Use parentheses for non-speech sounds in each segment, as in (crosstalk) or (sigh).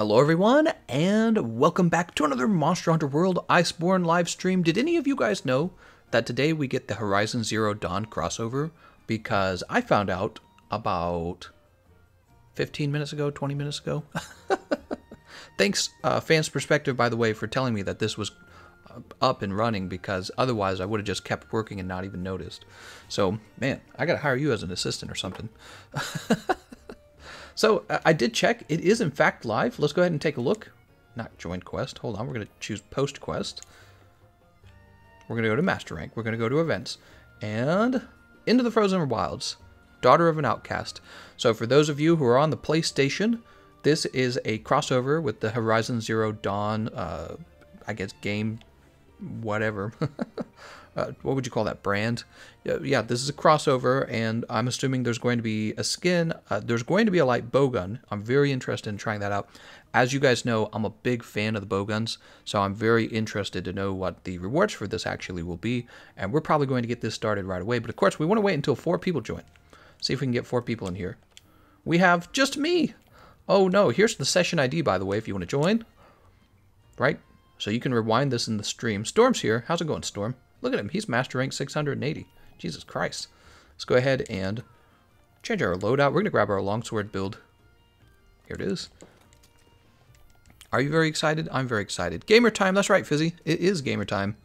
Hello everyone, and welcome back to another Monster Hunter World Iceborne live stream. Did any of you guys know that today we get the Horizon Zero Dawn crossover? Because I found out about 15 minutes ago, 20 minutes ago. (laughs) Thanks, uh, Fans Perspective, by the way, for telling me that this was up and running because otherwise I would have just kept working and not even noticed. So, man, I gotta hire you as an assistant or something. (laughs) So uh, I did check. It is in fact live. Let's go ahead and take a look. Not join quest. Hold on. We're going to choose post quest. We're going to go to master rank. We're going to go to events. And into the frozen wilds. Daughter of an outcast. So for those of you who are on the PlayStation, this is a crossover with the Horizon Zero Dawn, uh, I guess, game, whatever. (laughs) uh, what would you call that brand? yeah, this is a crossover, and I'm assuming there's going to be a skin. Uh, there's going to be a light bowgun. I'm very interested in trying that out. As you guys know, I'm a big fan of the bowguns, so I'm very interested to know what the rewards for this actually will be. And we're probably going to get this started right away. But of course, we want to wait until four people join. See if we can get four people in here. We have just me. Oh no, here's the session ID, by the way, if you want to join. Right? So you can rewind this in the stream. Storm's here. How's it going, Storm? Look at him. He's master rank 680. Jesus Christ. Let's go ahead and change our loadout. We're going to grab our longsword build. Here it is. Are you very excited? I'm very excited. Gamer time. That's right, Fizzy. It is gamer time.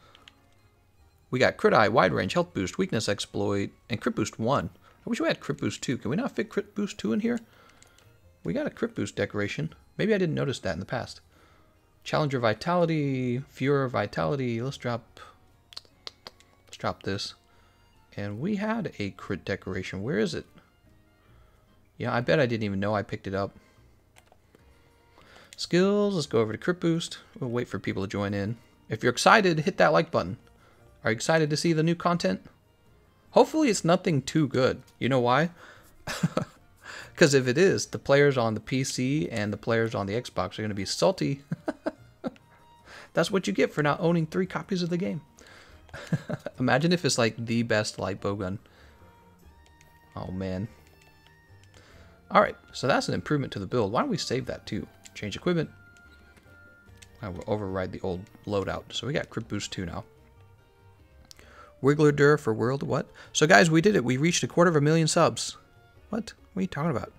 We got crit eye, wide range, health boost, weakness exploit, and crit boost 1. I wish we had crit boost 2. Can we not fit crit boost 2 in here? We got a crit boost decoration. Maybe I didn't notice that in the past. Challenger vitality, Fuhrer vitality. Let's drop let's drop this. And we had a crit decoration. Where is it? Yeah, I bet I didn't even know I picked it up. Skills, let's go over to Crit Boost. We'll wait for people to join in. If you're excited, hit that like button. Are you excited to see the new content? Hopefully it's nothing too good. You know why? (laughs) Because if it is, the players on the PC and the players on the Xbox are going to be salty. (laughs) That's what you get for not owning three copies of the game. (laughs) Imagine if it's like the best light bowgun. Oh man. Alright, so that's an improvement to the build. Why don't we save that too? Change equipment. I will override the old loadout. So we got Crit Boost 2 now. Wiggler Dur for World, what? So guys, we did it. We reached a quarter of a million subs. What? What are you talking about?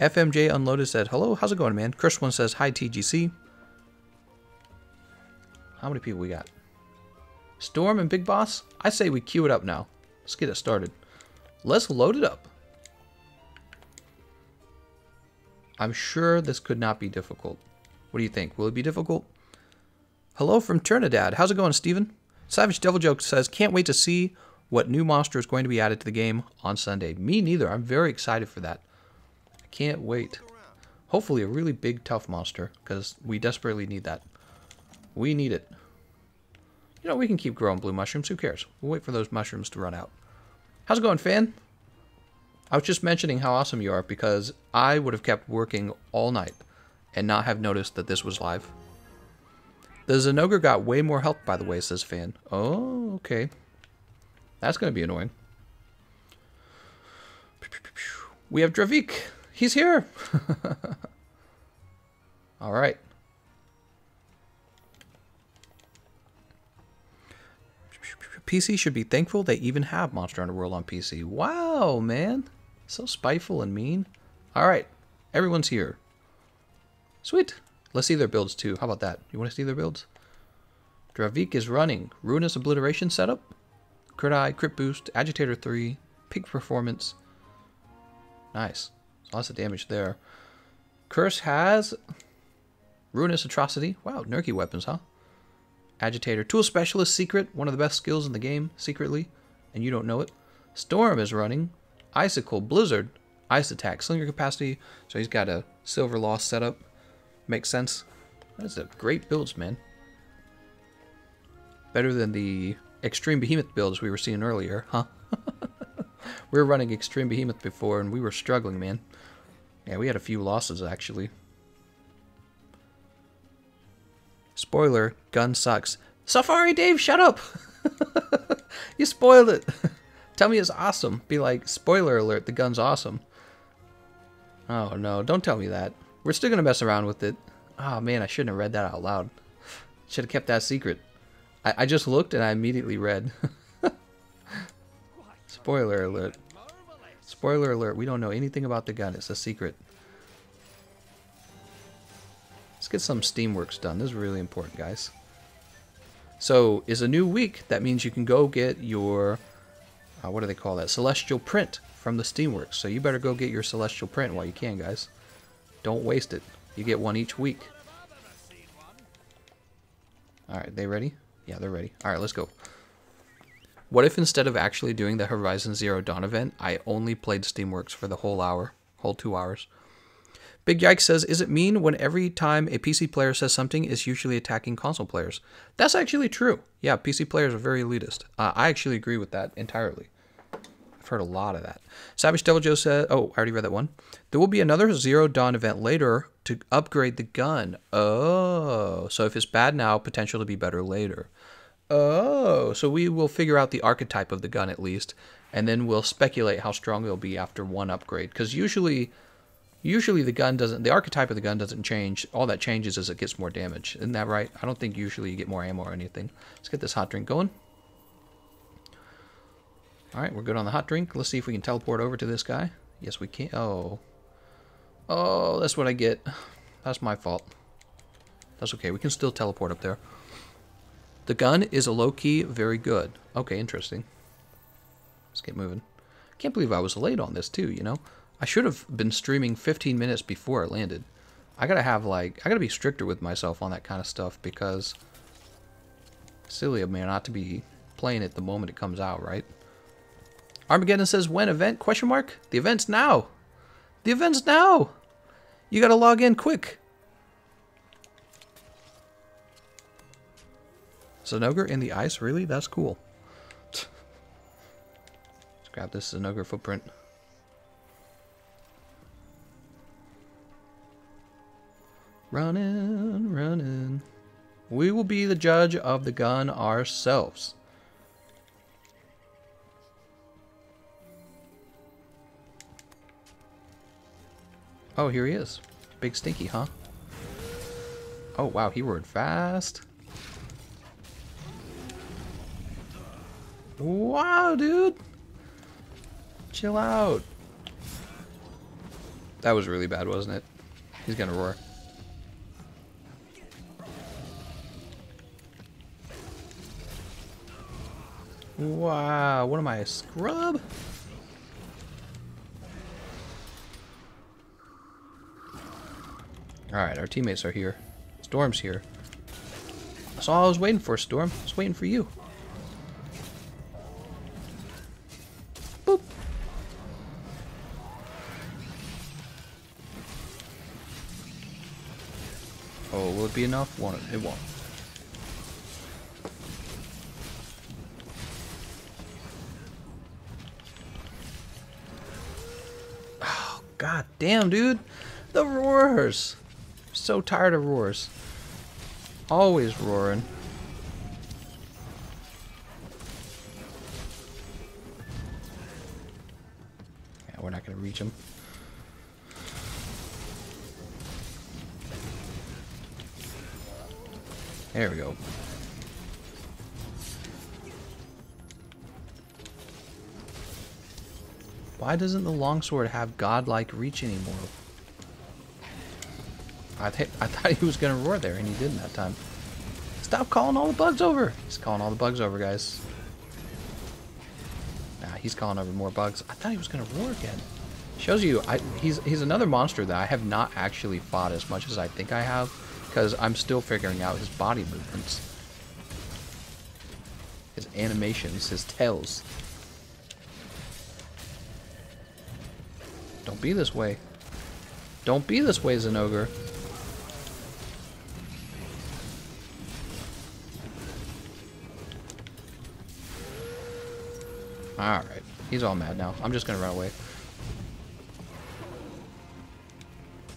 FMJ Unloaded said, hello, how's it going, man? Chris one says, hi, TGC. How many people we got? Storm and Big Boss? I say we queue it up now. Let's get it started. Let's load it up. I'm sure this could not be difficult. What do you think? Will it be difficult? Hello from Trinidad. How's it going, Steven? Savage Devil Joke says, can't wait to see what new monster is going to be added to the game on Sunday. Me neither. I'm very excited for that. I can't wait. Hopefully a really big, tough monster, because we desperately need that. We need it. You know, we can keep growing blue mushrooms. Who cares? We'll wait for those mushrooms to run out. How's it going, fan? I was just mentioning how awesome you are because I would have kept working all night and not have noticed that this was live. The Zinogre got way more health, by the way, says fan. Oh, okay. That's going to be annoying. We have Dravik. He's here. (laughs) all right. PC should be thankful they even have Monster Hunter World on PC. Wow, man. So spiteful and mean. Alright, everyone's here. Sweet. Let's see their builds too. How about that? You want to see their builds? Dravik is running. Ruinous Obliteration setup. Crit Eye, Crit Boost, Agitator 3, Peak Performance. Nice. Lots of damage there. Curse has Ruinous Atrocity. Wow, Nerky weapons, huh? Agitator. Tool Specialist Secret, one of the best skills in the game, secretly, and you don't know it. Storm is running. Icicle, Blizzard, Ice Attack, Slinger Capacity, so he's got a Silver Loss setup. Makes sense. That's a great builds, man. Better than the Extreme Behemoth builds we were seeing earlier, huh? (laughs) we were running Extreme Behemoth before, and we were struggling, man. Yeah, we had a few losses, actually. Spoiler, gun sucks. Safari Dave, shut up! (laughs) you spoiled it. (laughs) Tell me it's awesome. Be like, spoiler alert, the gun's awesome. Oh no, don't tell me that. We're still gonna mess around with it. Oh man, I shouldn't have read that out loud. Should have kept that secret. I, I just looked and I immediately read. (laughs) Spoiler alert. Spoiler alert, we don't know anything about the gun. It's a secret. Let's get some Steamworks done. This is really important, guys. So, is a new week. That means you can go get your, uh, what do they call that? Celestial print from the Steamworks. So you better go get your Celestial print while you can, guys. Don't waste it. You get one each week. Alright, they ready? Yeah, they're ready. Alright, let's go. What if instead of actually doing the Horizon Zero Dawn event, I only played Steamworks for the whole hour, whole two hours? Big Yike says, is it mean when every time a PC player says something is usually attacking console players? That's actually true. Yeah, PC players are very elitist. Uh, I actually agree with that entirely. I've heard a lot of that. Savage Devil Joe said, oh, I already read that one. There will be another Zero Dawn event later to upgrade the gun. Oh, so if it's bad now, potential to be better later. Oh, so we will figure out the archetype of the gun at least, and then we'll speculate how strong it'll be after one upgrade. Because usually, usually the gun doesn't, the archetype of the gun doesn't change. All that changes is it gets more damage. Isn't that right? I don't think usually you get more ammo or anything. Let's get this hot drink going. All right, we're good on the hot drink. Let's see if we can teleport over to this guy. Yes, we can. Oh, oh, that's what I get. That's my fault. That's okay. We can still teleport up there. The gun is a low-key very good. Okay, interesting. Let's get moving. Can't believe I was late on this too, you know? I should have been streaming 15 minutes before it landed. I gotta have like, I gotta be stricter with myself on that kind of stuff because silly of me not to be playing it the moment it comes out, right? Armageddon says, when event? Question mark? The event's now. The event's now. You gotta log in quick. Zinogre in the ice? Really? That's cool. (laughs) Let's grab this Zinogre footprint. Running, running. We will be the judge of the gun ourselves. Oh, here he is. Big Stinky, huh? Oh, wow, he roared fast. Wow, dude. Chill out. That was really bad, wasn't it? He's gonna roar. Wow, what am I, a scrub? Alright, our teammates are here. Storm's here. That's all I was waiting for, Storm. I was waiting for you. Boop. Oh, will it be enough? Won't it? It won't. God damn, dude. The roars. So tired of roars. Always roaring. Yeah, we're not going to reach him. There we go. Why doesn't the longsword have godlike reach anymore? I, th I thought he was going to roar there, and he didn't that time. Stop calling all the bugs over! He's calling all the bugs over, guys. Nah, he's calling over more bugs. I thought he was going to roar again. Shows you, I, he's, he's another monster that I have not actually fought as much as I think I have, because I'm still figuring out his body movements. His animations, his tails. Don't be this way. Don't be this way, Zinogre. Alright. He's all mad now. I'm just gonna run away.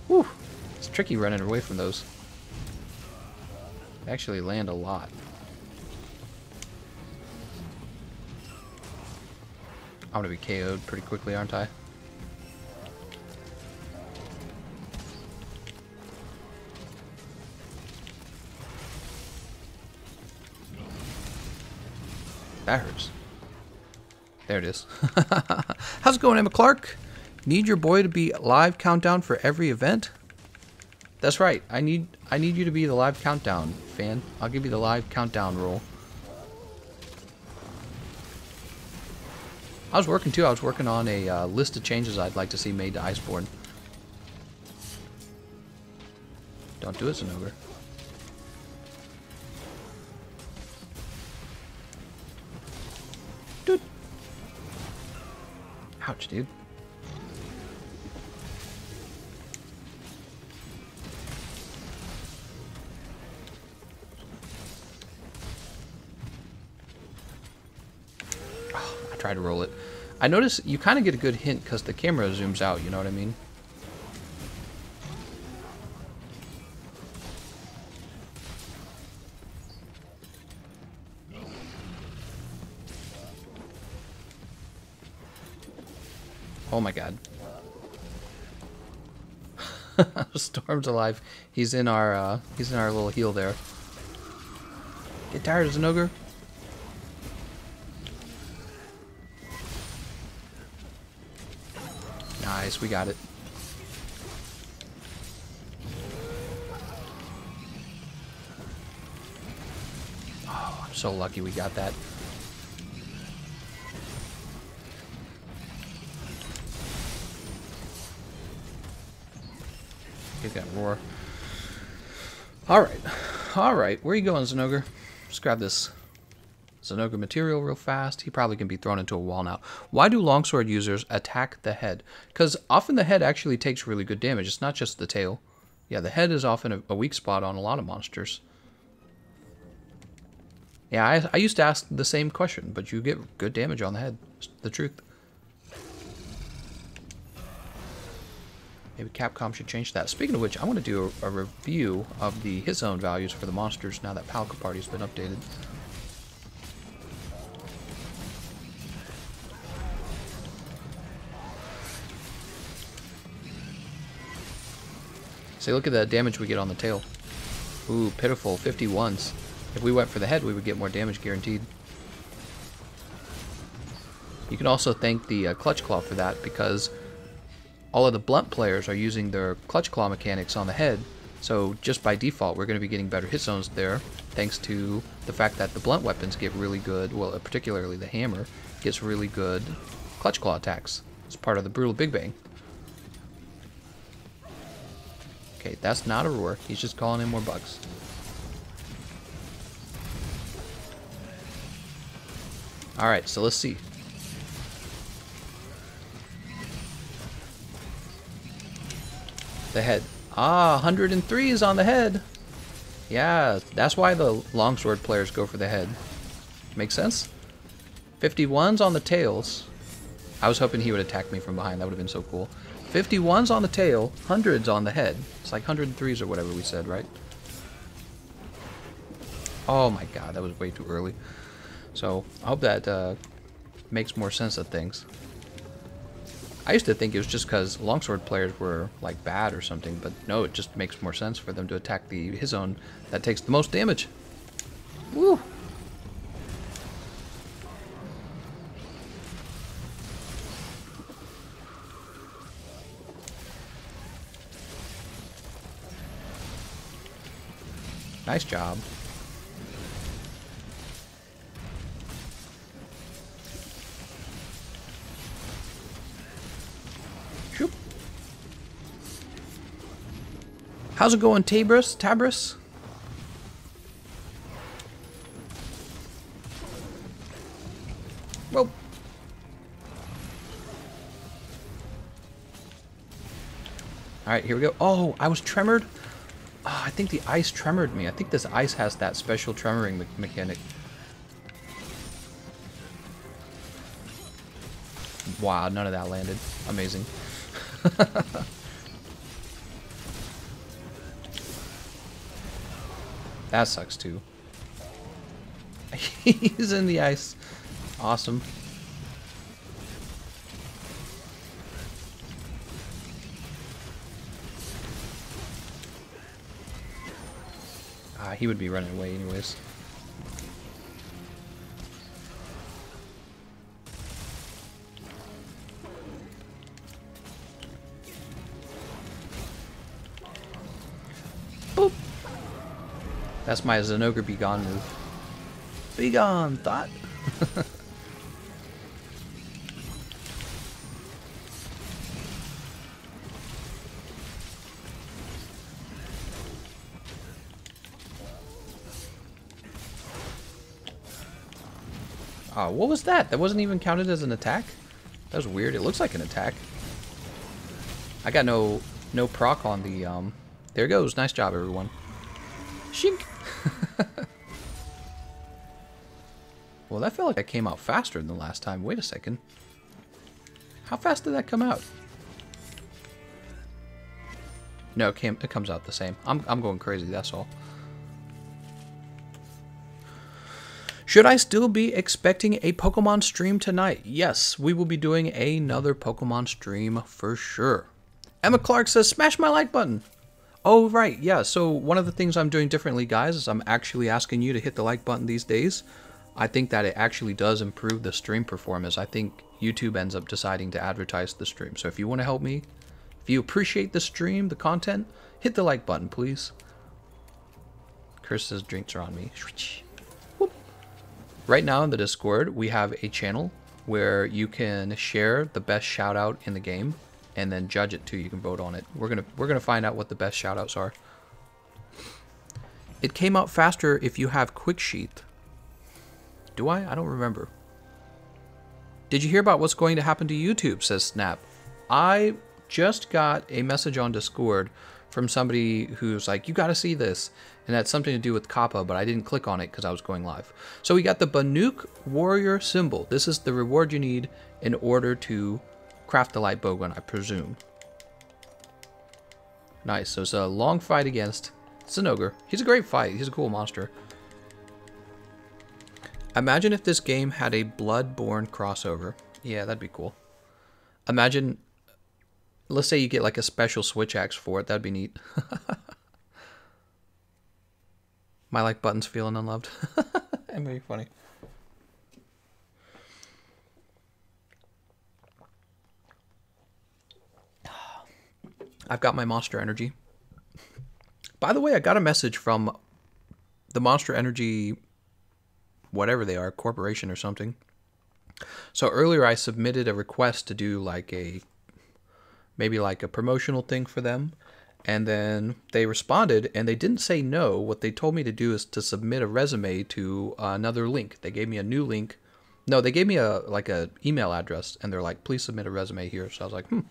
Whew. It's tricky running away from those. They actually land a lot. I'm gonna be KO'd pretty quickly, aren't I? That hurts. There it is. (laughs) How's it going, Emma Clark? Need your boy to be live countdown for every event? That's right. I need I need you to be the live countdown fan. I'll give you the live countdown role. I was working too. I was working on a uh, list of changes I'd like to see made to Iceborne. Don't do it, Zinogre. Ouch, dude. Oh, I tried to roll it. I notice you kind of get a good hint because the camera zooms out, you know what I mean? Oh my god. (laughs) Storm's alive. He's in our uh, he's in our little heel there. Get tired, Zinogre. Nice, we got it. Oh, I'm so lucky we got that. Get that roar. Alright. Alright, where are you going, Zinogre? Let's grab this Zinogre material real fast. He probably can be thrown into a wall now. Why do longsword users attack the head? Because often the head actually takes really good damage. It's not just the tail. Yeah, the head is often a, a weak spot on a lot of monsters. Yeah, I, I used to ask the same question, but you get good damage on the head. It's the truth. Maybe Capcom should change that. Speaking of which, I want to do a, a review of the hit zone values for the monsters now that Palka Party's been updated. See, look at the damage we get on the tail. Ooh, pitiful. 51s. If we went for the head, we would get more damage guaranteed. You can also thank the uh, Clutch Claw for that because all of the blunt players are using their Clutch Claw mechanics on the head. So just by default, we're going to be getting better hit zones there thanks to the fact that the blunt weapons get really good, well, uh, particularly the hammer, gets really good Clutch Claw attacks. It's part of the Brutal Big Bang. Okay, that's not a roar. He's just calling in more bugs. Alright, so let's see. The head. Ah, 103 is on the head. Yeah, that's why the longsword players go for the head. Makes sense? 51's on the tails. I was hoping he would attack me from behind. That would have been so cool. 51's on the tail, 100's on the head. It's like 103s or whatever we said, right? Oh my god, that was way too early. So, I hope that uh, makes more sense of things. I used to think it was just because longsword players were like bad or something, but no, it just makes more sense for them to attack the hit zone that takes the most damage. Woo! Nice job. How's it going, Tabris? Tabris? Well. Alright, here we go. Oh, I was tremored. Oh, I think the ice tremored me. I think this ice has that special tremoring me mechanic. Wow, none of that landed. Amazing. (laughs) that sucks too. (laughs) He's in the ice. Awesome. Ah, he would be running away anyways. That's my Zinogre Be Gone move. Be gone, thought. Oh, (laughs) what was that? That wasn't even counted as an attack? That was weird. It looks like an attack. I got no no proc on the um there goes. Nice job everyone. Shink. (laughs) well, that felt like that came out faster than the last time. Wait a second. How fast did that come out? No, it, came, it comes out the same. I'm, I'm going crazy, that's all. Should I still be expecting a Pokemon stream tonight? Yes, we will be doing another Pokemon stream for sure. Emma Clark says, smash my like button. Oh, right, yeah. So one of the things I'm doing differently, guys, is I'm actually asking you to hit the like button these days. I think that it actually does improve the stream performance. I think YouTube ends up deciding to advertise the stream. So if you want to help me, if you appreciate the stream, the content, hit the like button, please. Chris says drinks are on me. Right now in the Discord, we have a channel where you can share the best shout out in the game and then judge it too. You can vote on it. We're gonna we're gonna find out what the best shout outs are. It came out faster if you have Quick Sheathe. Do I? I don't remember. Did you hear about what's going to happen to YouTube? Says Snap. I just got a message on Discord from somebody who's like, you got to see this. And that's something to do with COPPA, but I didn't click on it because I was going live. So we got the Banuk Warrior symbol. This is the reward you need in order to craft the light bowgun, I presume. Nice. So it's a long fight against Zinogre. He's a great fight. He's a cool monster. Imagine if this game had a Bloodborne crossover. Yeah, that'd be cool. Imagine Let's say you get like a special switch axe for it. That'd be neat. (laughs) My like buttons feeling unloved. (laughs) That'd be funny. I've got my Monster Energy. By the way, I got a message from the Monster Energy, whatever they are, corporation or something. So earlier I submitted a request to do like a maybe like a promotional thing for them. And then they responded and they didn't say no. What they told me to do is to submit a resume to another link. They gave me a new link. No, they gave me a like a email address and they're like, please submit a resume here. So I was like, hmm,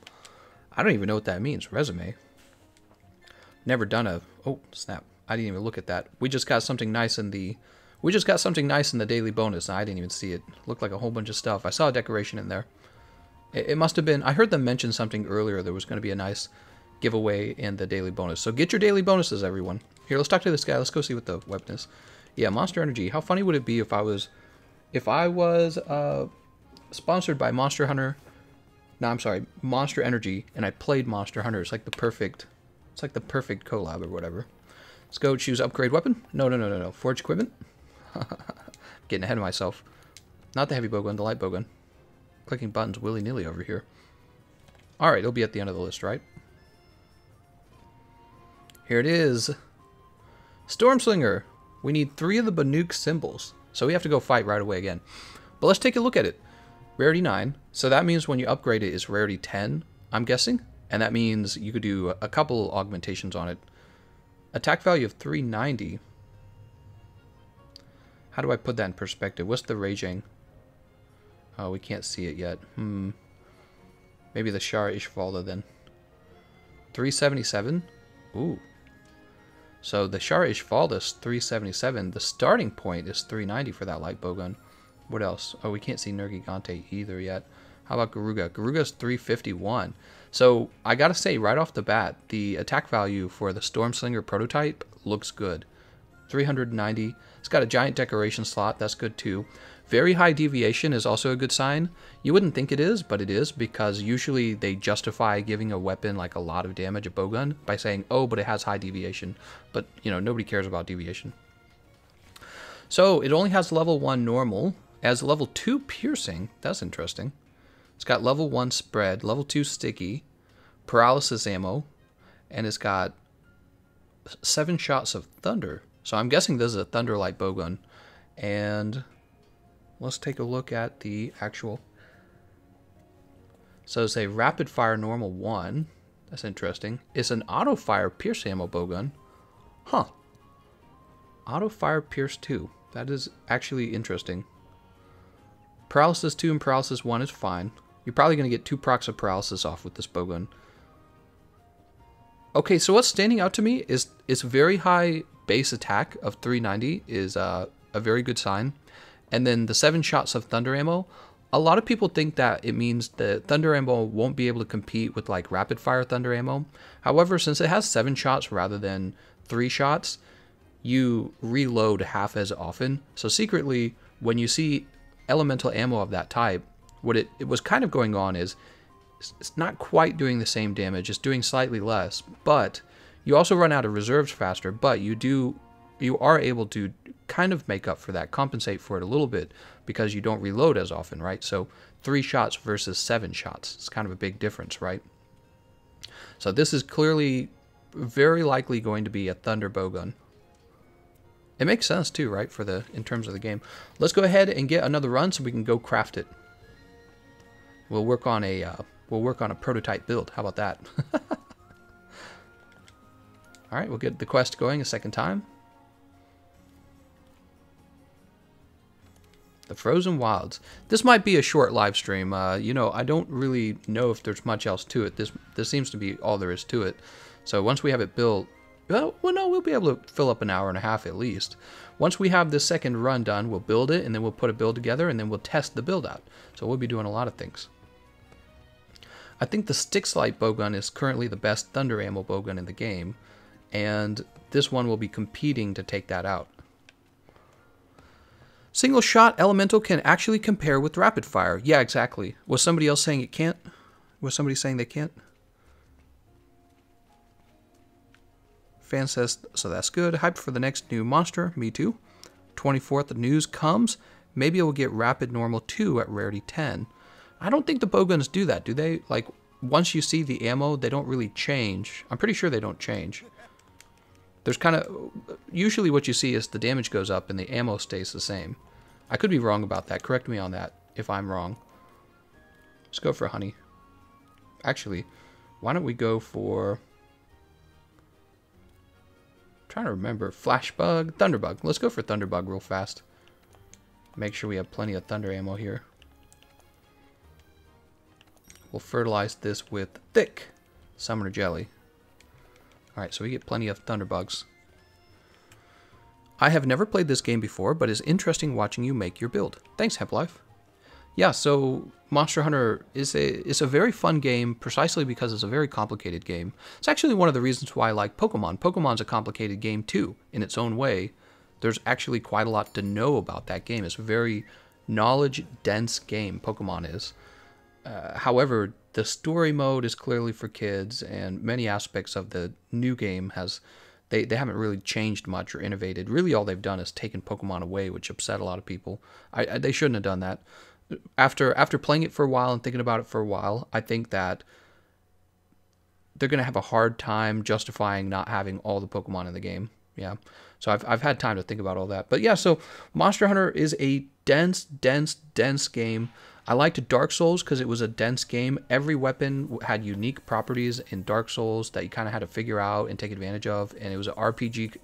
I don't even know what that means. Resume. Never done a oh snap. I didn't even look at that. We just got something nice in the we just got something nice in the daily bonus. I didn't even see it. Looked like a whole bunch of stuff. I saw a decoration in there. It, it must have been, I heard them mention something earlier. There was going to be a nice giveaway in the daily bonus. So get your daily bonuses, everyone. Here, let's talk to this guy. Let's go see what the weapon is. Yeah, Monster Energy. How funny would it be if I was, if I was uh, sponsored by Monster Hunter? No, I'm sorry, Monster Energy, and I played Monster Hunter. It's like the perfect, it's like the perfect collab or whatever. Let's go choose upgrade weapon. No, no, no, no, no. Forge equipment. (laughs) Getting ahead of myself. Not the heavy bowgun, the light bowgun clicking buttons willy-nilly over here. Alright, it'll be at the end of the list, right? Here it is. Stormslinger. We need three of the Banuk symbols. So we have to go fight right away again. But let's take a look at it. Rarity 9. So that means when you upgrade it is rarity 10, I'm guessing. And that means you could do a couple augmentations on it. Attack value of 390. How do I put that in perspective? What's the raging? Oh, we can't see it yet. Hmm. Maybe the Shara Ishvalda then. 377? Ooh. So the Shara Ishvalda is 377. The starting point is 390 for that light bowgun. What else? Oh, we can't see Nergigante either yet. How about Garuga? Garuga's 351. So I gotta say, right off the bat, the attack value for the Stormslinger prototype looks good. 390. It's got a giant decoration slot. That's good too. Very high deviation is also a good sign. You wouldn't think it is, but it is because usually they justify giving a weapon like a lot of damage, a bowgun, by saying, oh, but it has high deviation. But, you know, nobody cares about deviation. So it only has level 1 normal. As level 2 piercing. That's interesting. It's got level 1 spread, level 2 sticky, paralysis ammo, and it's got 7 shots of thunder. So I'm guessing this is a Thunderlight bowgun. And let's take a look at the actual. So it's a rapid fire normal one. That's interesting. It's an auto fire pierce ammo bowgun. Huh. Auto fire pierce 2. That is actually interesting. Paralysis 2 and paralysis 1 is fine. You're probably going to get two procs of paralysis off with this bowgun. Okay, so what's standing out to me is its very high base attack of 390 is uh, a very good sign. And then the seven shots of thunder ammo. A lot of people think that it means that thunder ammo won't be able to compete with like rapid fire thunder ammo. However, since it has seven shots rather than three shots, you reload half as often. So secretly, when you see elemental ammo of that type, what it, it was kind of going on is it's not quite doing the same damage, it's doing slightly less, but you also run out of reserves faster, but you do you are able to kind of make up for that, compensate for it a little bit because you don't reload as often, right? So three shots versus seven shots. It's kind of a big difference, right? So this is clearly very likely going to be a thunder bowgun. It makes sense too, right? For the in terms of the game. Let's go ahead and get another run so we can go craft it. We'll work on a uh, we'll work on a prototype build. How about that? (laughs) All right, we'll get the quest going a second time. The Frozen Wilds. This might be a short live stream. Uh, you know, I don't really know if there's much else to it. This this seems to be all there is to it. So once we have it built, well, well, no, we'll be able to fill up an hour and a half at least. Once we have this second run done, we'll build it, and then we'll put a build together, and then we'll test the build out. So we'll be doing a lot of things. I think the Stixlight bowgun is currently the best thunder ammo bowgun in the game, and this one will be competing to take that out. Single shot elemental can actually compare with rapid fire. Yeah, exactly. Was somebody else saying it can't? Was somebody saying they can't? Fan says, so that's good. Hyped for the next new monster. Me too. 24th, the news comes. Maybe it will get Rapid Normal 2 at Rarity 10. I don't think the bowguns do that, do they? Like, once you see the ammo, they don't really change. I'm pretty sure they don't change. There's kind of... Usually what you see is the damage goes up and the ammo stays the same. I could be wrong about that. Correct me on that if I'm wrong. Let's go for honey. Actually, why don't we go for trying to remember. Flashbug, Thunderbug. Let's go for Thunderbug real fast. Make sure we have plenty of Thunder ammo here. We'll fertilize this with thick Summoner Jelly. Alright, so we get plenty of Thunderbugs. I have never played this game before, but it's interesting watching you make your build. Thanks, Heplife yeah, so Monster Hunter is a is a very fun game precisely because it's a very complicated game. It's actually one of the reasons why I like Pokemon. Pokemon's a complicated game too, in its own way. There's actually quite a lot to know about that game. It's a very knowledge dense game. Pokemon is. Uh, however, the story mode is clearly for kids, and many aspects of the new game has they, they haven't really changed much or innovated. Really, all they've done is taken Pokemon away, which upset a lot of people. I, I, they shouldn't have done that after after playing it for a while and thinking about it for a while, I think that they're gonna have a hard time justifying not having all the Pokemon in the game. Yeah. So I've I've had time to think about all that. But yeah, so Monster Hunter is a dense, dense, dense game. I liked Dark Souls because it was a dense game. Every weapon had unique properties in Dark Souls that you kind of had to figure out and take advantage of, and it was an RPG,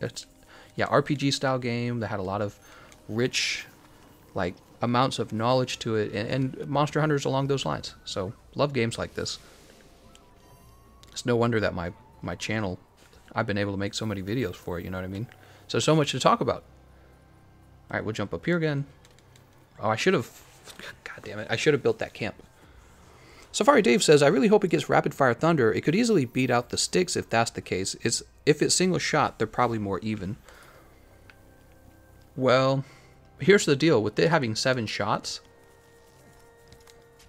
yeah, RPG style game that had a lot of rich, like amounts of knowledge to it, and, and Monster Hunters along those lines. So love games like this. It's no wonder that my my channel, I've been able to make so many videos for it. You know what I mean? So so much to talk about. All right, we'll jump up here again. Oh, I should have. God damn it! I should have built that camp. Safari Dave says, I really hope it gets rapid fire thunder. It could easily beat out the sticks if that's the case. It's if it's single shot, they're probably more even. Well, here's the deal with it having seven shots.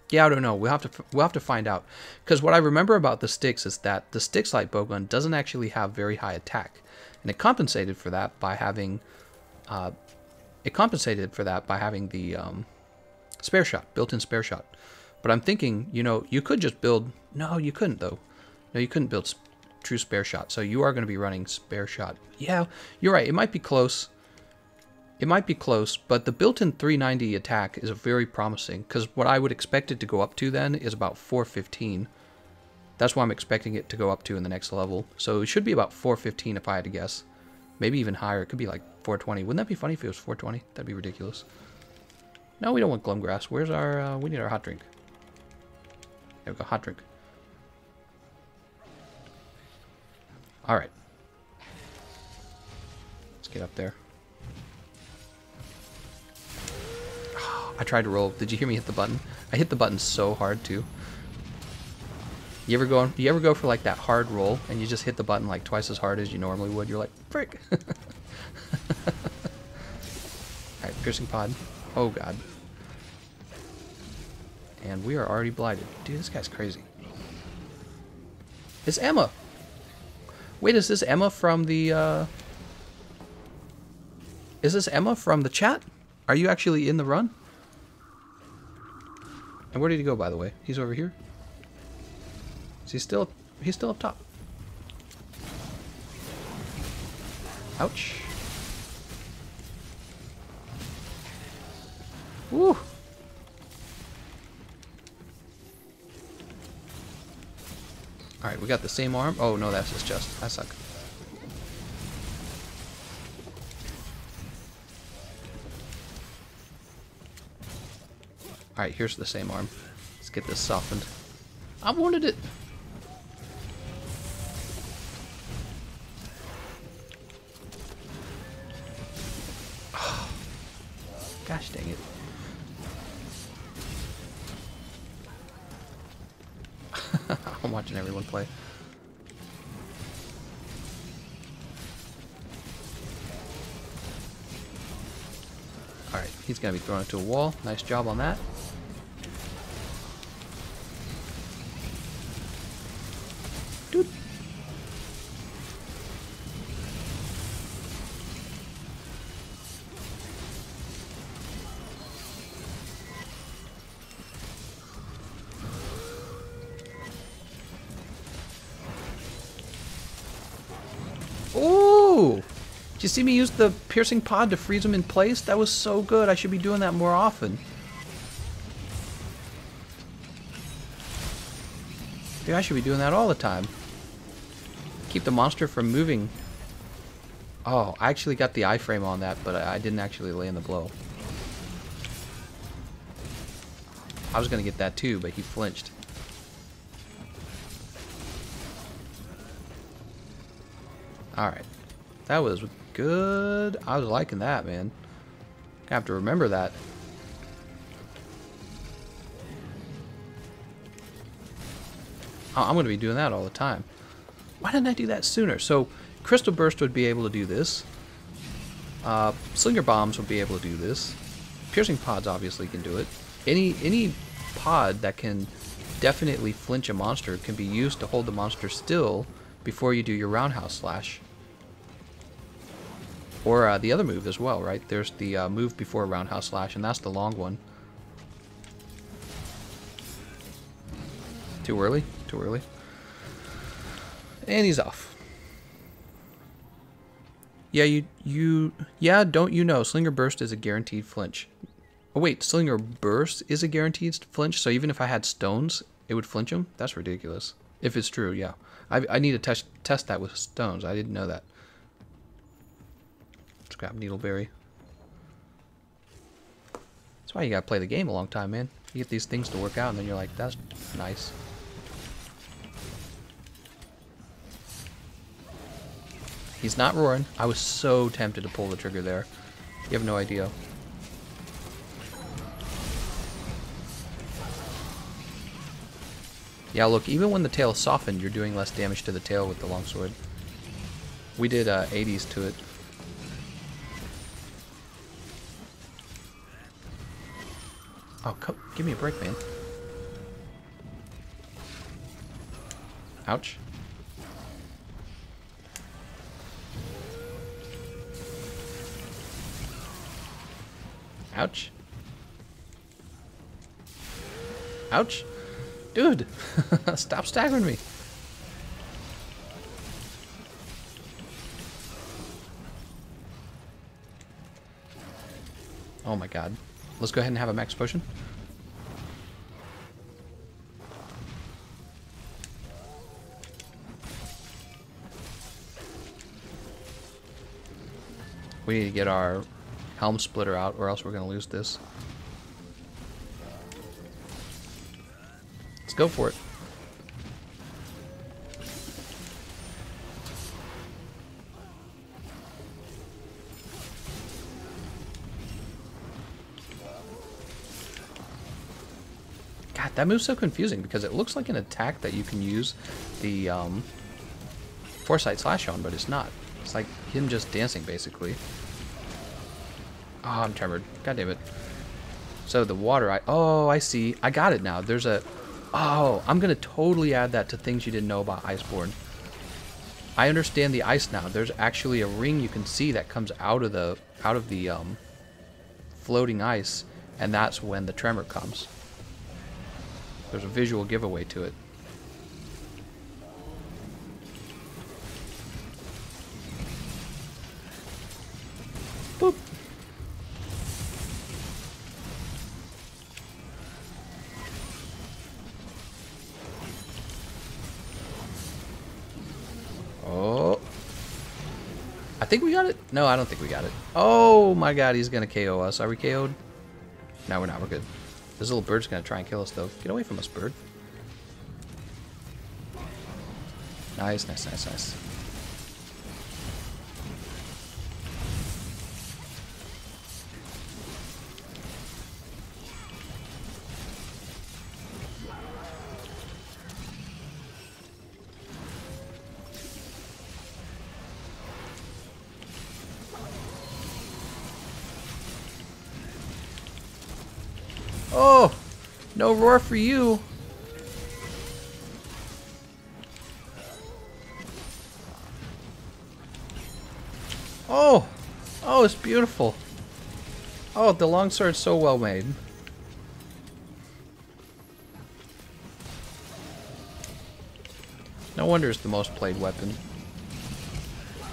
Yeah, I don't know. We'll have to we'll have to find out. Because what I remember about the sticks is that the Stixlight bowgun doesn't actually have very high attack, and it compensated for that by having uh, it compensated for that by having the um, spare shot, built-in spare shot. But I'm thinking, you know, you could just build. No, you couldn't though. No, you couldn't build true spare shot. So you are going to be running spare shot. Yeah, you're right. It might be close. It might be close, but the built-in 390 attack is very promising because what I would expect it to go up to then is about 415. That's what I'm expecting it to go up to in the next level. So it should be about 415 if I had to guess. Maybe even higher. It could be like 420. Wouldn't that be funny if it was 420? That'd be ridiculous. No, we don't want Gloamgrass. Where's our... Uh, we need our hot drink. There we go. Hot drink. Alright. Let's get up there. I tried to roll. Did you hear me hit the button? I hit the button so hard too. You ever go? You ever go for like that hard roll and you just hit the button like twice as hard as you normally would? You're like, frick. (laughs) All right, piercing pod. Oh god. And we are already blighted. Dude, this guy's crazy. It's Emma. Wait, is this Emma from the? Uh... Is this Emma from the chat? Are you actually in the run? And where did he go, by the way? He's over here. Is he still? He's still up top. Ouch. Woo. Alright, we got the same arm. Oh, no, that's his chest. I suck. Alright, here's the same arm. Let's get this softened. I wanted it! (sighs) Gosh dang it. (laughs) I'm watching everyone play. Alright, he's going to be thrown into a wall. Nice job on that. See me use the piercing pod to freeze him in place? That was so good. I should be doing that more often. Dude, I should be doing that all the time. Keep the monster from moving. Oh, I actually got the iframe on that, but I didn't actually land the blow. I was going to get that too, but he flinched. Alright. That was good. I was liking that, man. I have to remember that. I'm going to be doing that all the time. Why didn't I do that sooner? So, Crystal Burst would be able to do this. Uh, Slinger Bombs would be able to do this. Piercing Pods obviously can do it. Any any pod that can definitely flinch a monster can be used to hold the monster still before you do your Roundhouse Slash. Or uh, the other move as well, right? There's the uh, move before Roundhouse Slash, and that's the long one. Too early? Too early. And he's off. Yeah, you, you, yeah, don't you know, Slinger Burst is a guaranteed flinch. Oh wait, Slinger Burst is a guaranteed flinch, so even if I had stones, it would flinch him? That's ridiculous. If it's true, yeah. I, I need to test, test that with stones. I didn't know that. Scrap Needleberry. That's why you gotta play the game a long time, man. You get these things to work out, and then you're like, that's nice. He's not roaring. I was so tempted to pull the trigger there. You have no idea. Yeah, look, even when the tail is softened, you're doing less damage to the tail with the longsword. We did uh, 80s to it. Oh, come, give me a break, man. Ouch. Ouch. Ouch. Dude, (laughs) stop staggering me. Oh my god. Let's go ahead and have a max potion. We need to get our helm splitter out or else we're going to lose this. Let's go for it. That move's so confusing because it looks like an attack that you can use the um, Foresight Slash on, but it's not. It's like him just dancing, basically. Oh, I'm trembled. God damn it. So the water, I oh, I see. I got it now. There's a, oh, I'm gonna totally add that to things you didn't know about Iceborne. I understand the ice now. There's actually a ring you can see that comes out of the out of the um, floating ice, and that's when the tremor comes. There's a visual giveaway to it. Boop. Oh. I think we got it. No, I don't think we got it. Oh my god, he's going to KO us. Are we KO'd? No, we're not. We're good. This little bird's to try and kill us, though. Get away from us, bird. Nice, nice, nice, nice. Roar for you. Oh, oh, it's beautiful. Oh, the longsword's so well made. No wonder it's the most played weapon.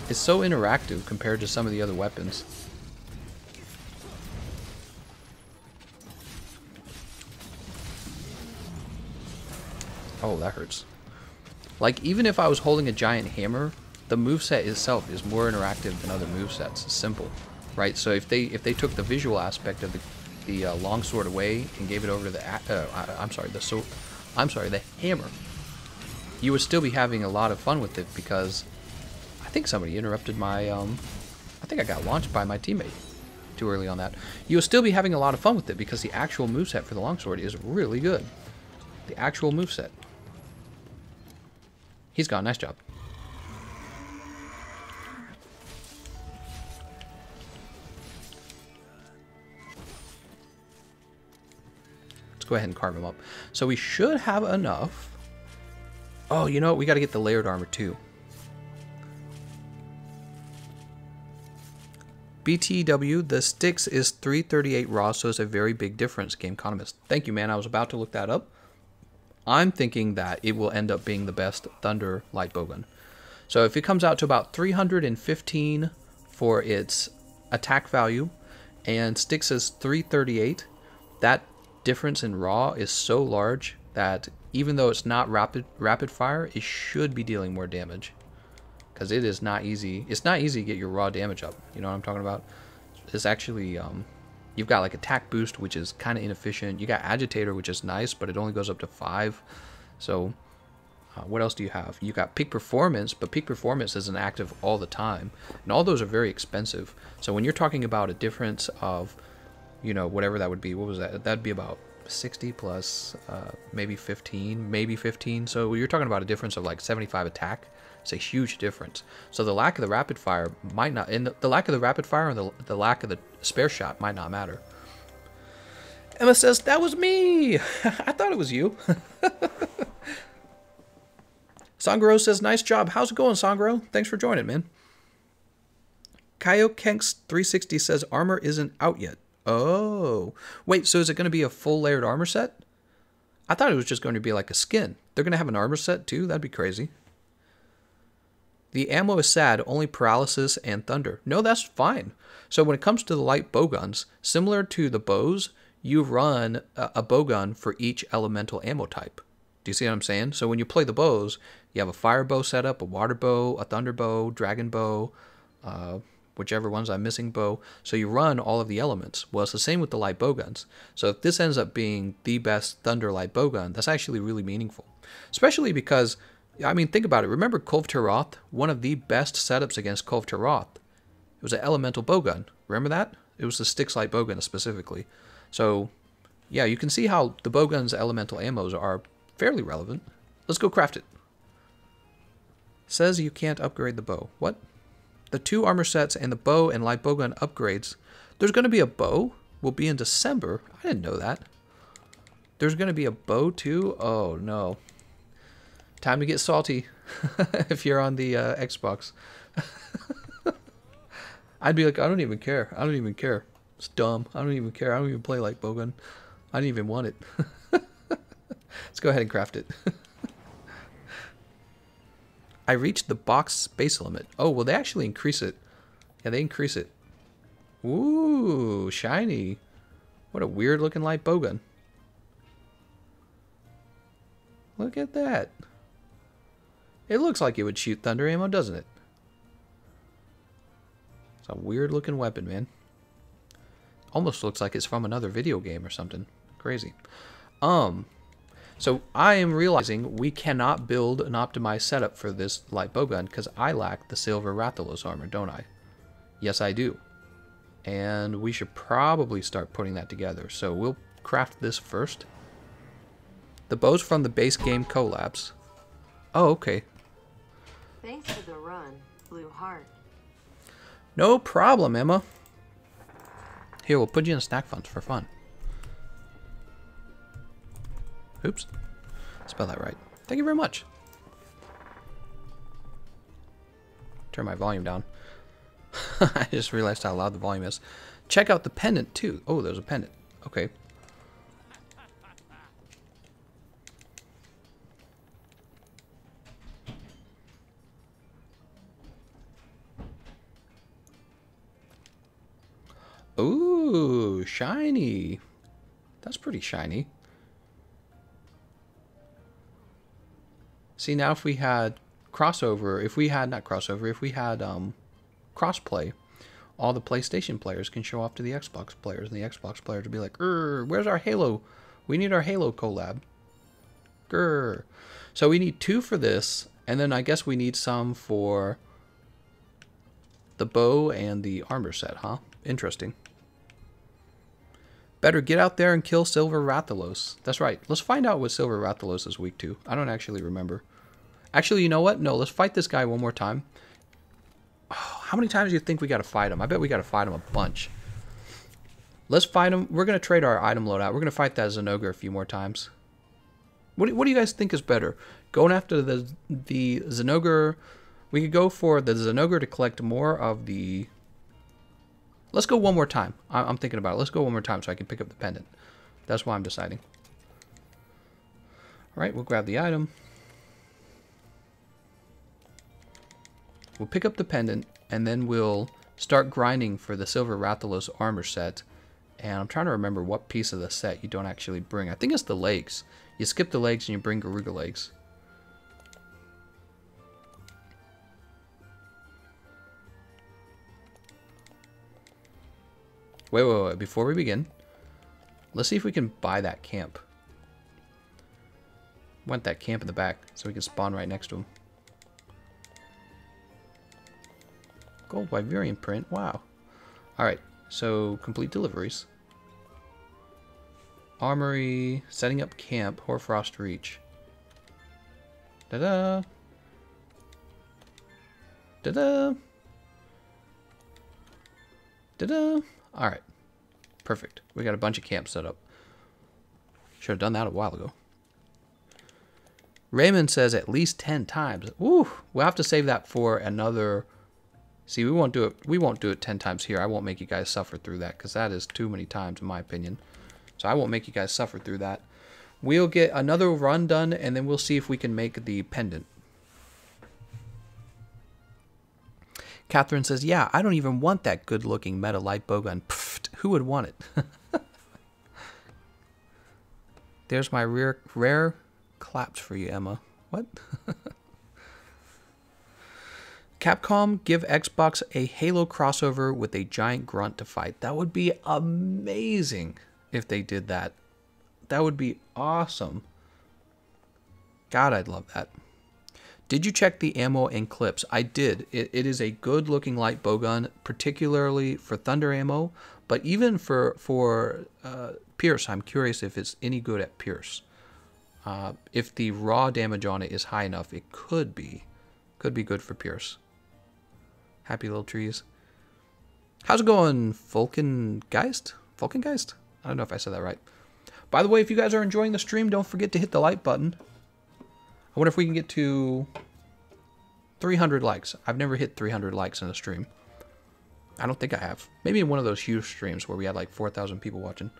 It's so interactive compared to some of the other weapons. Oh, that hurts. Like, even if I was holding a giant hammer, the moveset itself is more interactive than other movesets. It's simple, right? So if they if they took the visual aspect of the the uh, longsword away and gave it over to the uh, I, I'm sorry the sword, I'm sorry the hammer, you would still be having a lot of fun with it because I think somebody interrupted my um I think I got launched by my teammate too early on that. You will still be having a lot of fun with it because the actual moveset for the longsword is really good. The actual moveset. He's gone. Nice job. Let's go ahead and carve him up. So we should have enough. Oh, you know what? We got to get the layered armor too. BTW, the Styx is 338 raw, so it's a very big difference, Gameconomist. Thank you, man. I was about to look that up. I'm thinking that it will end up being the best Thunder light bowgun. So if it comes out to about 315 for its attack value and Styx is 338, that difference in raw is so large that even though it's not rapid rapid fire, it should be dealing more damage. Because it is not easy. It's not easy to get your raw damage up. You know what I'm talking about? It's actually um, You've got like attack boost, which is kind of inefficient. You got agitator, which is nice, but it only goes up to five. So uh, what else do you have? You got peak performance, but peak performance isn't active all the time, and all those are very expensive. So when you're talking about a difference of, you know, whatever that would be, what was that? That'd be about 60 plus, uh, maybe 15, maybe 15. So you're talking about a difference of like 75 attack. It's a huge difference. So the lack of the rapid fire might not, and the, the lack of the rapid fire and the, the lack of the spare shot might not matter. Emma says, that was me! (laughs) I thought it was you. (laughs) Sangro says, nice job. How's it going, Sangro? Thanks for joining, man. Kaiokenks360 says, armor isn't out yet. Oh. Wait, so is it going to be a full layered armor set? I thought it was just going to be like a skin. They're going to have an armor set too? That'd be crazy. The ammo is sad, only paralysis and thunder. No, that's fine. So when it comes to the light bow guns, similar to the bows, you run a, a bow gun for each elemental ammo type. Do you see what I'm saying? So when you play the bows, you have a fire bow set up, a water bow, a thunder bow, dragon bow, uh, whichever ones I'm missing bow. So you run all of the elements. Well, it's the same with the light bow guns. So if this ends up being the best thunder light bow gun, that's actually really meaningful. Especially because, I mean, think about it. Remember Taroth? One of the best setups against Taroth. It was an elemental bow gun. Remember that? It was the Styx light bow gun specifically. So, yeah, you can see how the bow gun's elemental ammos are fairly relevant. Let's go craft it. Says you can't upgrade the bow. What? The two armor sets and the bow and light bowgun upgrades. There's going to be a bow. Will be in December. I didn't know that. There's going to be a bow too. Oh no. Time to get salty. (laughs) if you're on the uh, Xbox. (laughs) I'd be like, I don't even care. I don't even care. It's dumb. I don't even care. I don't even play like bowgun. I didn't even want it. (laughs) Let's go ahead and craft it. I reached the box space limit. Oh, well, they actually increase it. Yeah, they increase it. Ooh, shiny. What a weird looking light bowgun. Look at that. It looks like it would shoot thunder ammo, doesn't it? It's a weird looking weapon, man. Almost looks like it's from another video game or something. Crazy. Um, so I am realizing we cannot build an optimized setup for this light bowgun because I lack the silver Rathalos armor, don't I? Yes, I do. And we should probably start putting that together. So we'll craft this first. The bow's from the base game collabs. Oh, okay. Thanks for the run, Blue Heart. No problem, Emma. Here, we'll put you in snack funds for fun. Oops. Spell that right. Thank you very much. Turn my volume down. (laughs) I just realized how loud the volume is. Check out the pendant, too. Oh, there's a pendant. Okay. Ooh, shiny. That's pretty shiny. See, now if we had crossover, if we had, not crossover, if we had um, crossplay, all the PlayStation players can show off to the Xbox players, and the Xbox players would be like, where's our Halo? We need our Halo collab. Grr. So we need two for this, and then I guess we need some for the bow and the armor set, huh? Interesting. Better get out there and kill Silver Rathalos. That's right. Let's find out what Silver Rathalos is weak to. I don't actually remember. Actually, you know what? No, let's fight this guy one more time. Oh, (sighs) how many times do you think we got to fight him? I bet we got to fight him a bunch. Let's fight him. We're going to trade our item loadout. We're going to fight that Zinogre a few more times. What do, what do you guys think is better? Going after the the Zinogre... We could go for the Zinogre to collect more of the... Let's go one more time. I'm thinking about it. Let's go one more time so I can pick up the pendant. That's why I'm deciding. Alright, we'll grab the item. We'll pick up the pendant, and then we'll start grinding for the Silver Rathalos armor set. And I'm trying to remember what piece of the set you don't actually bring. I think it's the legs. You skip the legs and you bring Garuga legs. Wait, wait, wait. Before we begin, let's see if we can buy that camp. Want that camp in the back so we can spawn right next to him. Gold Wyverian print. Wow. Alright, so complete deliveries. Armory, setting up camp, Hoarfrost Reach. Da-da! Da-da! Da-da! Alright. Perfect. We got a bunch of camps set up. Should have done that a while ago. Raymond says at least 10 times. Ooh, we'll have to save that for another See, we won't do it. We won't do it 10 times here. I won't make you guys suffer through that because that is too many times in my opinion. So I won't make you guys suffer through that. We'll get another run done and then we'll see if we can make the pendant. Catherine says, Yeah, I don't even want that good looking meta light bowgun. Pfft, who would want it? (laughs) There's my rare, rare claps for you, Emma. What? (laughs) Capcom give Xbox a Halo crossover with a giant grunt to fight. That would be amazing if they did that. That would be awesome. God, I'd love that. Did you check the ammo and clips? I did. It, it is a good looking light bowgun, particularly for thunder ammo, but even for for uh, Pierce, I'm curious if it's any good at Pierce. Uh, if the raw damage on it is high enough, it could be, could be good for Pierce. Happy little trees. How's it going, Volkengeist? Volkengeist? I don't know if I said that right. By the way, if you guys are enjoying the stream, don't forget to hit the like button. I wonder if we can get to 300 likes. I've never hit 300 likes in a stream. I don't think I have. Maybe in one of those huge streams where we had like 4,000 people watching.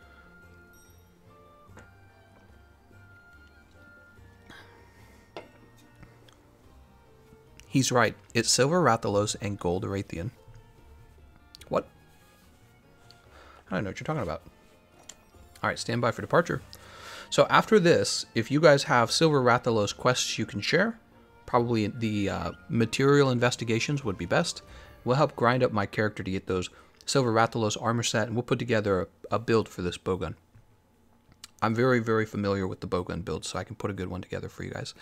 He's right. It's Silver Rathalos and Gold Rathian. What? I don't know what you're talking about. All right, stand by for departure. So after this, if you guys have Silver Rathalos quests you can share, probably the uh, material investigations would be best. We'll help grind up my character to get those Silver Rathalos armor set, and we'll put together a, a build for this bowgun. I'm very, very familiar with the bowgun build, so I can put a good one together for you guys.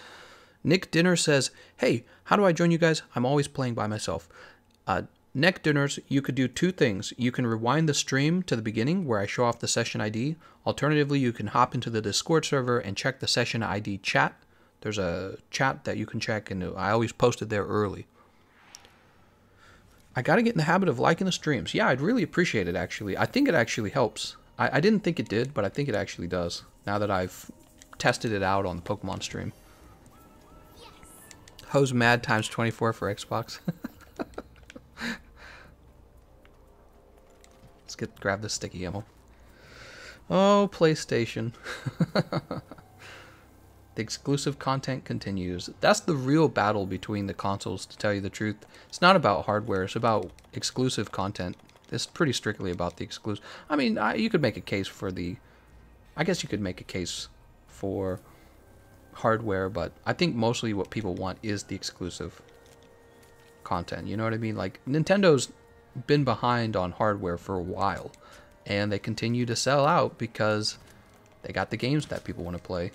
Nick Dinner says, Hey, how do I join you guys? I'm always playing by myself. Uh, Nick Dinners, you could do two things. You can rewind the stream to the beginning where I show off the session ID. Alternatively, you can hop into the Discord server and check the session ID chat. There's a chat that you can check, and I always post it there early. I got to get in the habit of liking the streams. Yeah, I'd really appreciate it, actually. I think it actually helps. I, I didn't think it did, but I think it actually does now that I've tested it out on the Pokemon stream. Hose Mad times 24 for Xbox. (laughs) Let's get grab the sticky ammo. Oh, PlayStation. (laughs) the exclusive content continues. That's the real battle between the consoles, to tell you the truth. It's not about hardware, it's about exclusive content. It's pretty strictly about the exclusive. I mean, I, you could make a case for the. I guess you could make a case for hardware, but I think mostly what people want is the exclusive content. You know what I mean? Like Nintendo's been behind on hardware for a while, and they continue to sell out because they got the games that people want to play.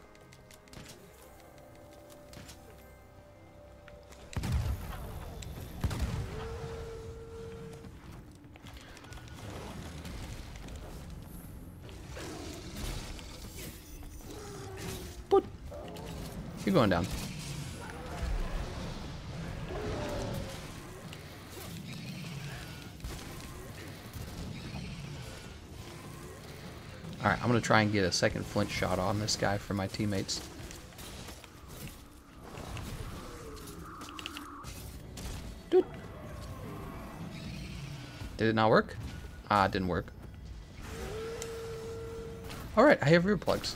You're going down. Alright, I'm going to try and get a second flinch shot on this guy for my teammates. Dude. Did it not work? Ah, it didn't work. Alright, I have earplugs.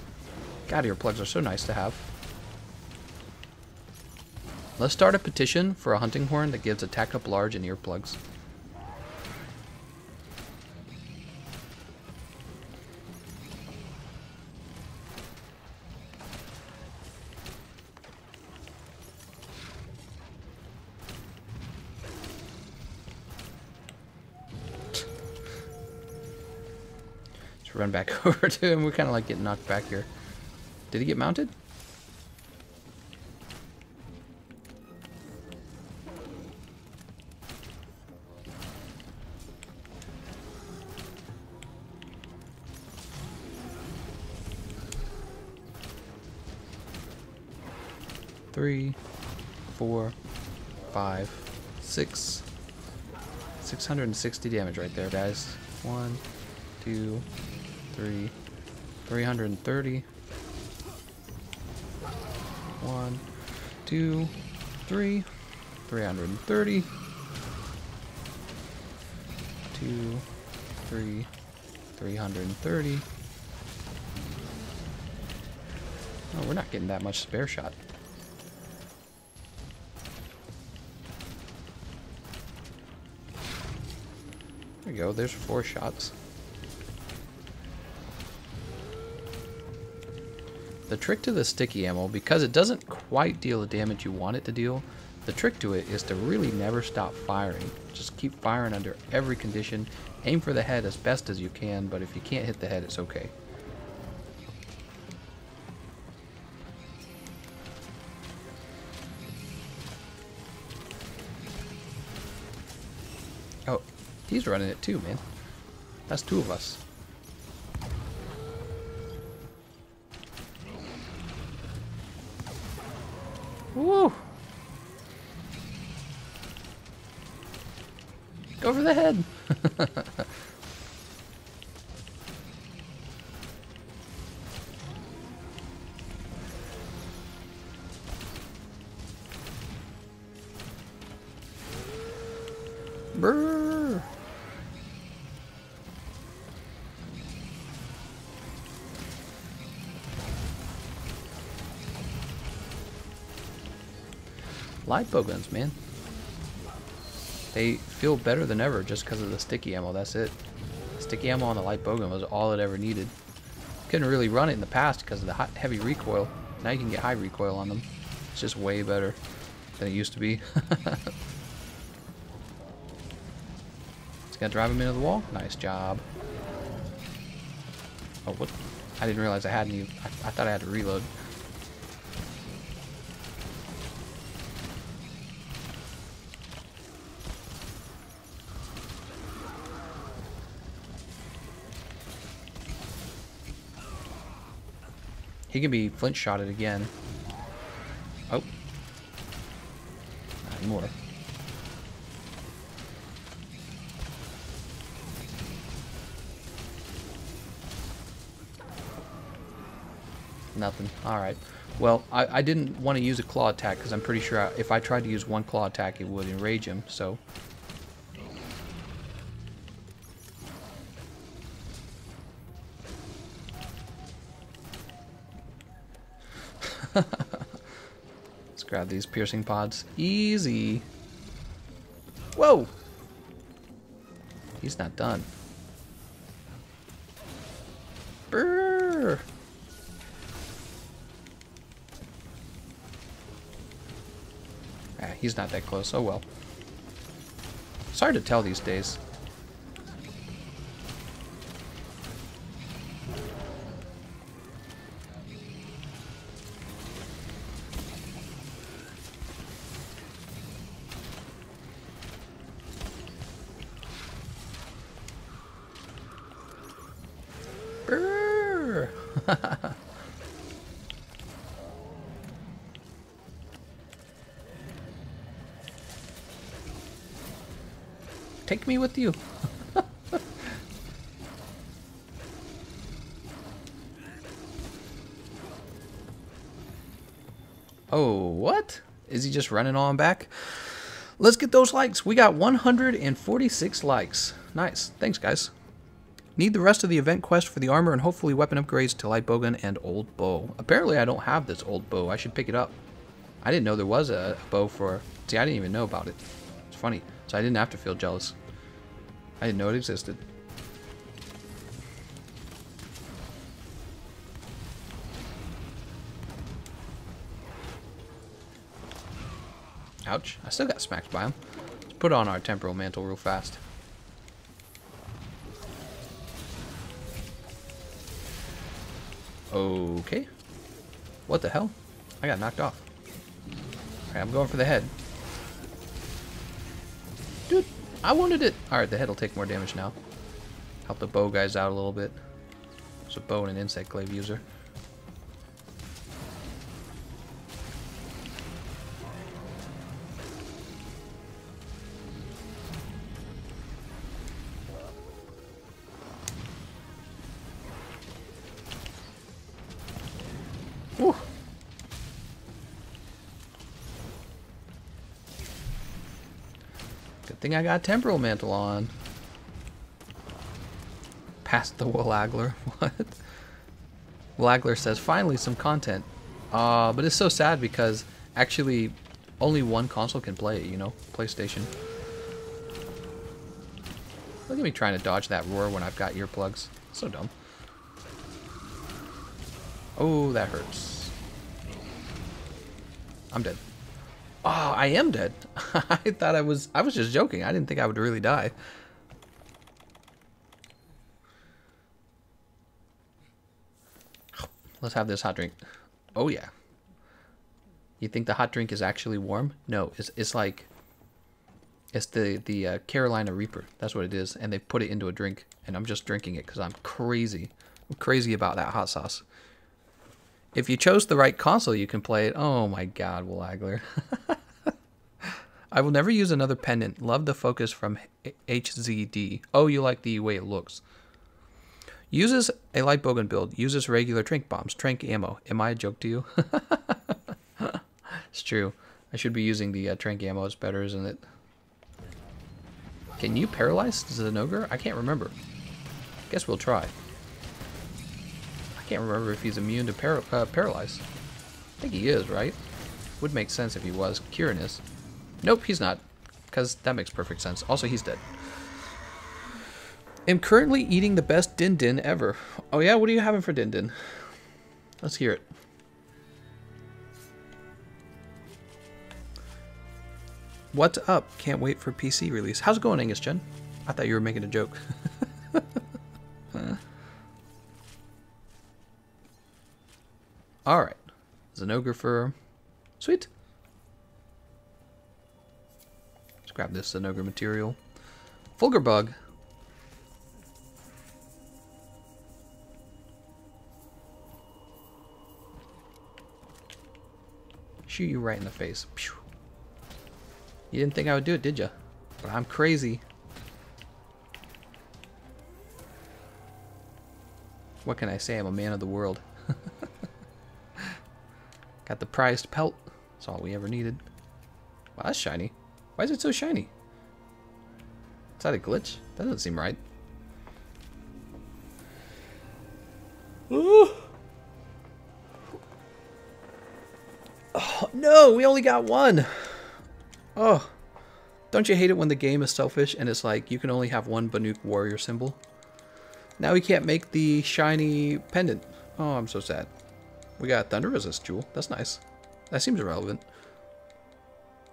God, earplugs are so nice to have. Let's start a petition for a hunting horn that gives attack up large and earplugs. Back (laughs) over to him. We're kind of like getting knocked back here. Did he get mounted? three, four, five, six. 660 damage right there, guys. One, two, three, 330. One, two, three, 330. Two, three, 330. Oh, we're not getting that much spare shot. There you go, there's four shots. The trick to the sticky ammo, because it doesn't quite deal the damage you want it to deal, the trick to it is to really never stop firing. Just keep firing under every condition. Aim for the head as best as you can, but if you can't hit the head, it's okay. Oh, he's running it too, man. That's two of us. Light bowguns, man. They feel better than ever just because of the sticky ammo, that's it. Sticky ammo on the light bowgun was all it ever needed. Couldn't really run it in the past because of the hot, heavy recoil. Now you can get high recoil on them. It's just way better than it used to be. (laughs) It's gonna drive him into the wall. Nice job. Oh, what? I didn't realize I had any. I, I thought I had to reload. He can be flinch shotted again. Oh. Not anymore. Nothing. Alright. Well, I, I didn't want to use a claw attack because I'm pretty sure I, if I tried to use one claw attack it would enrage him, so... grab these piercing pods. Easy. Whoa! He's not done. Brrr. Ah, he's not that close. Oh well. It's hard to tell these days. Take me with you. (laughs) oh, what? Is he just running on back? Let's get those likes. We got 146 likes. Nice. Thanks, guys. Need the rest of the event quest for the armor and hopefully weapon upgrades to light bowgun and old bow. Apparently I don't have this old bow. I should pick it up. I didn't know there was a bow for... See, I didn't even know about it. It's funny. So I didn't have to feel jealous. I didn't know it existed. Ouch. I still got smacked by him. Let's put on our temporal mantle real fast. Okay. What the hell? I got knocked off. Alright, I'm going for the head. I wanted it. Alright, the head will take more damage now. Help the bow guys out a little bit. There's a bow and an insect glaive user. I got Temporal Mantle on. Past the Willagler. (laughs) What? Willagler says, finally some content. Uh, but it's so sad because actually only one console can play it, you know? PlayStation. Look at me trying to dodge that roar when I've got earplugs. So dumb. Oh, that hurts. I'm dead. Oh, I am dead. (laughs) I thought I was I was just joking. I didn't think I would really die. (sighs) Let's have this hot drink. Oh yeah. You think the hot drink is actually warm? No, it's it's like it's the the uh, Carolina Reaper. That's what it is, and they put it into a drink, and I'm just drinking it because I'm crazy. I'm crazy about that hot sauce. If you chose the right console, you can play it. Oh my God, Wagler. (laughs) I will never use another pendant. Love the focus from HZD. Oh, you like the way it looks. Uses a light bowgun build. Uses regular tranq bombs. Tranq ammo. Am I a joke to you? (laughs) it's true. I should be using the uh, tranq ammo. It's better, isn't it? Can you paralyze Zinogre? I can't remember. Guess we'll try. I can't remember if he's immune to uh, paralyze. I think he is, right? Would make sense if he was. Is. Nope, he's not. Because that makes perfect sense. Also, he's dead. Am currently eating the best din din ever. Oh yeah, what are you having for din din? Let's hear it. What's up? Can't wait for PC release. How's it going, Angus Jen? I thought you were making a joke. (laughs) Alright. Zenographer. Sweet. Let's grab this Zinogre material. Fulgurbug. Shoot you right in the face. Pew. You didn't think I would do it, did you? But I'm crazy. What can I say? I'm a man of the world. (laughs) Got the prized pelt. That's all we ever needed. Wow, that's shiny. Why is it so shiny? Is that a glitch? That doesn't seem right. Ooh. Oh, no, we only got one. Oh, don't you hate it when the game is selfish and it's like you can only have one Banuk warrior symbol? Now we can't make the shiny pendant. Oh, I'm so sad. We got Thunder Resist Jewel. That's nice. That seems irrelevant.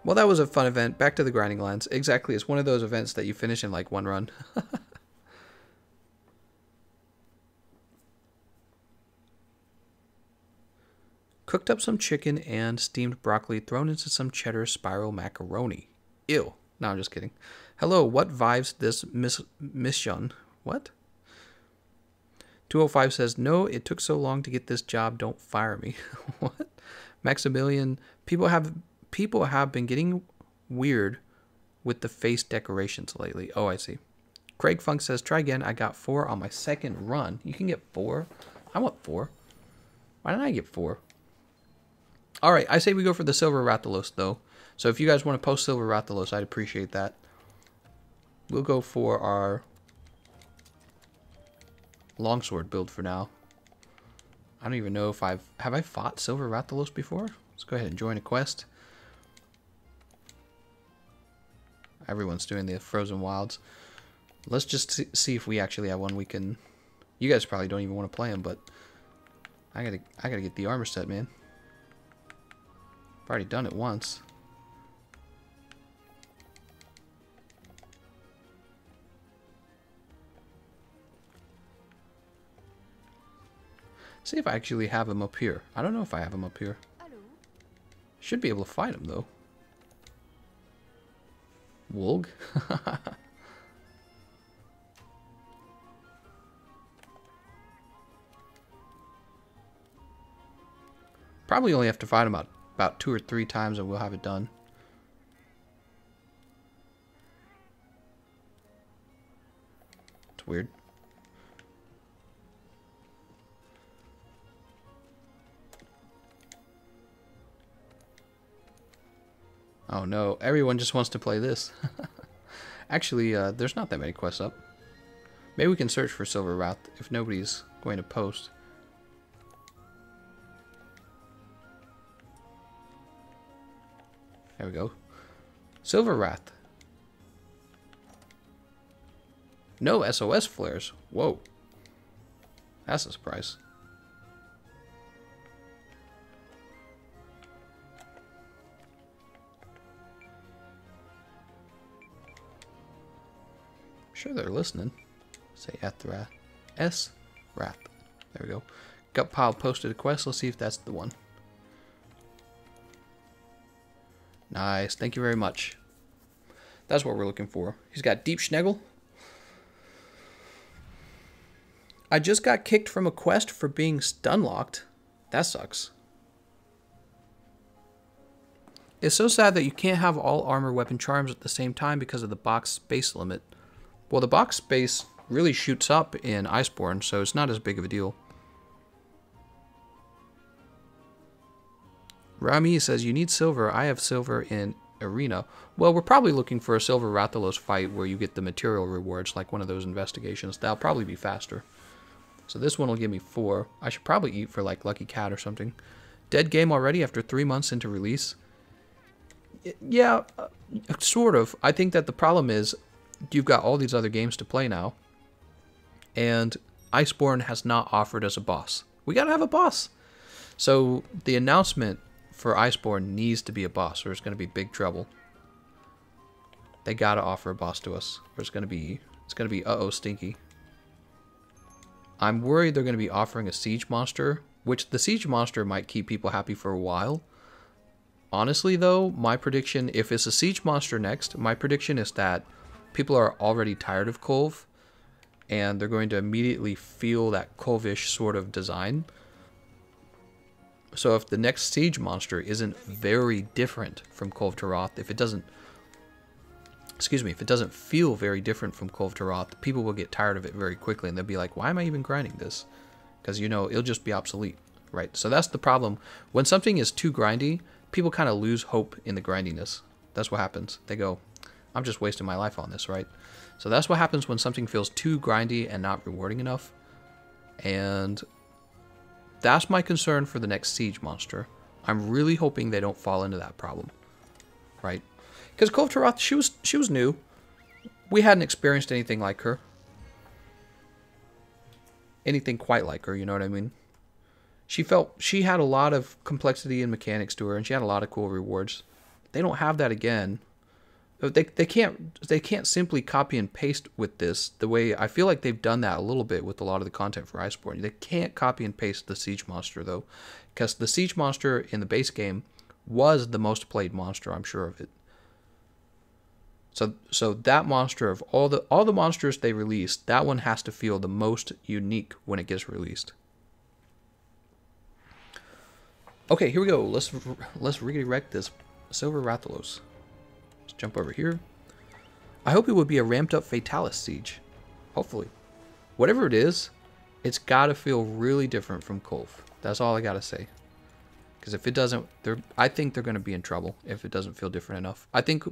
Well, that was a fun event. Back to the grinding lands. Exactly. It's one of those events that you finish in like one run. (laughs) Cooked up some chicken and steamed broccoli thrown into some cheddar spiral macaroni. Ew. No, I'm just kidding. Hello, what vibes this miss mission? What? 205 says, No, it took so long to get this job. Don't fire me. (laughs) what? Maximilian, people have people have been getting weird with the face decorations lately. Oh, I see. Craig Funk says, Try again. I got four on my second run. You can get four. I want four. Why didn't I get four? All right, I say we go for the Silver Rathalos, though. So if you guys want to post Silver Rathalos, I'd appreciate that. We'll go for our longsword build for now. I don't even know if I've... Have I fought Silver Rathalos before? Let's go ahead and join a quest. Everyone's doing the Frozen Wilds. Let's just see if we actually have one we can... You guys probably don't even want to play them, but... I gotta, I gotta get the armor set, man. I've already done it once. See if I actually have him up here. I don't know if I have him up here. Should be able to find him though. Wulg? (laughs) Probably only have to fight him out about two or three times and we'll have it done. It's weird. Oh no, everyone just wants to play this. (laughs) Actually, uh, there's not that many quests up. Maybe we can search for Silver Rath if nobody's going to post. There we go. Silver Rath. No SOS flares. Whoa. That's a surprise. Sure they're listening. Say Ethra. S. Wrap. There we go. Gutpile posted a quest. Let's see if that's the one. Nice. Thank you very much. That's what we're looking for. He's got Deep Schnegel. I just got kicked from a quest for being stun locked. That sucks. It's so sad that you can't have all armor weapon charms at the same time because of the box space limit. Well, the box space really shoots up in Iceborne, so it's not as big of a deal. Rami says, you need silver. I have silver in arena. Well, we're probably looking for a silver Rathalos fight where you get the material rewards, like one of those investigations. That'll probably be faster. So this one will give me four. I should probably eat for like Lucky Cat or something. Dead game already after three months into release. Yeah, uh, sort of. I think that the problem is you've got all these other games to play now, and Iceborne has not offered us a boss. We gotta have a boss. So the announcement for Iceborne needs to be a boss, or it's gonna be big trouble. They gotta offer a boss to us, or it's gonna be it's gonna be uh oh stinky. I'm worried they're gonna be offering a siege monster, which the siege monster might keep people happy for a while. Honestly, though, my prediction, if it's a siege monster next, my prediction is that people are already tired of Kulve, and they're going to immediately feel that Kulvish sort of design. So if the next siege monster isn't very different from Kulve Taroth, if it doesn't, excuse me, if it doesn't feel very different from Kulve Taroth, people will get tired of it very quickly, and they'll be like, why am I even grinding this? Because, you know, it'll just be obsolete, right? So that's the problem. When something is too grindy, people kind of lose hope in the grindiness. That's what happens. They go, I'm just wasting my life on this, right? So that's what happens when something feels too grindy and not rewarding enough. And that's my concern for the next Siege monster. I'm really hoping they don't fall into that problem, right? Because Kulve Taroth, she was, she was new. We hadn't experienced anything like her. Anything quite like her, you know what I mean? She felt, she had a lot of complexity and mechanics to her, and she had a lot of cool rewards. They don't have that again they, they can't they can't simply copy and paste with this the way I feel like they've done that a little bit with a lot of the content for Iceborne. They can't copy and paste the siege monster though, because the siege monster in the base game was the most played monster. I'm sure of it. So so that monster of all the all the monsters they released, that one has to feel the most unique when it gets released. Okay, here we go. Let's let's redirect this Silver Rathalos jump over here. I hope it would be a ramped up Fatalis siege. Hopefully. Whatever it is, it's got to feel really different from Kulve. That's all I got to say. Because if it doesn't, they're, I think they're going to be in trouble if it doesn't feel different enough. I think,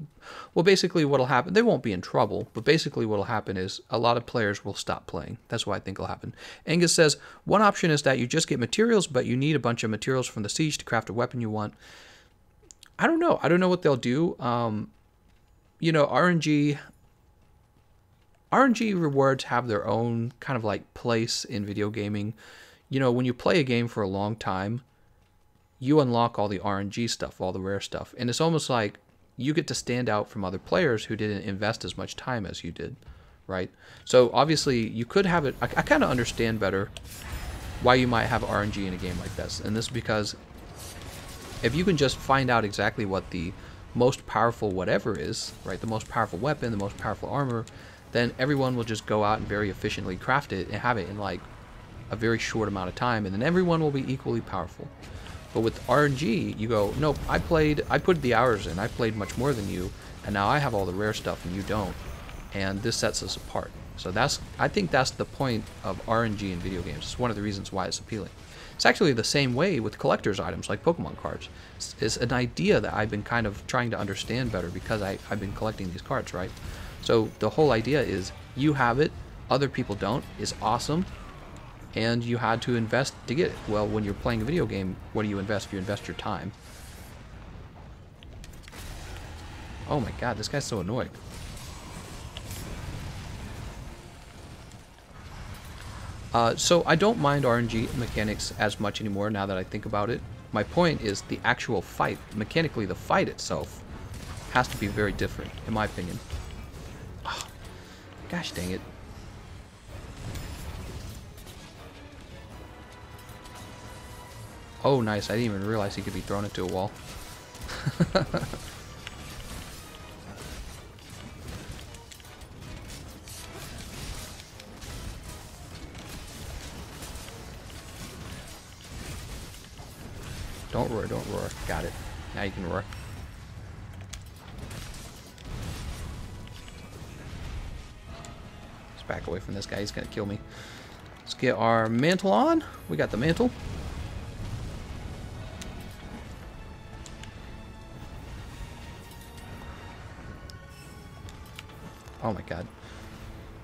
well, basically what'll happen, they won't be in trouble, but basically what'll happen is a lot of players will stop playing. That's what I think will happen. Angus says, one option is that you just get materials, but you need a bunch of materials from the siege to craft a weapon you want. I don't know. I don't know what they'll do. Um, you know, RNG RNG rewards have their own kind of like place in video gaming. You know, when you play a game for a long time, you unlock all the RNG stuff, all the rare stuff. And it's almost like you get to stand out from other players who didn't invest as much time as you did, right? So obviously, you could have it. I, I kind of understand better why you might have RNG in a game like this. And this is because if you can just find out exactly what the most powerful whatever is, right, the most powerful weapon, the most powerful armor, then everyone will just go out and very efficiently craft it and have it in like a very short amount of time, and then everyone will be equally powerful. But with RNG, you go, nope, I played, I put the hours in, I played much more than you, and now I have all the rare stuff and you don't. And this sets us apart. So that's, I think that's the point of RNG in video games. It's one of the reasons why it's appealing. It's actually the same way with collector's items like Pokemon cards. It's, it's an idea that I've been kind of trying to understand better because I, I've been collecting these cards, right? So the whole idea is you have it, other people don't, is awesome, and you had to invest to get it. Well, when you're playing a video game, what do you invest? You invest your time. Oh my god, this guy's so annoying. Uh, so I don't mind RNG mechanics as much anymore now that I think about it. My point is the actual fight, mechanically the fight itself, has to be very different, in my opinion. Oh, (sighs) gosh dang it. Oh, nice. I didn't even realize he could be thrown into a wall. (laughs) don't roar, don't roar. Got it. Now you can roar. Let's back away from this guy. He's going to kill me. Let's get our mantle on. We got the mantle. Oh my god.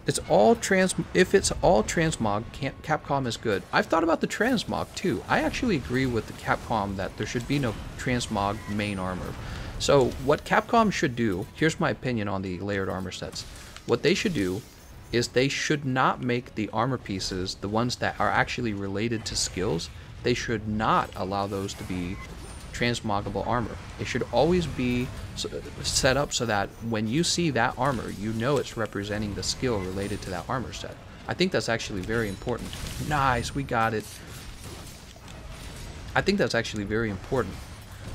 It's all trans. If it's all transmog, Capcom is good. I've thought about the transmog too. I actually agree with the Capcom that there should be no transmog main armor. So what Capcom should do, here's my opinion on the layered armor sets. What they should do is they should not make the armor pieces, the ones that are actually related to skills, they should not allow those to be transmogable armor. It should always be set up so that when you see that armor, you know it's representing the skill related to that armor set. I think that's actually very important. Nice, we got it. I think that's actually very important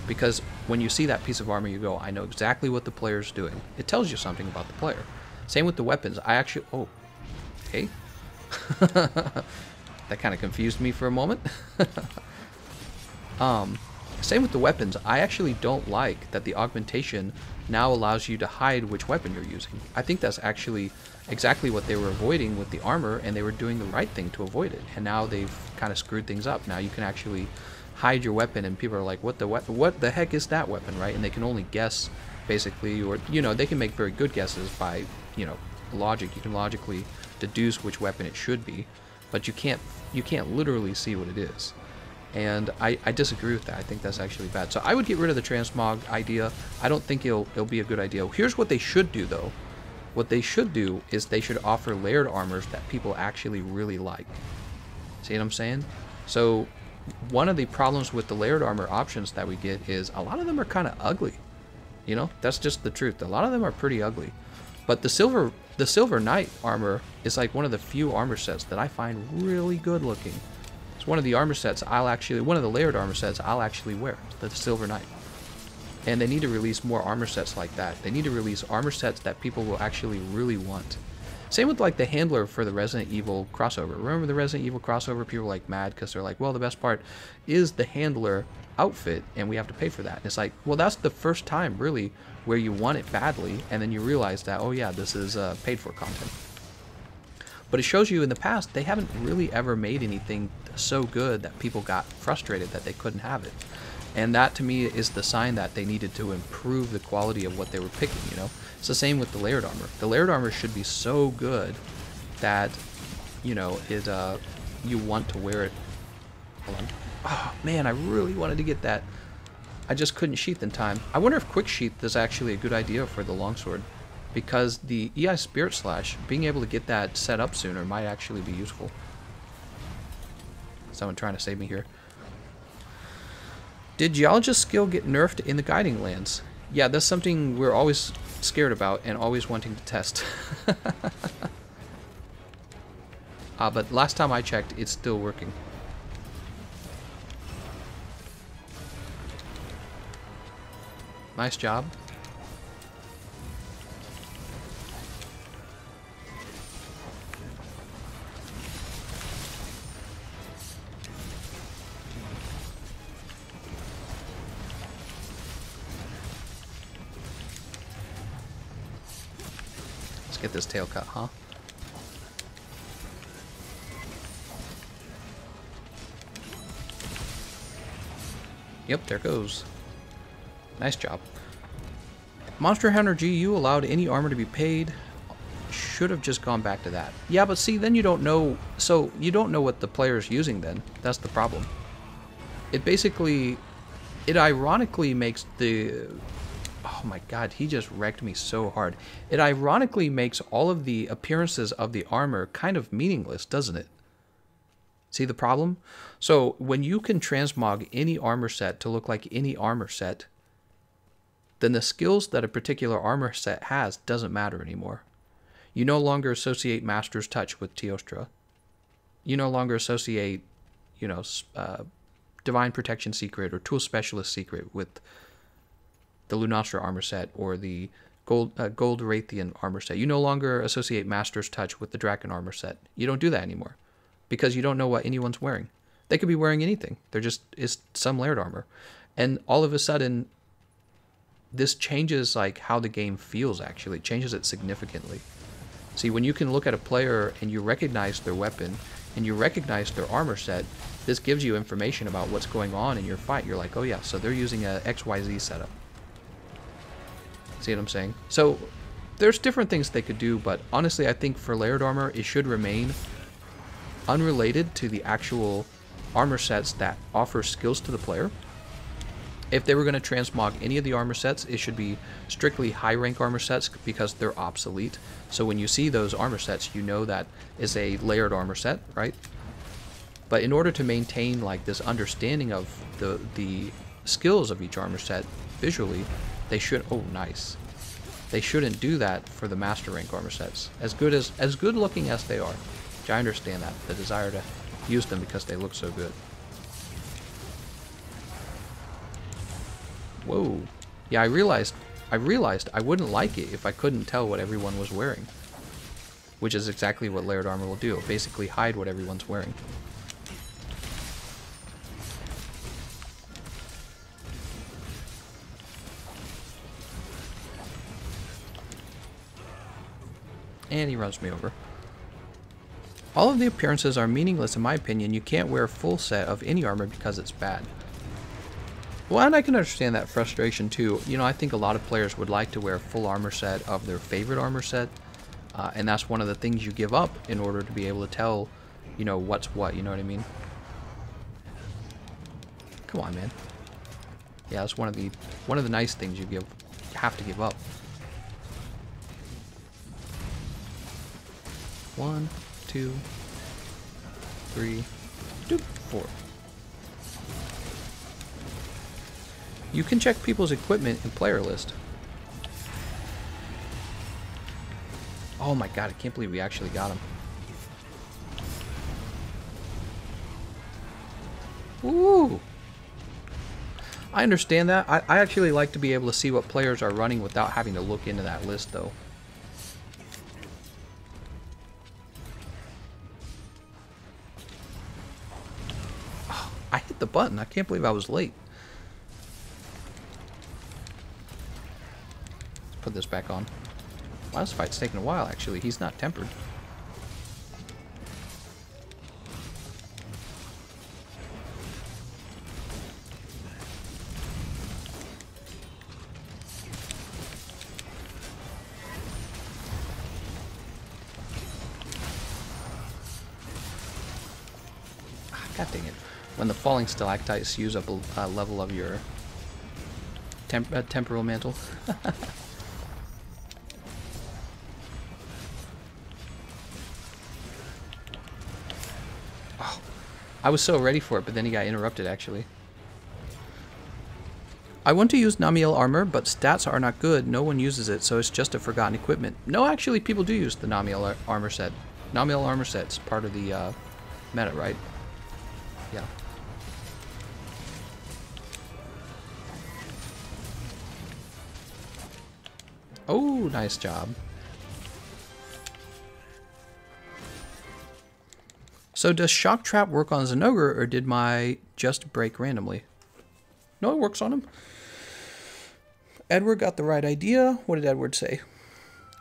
because when you see that piece of armor, you go, I know exactly what the player's doing. It tells you something about the player. Same with the weapons. I actually, oh, okay. (laughs) that kind of confused me for a moment. (laughs) um, same with the weapons. I actually don't like that the augmentation now allows you to hide which weapon you're using. I think that's actually exactly what they were avoiding with the armor, and they were doing the right thing to avoid it. And now they've kind of screwed things up. Now you can actually hide your weapon, and people are like, "What the what? The heck is that weapon?" Right? And they can only guess, basically, or you know, they can make very good guesses by you know logic. You can logically deduce which weapon it should be, but you can't you can't literally see what it is and I, I, disagree with that. I think that's actually bad. So I would get rid of the transmog idea. I don't think it'll, it'll be a good idea. Here's what they should do, though. What they should do is they should offer layered armors that people actually really like. See what I'm saying? So one of the problems with the layered armor options that we get is a lot of them are kind of ugly. You know, that's just the truth. A lot of them are pretty ugly. But the silver the silver knight armor is like one of the few armor sets that I find really good looking. It's one of the armor sets I'll actually, one of the layered armor sets I'll actually wear, the Silver Knight. And they need to release more armor sets like that. They need to release armor sets that people will actually really want. Same with like the handler for the Resident Evil crossover. Remember the Resident Evil crossover? People were like mad because they're like, well, the best part is the handler outfit and we have to pay for that. And it's like, well, that's the first time really where you want it badly and then you realize that, oh yeah, this is uh, paid for content. But it shows you in the past, they haven't really ever made anything so good that people got frustrated that they couldn't have it. And that to me is the sign that they needed to improve the quality of what they were picking, you know? It's the same with the layered armor. The layered armor should be so good that, you know, it, uh, you want to wear it. Oh, man, I really wanted to get that. I just couldn't sheath in time. I wonder if Quick Sheathe is actually a good idea for the longsword because the Iai Spirit Slash, being able to get that set up sooner might actually be useful. Someone trying to save me here. Did Geologist skill get nerfed in the Guiding Lands? Yeah, that's something we're always scared about and always wanting to test. (laughs) uh, but last time I checked, it's still working. Nice job. Get this tail cut, huh? Yep, there goes. Nice job. Monster Hunter GU allowed any armor to be paid. Should have just gone back to that. Yeah, but see, then you don't know... So, you don't know what the player is using then. That's the problem. It basically... It ironically makes the oh my god, he just wrecked me so hard. It ironically makes all of the appearances of the armor kind of meaningless, doesn't it? See the problem? So when you can transmog any armor set to look like any armor set, then the skills that a particular armor set has doesn't matter anymore. You no longer associate Master's Touch with Teostra. You no longer associate, you know, uh, Divine Protection Secret or Tool Specialist Secret with the Lunastra armor set or the Gold uh, Gold Rathian armor set. You no longer associate Master's Touch with the Drachen armor set. You don't do that anymore because you don't know what anyone's wearing. They could be wearing anything. They're just is some layered armor, and all of a sudden, this changes like how the game feels. Actually, it changes it significantly. See, when you can look at a player and you recognize their weapon and you recognize their armor set, this gives you information about what's going on in your fight. You're like, oh yeah, so they're using a XYZ setup. See what I'm saying? So there's different things they could do, but honestly, I think for layered armor, it should remain unrelated to the actual armor sets that offer skills to the player. If they were going to transmog any of the armor sets, it should be strictly high rank armor sets because they're obsolete. So when you see those armor sets, you know that is a layered armor set, right? But in order to maintain like this understanding of the the skills of each armor set visually, they should oh nice. They shouldn't do that for the master rank armor sets. As good as as good looking as they are. Which I understand that, the desire to use them because they look so good. Whoa. Yeah, I realized I realized I wouldn't like it if I couldn't tell what everyone was wearing. Which is exactly what layered armor will do. Basically hide what everyone's wearing. And he runs me over. All of the appearances are meaningless in my opinion. You can't wear a full set of any armor because it's bad. Well, and I can understand that frustration too. You know, I think a lot of players would like to wear a full armor set of their favorite armor set. Uh, and that's one of the things you give up in order to be able to tell, you know, what's what, you know what I mean? Come on, man. Yeah, that's one of the one of the nice things you give have to give up. One, two, three, doop, four. You can check people's equipment in player list. Oh my god, I can't believe we actually got him. Ooh. I understand that. I, I actually like to be able to see what players are running without having to look into that list, though. I hit the button. I can't believe I was late. Let's put this back on. Wow, this fight's taking a while, actually. He's not tempered. Ah, God dang it. When the falling stalactites use up a level of your temp uh, temporal mantle. (laughs) oh, I was so ready for it, but then he got interrupted, actually. I want to use Namielle armor, but stats are not good. No one uses it, so it's just a forgotten equipment. No, actually, people do use the Namielle armor set. Namielle armor set's part of the uh, meta, right? Oh, nice job. So does Shock Trap work on Zinogre, or did my just break randomly? No, it works on him. Edward got the right idea. What did Edward say?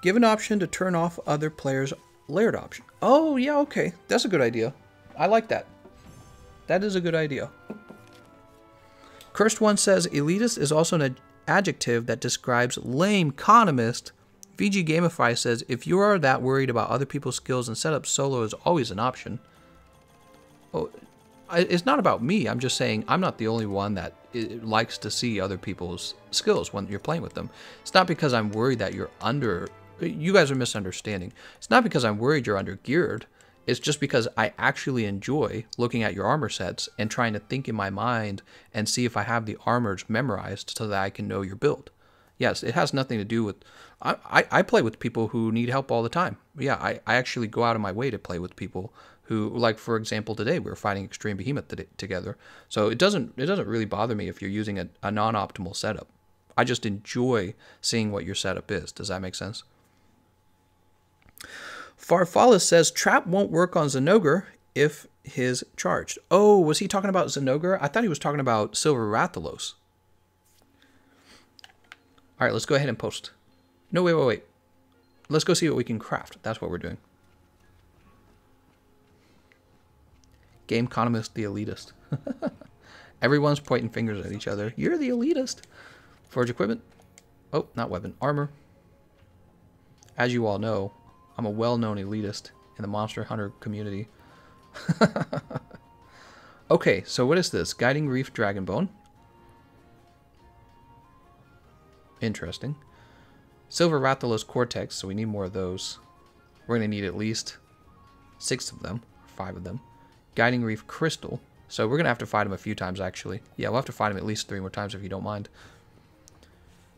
Give an option to turn off other players' layered option. Oh, yeah, okay. That's a good idea. I like that. That is a good idea. Cursed One says, elitist is also an adjective that describes lame economist. VG Gamify says, if you are that worried about other people's skills and setups, solo is always an option. Oh, it's not about me. I'm just saying I'm not the only one that likes to see other people's skills when you're playing with them. It's not because I'm worried that you're under. You guys are misunderstanding. It's not because I'm worried you're under geared. It's just because I actually enjoy looking at your armor sets and trying to think in my mind and see if I have the armors memorized so that I can know your build. Yes, it has nothing to do with. I, I, I play with people who need help all the time. Yeah, I, I actually go out of my way to play with people who, like for example, today we were fighting Extreme Behemoth together. So it doesn't it doesn't really bother me if you're using a, a non-optimal setup. I just enjoy seeing what your setup is. Does that make sense? Farfallis says Trap won't work on Zinogre if his charged. Oh, was he talking about Zinogre? I thought he was talking about Silver Rathalos. All right, let's go ahead and post. No, wait, wait, wait. Let's go see what we can craft. That's what we're doing. Game economist, the elitist. (laughs) Everyone's pointing fingers at each other. You're the elitist. Forge equipment. Oh, not weapon. Armor. As you all know, I'm a well-known elitist in the Monster Hunter community. (laughs) okay, so what is this? Guiding Reef Dragon Bone. Interesting. Silver Rathalos Cortex, so we need more of those. We're going to need at least six of them, five of them. Guiding Reef Crystal. So we're going to have to fight him a few times, actually. Yeah, we'll have to fight him at least three more times if you don't mind.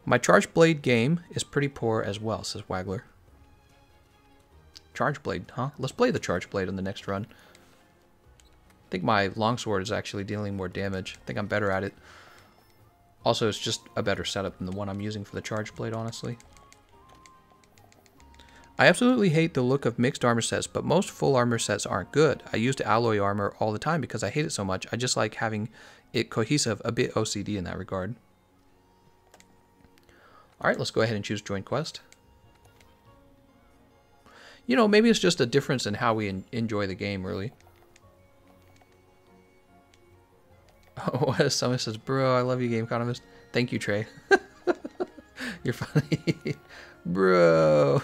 My Charge Blade game is pretty poor as well, says Waggler. Charge Blade, huh? Let's play the Charge Blade on the next run. I think my Longsword is actually dealing more damage. I think I'm better at it. Also, it's just a better setup than the one I'm using for the Charge Blade, honestly. I absolutely hate the look of mixed armor sets, but most full armor sets aren't good. I used alloy armor all the time because I hate it so much. I just like having it cohesive, a bit OCD in that regard. Alright, let's go ahead and choose Join Quest you know, maybe it's just a difference in how we enjoy the game, really. (laughs) Oh, someone says, bro, I love you, Game Economist. Thank you, Trey. (laughs) You're funny. (laughs) bro.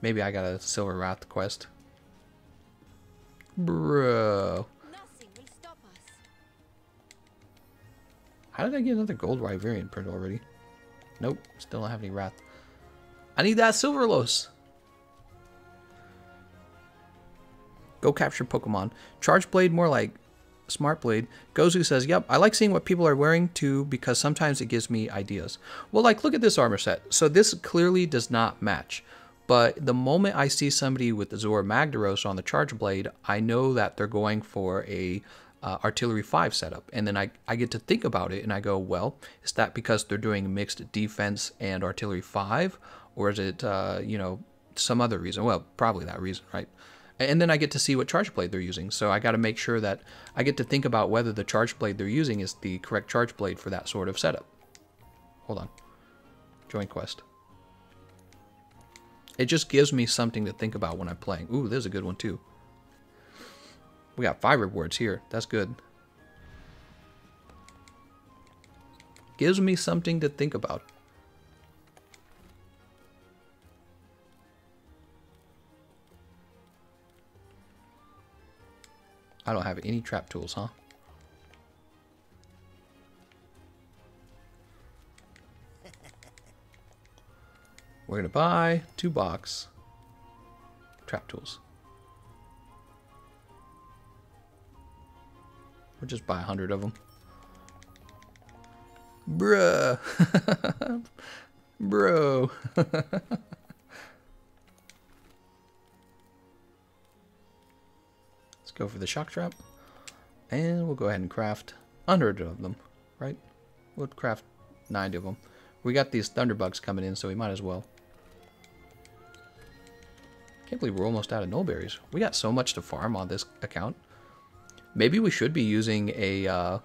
Maybe I got a Silver Rath quest. Bro. How did I get another gold Wyverian print already? Nope, still don't have any Rath. I need that Silverlos. Go capture Pokemon. Charge Blade more like Smart Blade. Gozu says, yep, I like seeing what people are wearing too because sometimes it gives me ideas. Well, like, look at this armor set. So this clearly does not match. But the moment I see somebody with the Zora Magdaros on the Charge Blade, I know that they're going for a uh, artillery 5 setup. And then I, I get to think about it and i go well is that because they're doing mixed defense and artillery 5 or is it uh, you know some other reason? Well probably that reason right? And then i get to see what charge blade they're using. So i got to make sure that i get to think about whether the charge blade they're using is the correct charge blade for that sort of setup. Hold on. Join quest. It just gives me something to think about when i'm playing. Ooh there's a good one too we got five rewards here. That's good. Gives me something to think about. I don't have any trap tools, huh? We're going to buy two box trap tools. We'll just buy a hundred of them. Bruh. (laughs) Bro. (laughs) Let's go for the shock trap. And we'll go ahead and craft 100 of them, right? We'll craft 90 of them. We got these thunderbugs coming in, so we might as well. Can't believe we're almost out of nullberries. We got so much to farm on this account. Maybe we should be using a uh,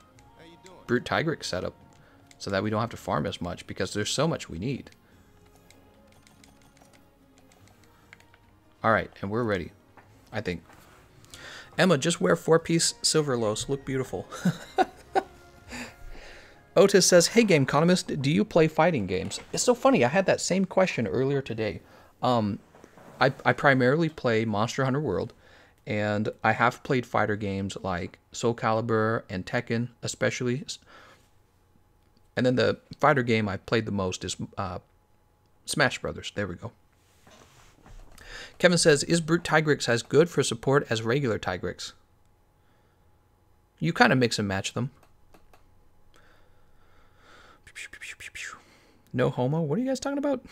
Brute Tigrex setup so that we don't have to farm as much because there's so much we need. Alright, and we're ready. I think. Emma, just wear four-piece Silverlos. Look beautiful. (laughs) Otis says, Hey, Game Economist, do you play fighting games? It's so funny. I had that same question earlier today. Um, I, I primarily play Monster Hunter World. And I have played fighter games like Soul Calibur and Tekken, especially. And then the fighter game I played the most is uh, Smash Brothers. There we go. Kevin says, "Is Brute Tigrex as good for support as regular Tigrex?" You kind of mix and match them. No homo. What are you guys talking about? (laughs)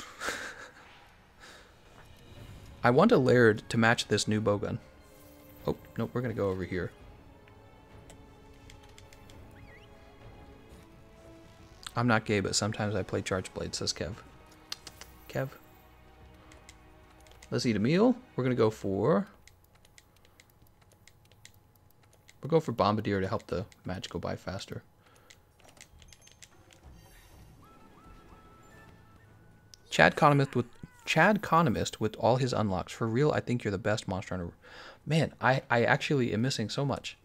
I want a Laird to match this new bowgun. Oh, nope, we're going to go over here. I'm not gay, but sometimes I play Charge Blade, says Kev. Kev. Let's eat a meal. We're going to go for... We'll go for Bombardier to help the match go by faster. Chad Economist with Chad Economist with all his unlocks. For real, I think you're the best Monster Hunter. Man, I, I actually am missing so much.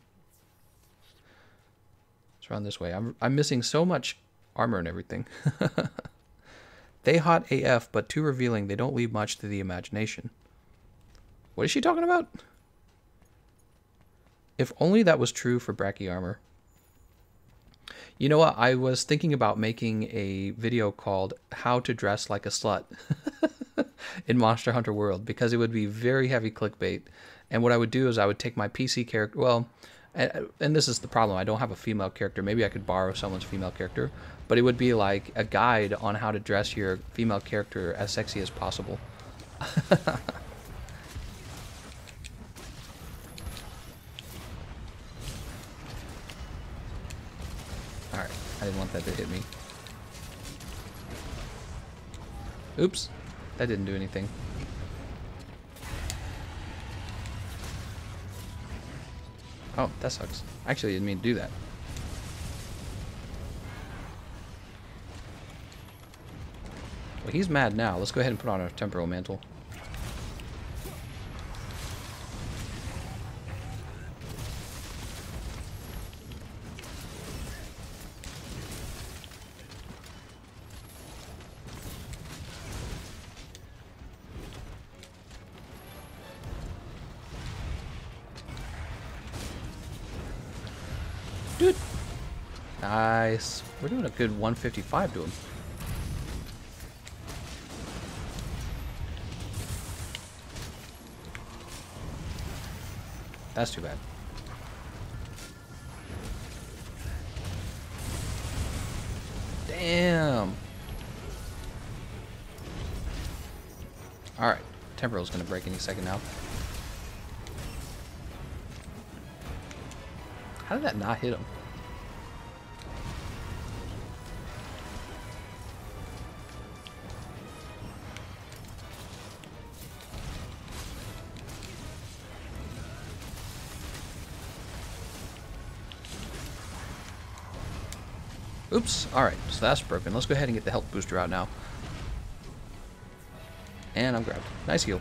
Let's run this way. I'm, I'm missing so much armor and everything. (laughs) they hot AF, but too revealing. They don't leave much to the imagination. What is she talking about? If only that was true for Brachy armor. You know what? I was thinking about making a video called How to Dress Like a Slut (laughs) in Monster Hunter World because it would be very heavy clickbait. And what I would do is I would take my PC character, well, and, and this is the problem. I don't have a female character. Maybe I could borrow someone's female character, but it would be like a guide on how to dress your female character as sexy as possible. (laughs) Alright, I didn't want that to hit me. Oops, that didn't do anything. Oh, that sucks. Actually, I didn't mean to do that. Well, he's mad now. Let's go ahead and put on our temporal mantle. We're doing a good 155 to him. That's too bad. Damn. Alright. Temporal's gonna break any second now. How did that not hit him? Oops. Alright, so that's broken. Let's go ahead and get the health booster out now. And I'm grabbed. Nice heal.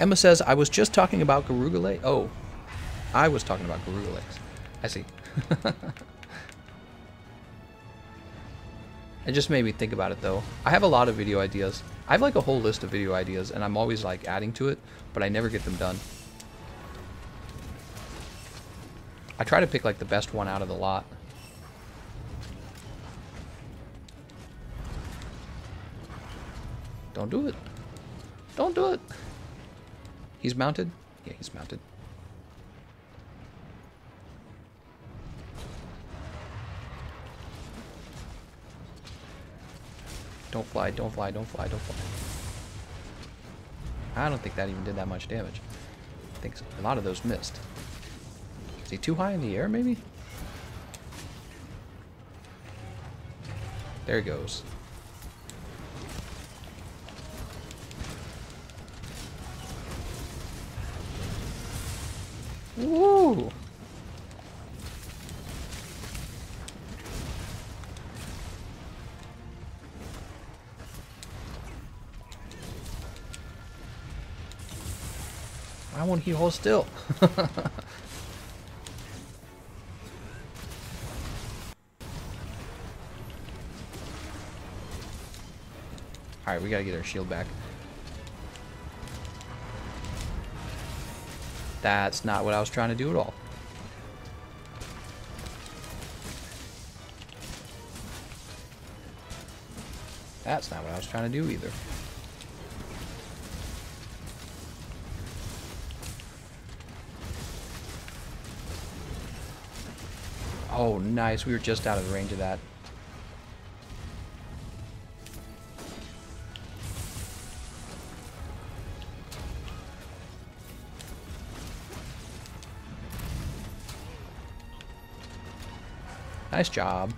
Emma says, I was just talking about Garugale. Oh, I was talking about Garugale. I see. (laughs) it just made me think about it, though. I have a lot of video ideas. I have like a whole list of video ideas, and I'm always like adding to it, but I never get them done. I try to pick like the best one out of the lot. Don't do it. Don't do it. He's mounted? Yeah, he's mounted. Don't fly, don't fly, don't fly, don't fly. I don't think that even did that much damage. I think a lot of those missed. Is he too high in the air, maybe? There he goes. Won't hold still? (laughs) Alright, we gotta get our shield back. That's not what I was trying to do at all. That's not what I was trying to do either. Oh, nice. We were just out of the range of that. Nice job.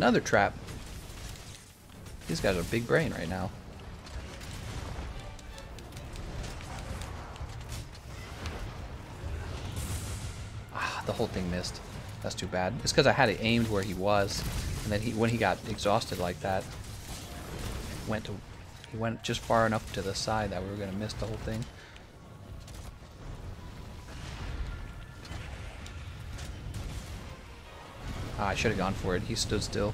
Another trap. These guys are a big brain right now. Ah, the whole thing missed. That's too bad. It's because I had it aimed where he was, and then he, when he got exhausted like that, went to, he went just far enough to the side that we were gonna miss the whole thing. Ah, I should have gone for it. He stood still.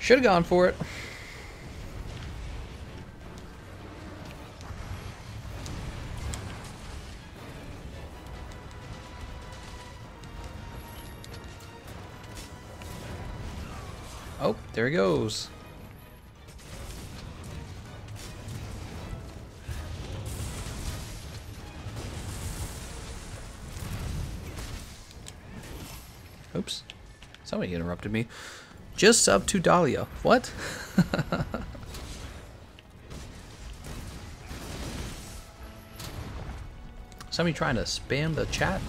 Should have gone for it. Oh, there he goes. Somebody interrupted me. Just sub to Dahlia. What? (laughs) Somebody trying to spam the chat?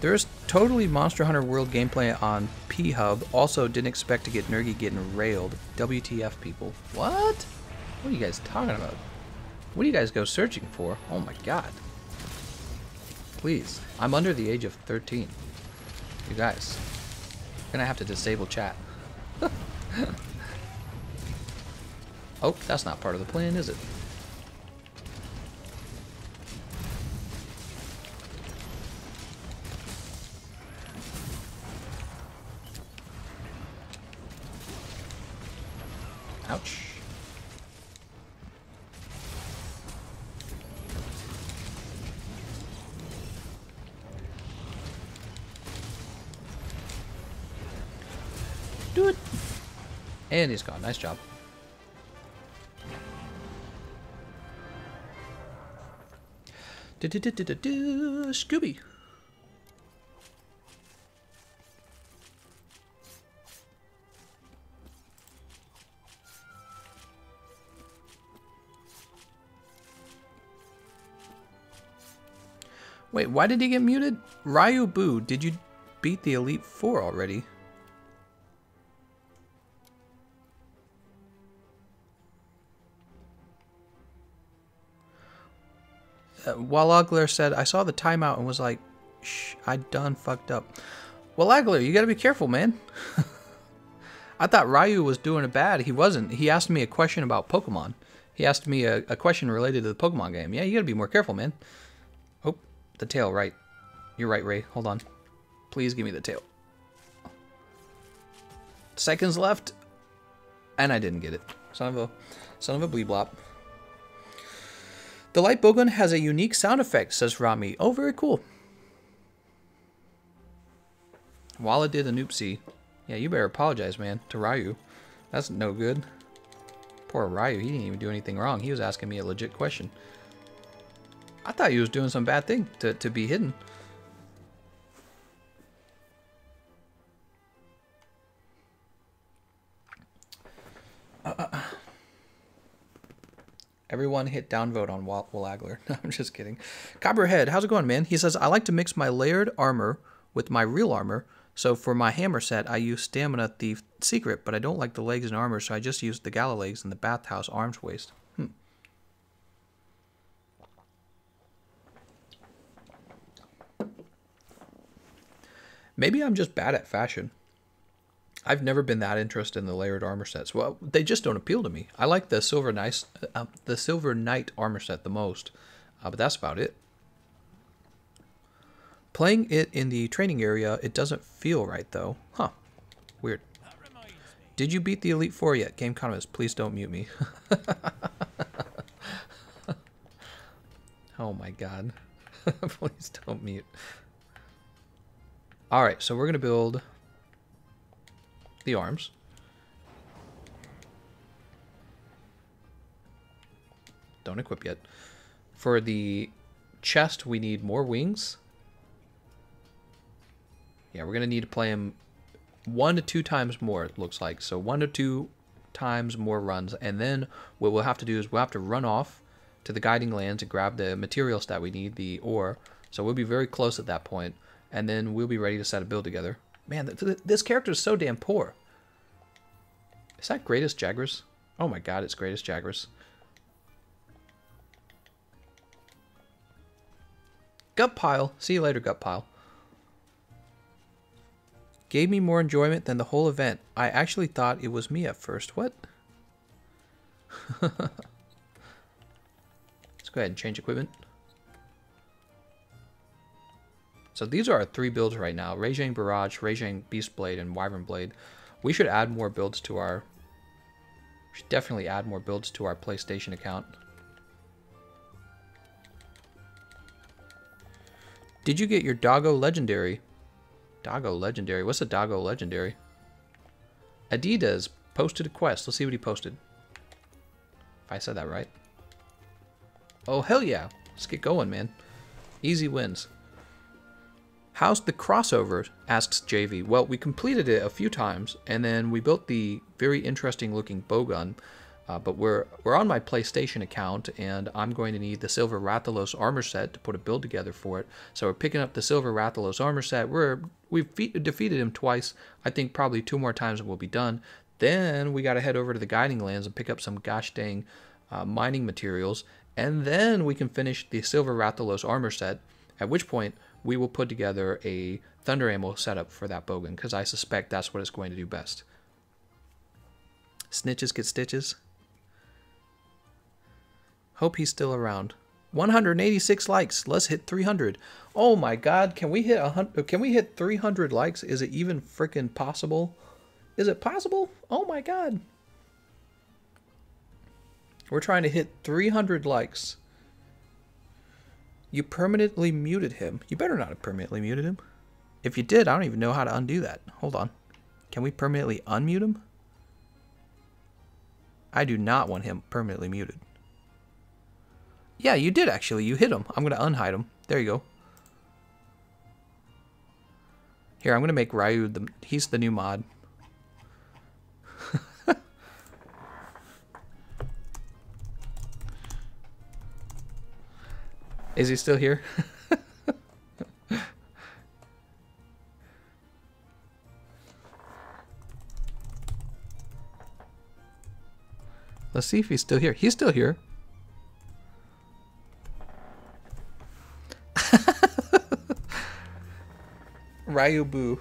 There's totally Monster Hunter World gameplay on P-Hub. Also, didn't expect to get Nergy getting railed. WTF, people. What? What are you guys talking about? What do you guys go searching for? Oh my god. Please. I'm under the age of 13. You guys. Gonna have to disable chat. (laughs) oh, that's not part of the plan, is it? Ouch. Do it. And he's gone. Nice job. Do do do Scooby. Wait, why did he get muted? Ryu Boo, did you beat the Elite Four already? Uh, Walagler said, I saw the timeout and was like, Shh, I done fucked up. Well, Walagler, you gotta be careful, man. (laughs) I thought Ryu was doing it bad. He wasn't. He asked me a question about Pokemon. He asked me a, a question related to the Pokemon game. Yeah, you gotta be more careful, man. Oh, the tail, right. You're right, Ray. Hold on. Please give me the tail. Seconds left. And I didn't get it. Son of a son of a bleeblop. The light bowgun has a unique sound effect, says Rami. Oh, very cool. Walla did an oopsie. Yeah, you better apologize, man, to Ryu. That's no good. Poor Ryu, he didn't even do anything wrong. He was asking me a legit question. I thought he was doing some bad thing to, to be hidden. Everyone hit downvote on Wal Walagler. No, (laughs) I'm just kidding. Copperhead, how's it going, man? He says, I like to mix my layered armor with my real armor. So for my hammer set, I use Stamina Thief Secret, but I don't like the legs and armor, so I just use the Gala legs and the Bathhouse arms waist. Hmm. Maybe I'm just bad at fashion. I've never been that interested in the layered armor sets. Well, they just don't appeal to me. I like the silver nice, uh, the silver knight armor set the most. Uh, but that's about it. Playing it in the training area, it doesn't feel right though. Huh. Weird. Did you beat the Elite Four yet? Game economist, please don't mute me. (laughs) oh my god. (laughs) please don't mute. Alright, so we're going to build the arms. Don't equip yet. For the chest, we need more wings. Yeah, we're going to need to play him one to two times more, it looks like. So one to two times more runs. And then what we'll have to do is we'll have to run off to the guiding lands and grab the materials that we need, the ore. So we'll be very close at that point, And then we'll be ready to set a build together. Man, th th this character is so damn poor. Is that Greatest Jagras? Oh my god, it's Greatest Jagras. Gut pile. See you later, gut pile. Gave me more enjoyment than the whole event. I actually thought it was me at first. What? (laughs) Let's go ahead and change equipment. So these are our three builds right now. Rajang Barrage, Rajang Beast Blade, and Wyvern Blade. We should add more builds to our... should definitely add more builds to our PlayStation account. Did you get your Doggo Legendary? Doggo Legendary. What's a Doggo Legendary? Adidas posted a quest. Let's see what he posted. If I said that right. Oh, hell yeah. Let's get going, man. Easy wins. How's the crossover? asks JV. Well, we completed it a few times, and then we built the very interesting looking bowgun. Uh, but we're we're on my PlayStation account, and I'm going to need the Silver Rathalos armor set to put a build together for it. So we're picking up the Silver Rathalos armor set. We're we've defeated him twice. I think probably two more times we'll be done. Then we got to head over to the Guiding Lands and pick up some gosh dang uh, mining materials, and then we can finish the Silver Rathalos armor set. At which point we will put together a Thunder Ammo setup for that bowgun because I suspect that's what it's going to do best. Snitches get stitches. Hope he's still around. 186 likes. Let's hit 300. Oh my god, can we hit a hundred can we hit 300 likes? Is it even freaking possible? Is it possible? Oh my god. We're trying to hit 300 likes. You permanently muted him. You better not have permanently muted him. If you did, I don't even know how to undo that. Hold on. Can we permanently unmute him? I do not want him permanently muted. Yeah, you did actually. You hit him. I'm going to unhide him. There you go. Here, I'm going to make Ryu the... He's the new mod. Is he still here? (laughs) Let's see if he's still here. He's still here. (laughs) Ryu Boo.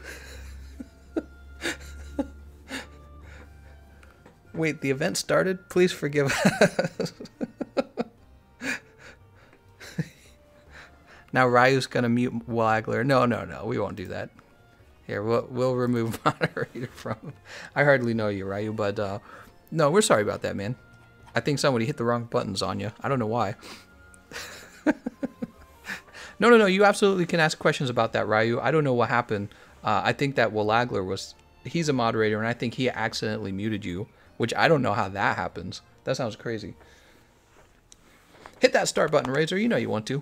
(laughs) Wait, the event started? Please forgive us. Now Ryu's gonna mute Wagler. No, no, no, we won't do that. Here, we'll, we'll remove (laughs) moderator from. I hardly know you, Ryu, but uh, no, we're sorry about that, man. I think somebody hit the wrong buttons on you. I don't know why. (laughs) No, no, no. You absolutely can ask questions about that, Ryu. I don't know what happened. Uh, I think that Willagler was, he's a moderator, and I think he accidentally muted you, which I don't know how that happens. That sounds crazy. Hit that start button, Razor. You know you want to.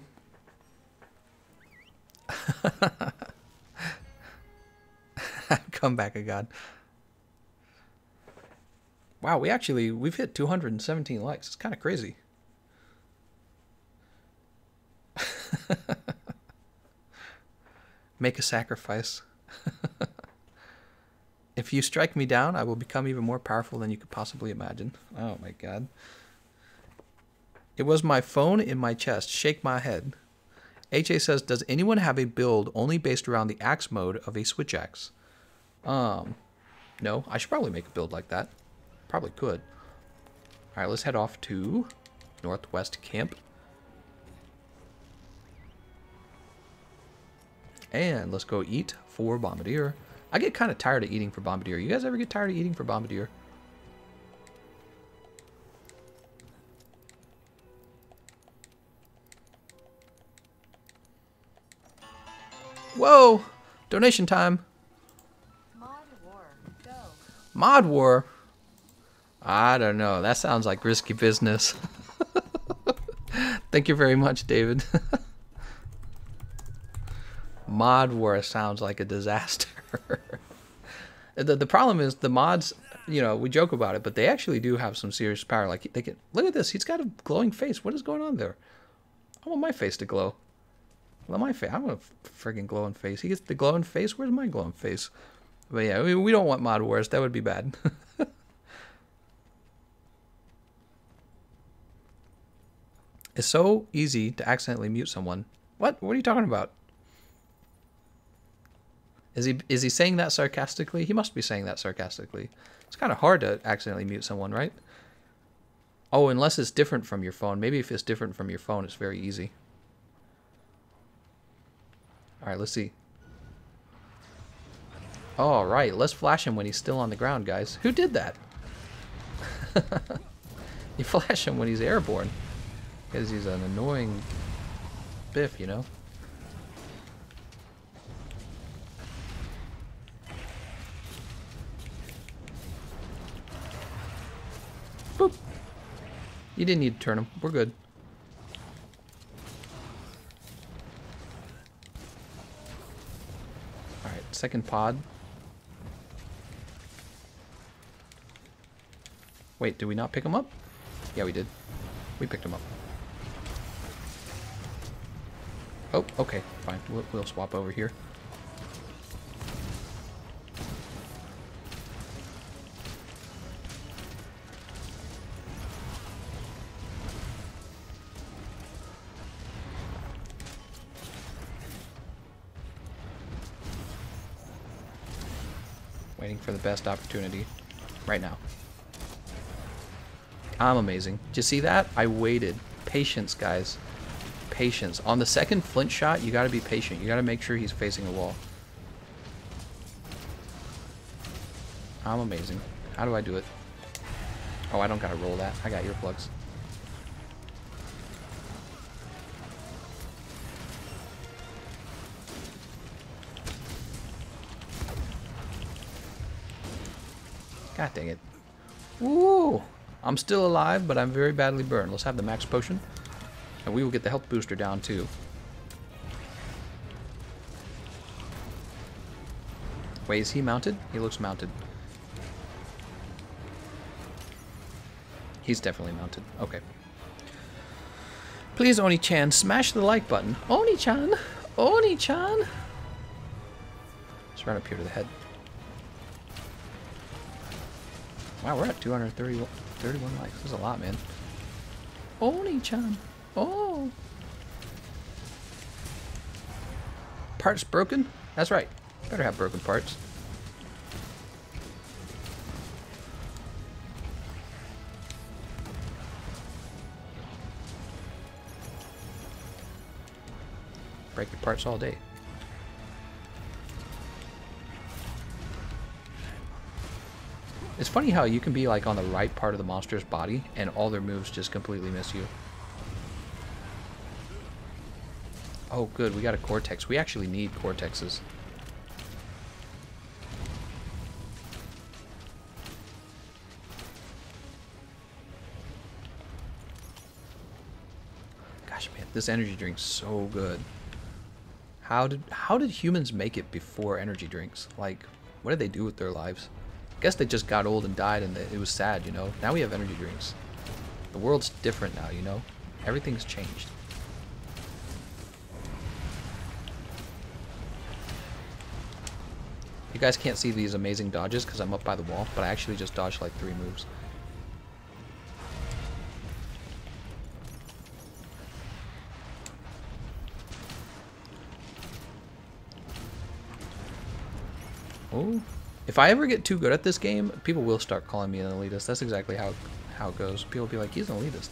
(laughs) Come back, a god. Wow, we actually, we've hit 217 likes. It's kind of crazy. (laughs) Make a sacrifice. (laughs) if you strike me down, I will become even more powerful than you could possibly imagine. Oh my god. It was my phone in my chest. Shake my head. HA says, does anyone have a build only based around the axe mode of a switch axe? Um, no, I should probably make a build like that. Probably could. All right, let's head off to Northwest Camp. And let's go eat for Bombardier. I get kind of tired of eating for Bombardier. You guys ever get tired of eating for Bombardier? Whoa! Donation time. Mod War. Mod War. I don't know. That sounds like risky business. (laughs) Thank you very much, David. (laughs) Mod War sounds like a disaster. (laughs) the, the problem is the mods, you know, we joke about it, but they actually do have some serious power. Like they can look at this. He's got a glowing face. What is going on there? I want my face to glow. Well, my face. I want a friggin' glowing face. He gets the glowing face. Where's my glowing face? But yeah, we, we don't want mod wars. That would be bad. (laughs) it's so easy to accidentally mute someone. What? What are you talking about? Is he is he saying that sarcastically? He must be saying that sarcastically. It's kind of hard to accidentally mute someone, right? Oh, unless it's different from your phone. Maybe if it's different from your phone, it's very easy. All right, let's see. All right, let's flash him when he's still on the ground, guys. Who did that? (laughs) you flash him when he's airborne. Because he's an annoying biff, you know? Boop. You didn't need to turn him. We're good. Alright, second pod. Wait, did we not pick him up? Yeah, we did. We picked him up. Oh, okay, fine. We'll, we'll swap over here. For the best opportunity right now. I'm amazing. Did you see that? I waited. Patience, guys. Patience. On the second flinch shot, you gotta be patient. You gotta make sure he's facing a wall. I'm amazing. How do I do it? Oh, I don't gotta roll that. I got earplugs. God dang it. Woo! I'm still alive, but I'm very badly burned. Let's have the max potion. And we will get the health booster down too. Wait, is he mounted? He looks mounted. He's definitely mounted. Okay. Please, Oni-chan, smash the like button. Oni-chan! Oni-chan! Let's run up here to the head. Wow, we're at 231 31 likes. That's a lot, man. Oni-chan. Oh. Parts broken? That's right. Better have broken parts. Break your parts all day. It's funny how you can be like on the right part of the monster's body and all their moves just completely miss you. Oh good, we got a Cortex. We actually need Cortexes. Gosh man, this energy drink's so good. How did how did humans make it before energy drinks? Like, what did they do with their lives? I guess they just got old and died and it was sad, you know? Now we have energy drinks. The world's different now, you know? Everything's changed. You guys can't see these amazing dodges because I'm up by the wall, but I actually just dodged like three moves. Oh, if I ever get too good at this game, people will start calling me an elitist. That's exactly how how it goes. People will be like, he's an elitist.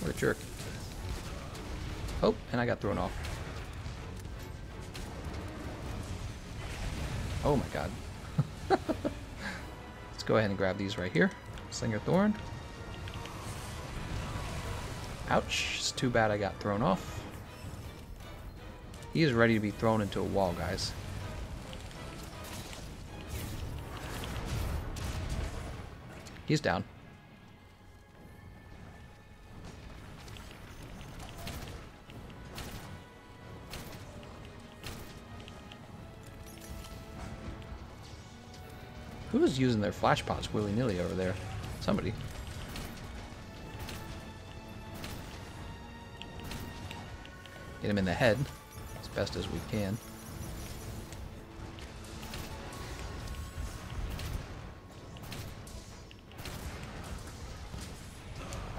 What a jerk. Oh, and I got thrown off. Oh my god. (laughs) Let's go ahead and grab these right here. Slinger Thorn. Ouch. It's too bad I got thrown off. He is ready to be thrown into a wall, guys. He's down. Who is using their flash pots willy-nilly over there? Somebody. Get him in the head as best as we can.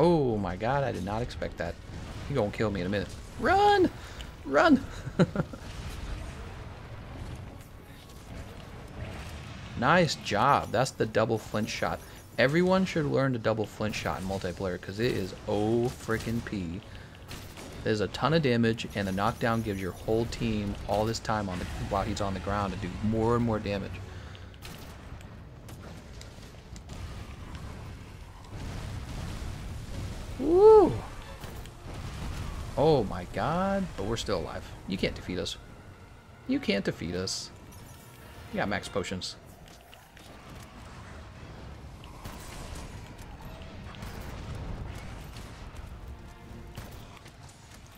Oh my god, I did not expect that. He gonna kill me in a minute. Run! Run! (laughs) nice job. That's the double flinch shot. Everyone should learn to double flinch shot in multiplayer because it is oh freaking p. There's a ton of damage, and the knockdown gives your whole team all this time on the while he's on the ground to do more and more damage. God, but we're still alive. You can't defeat us. You can't defeat us. You got max potions.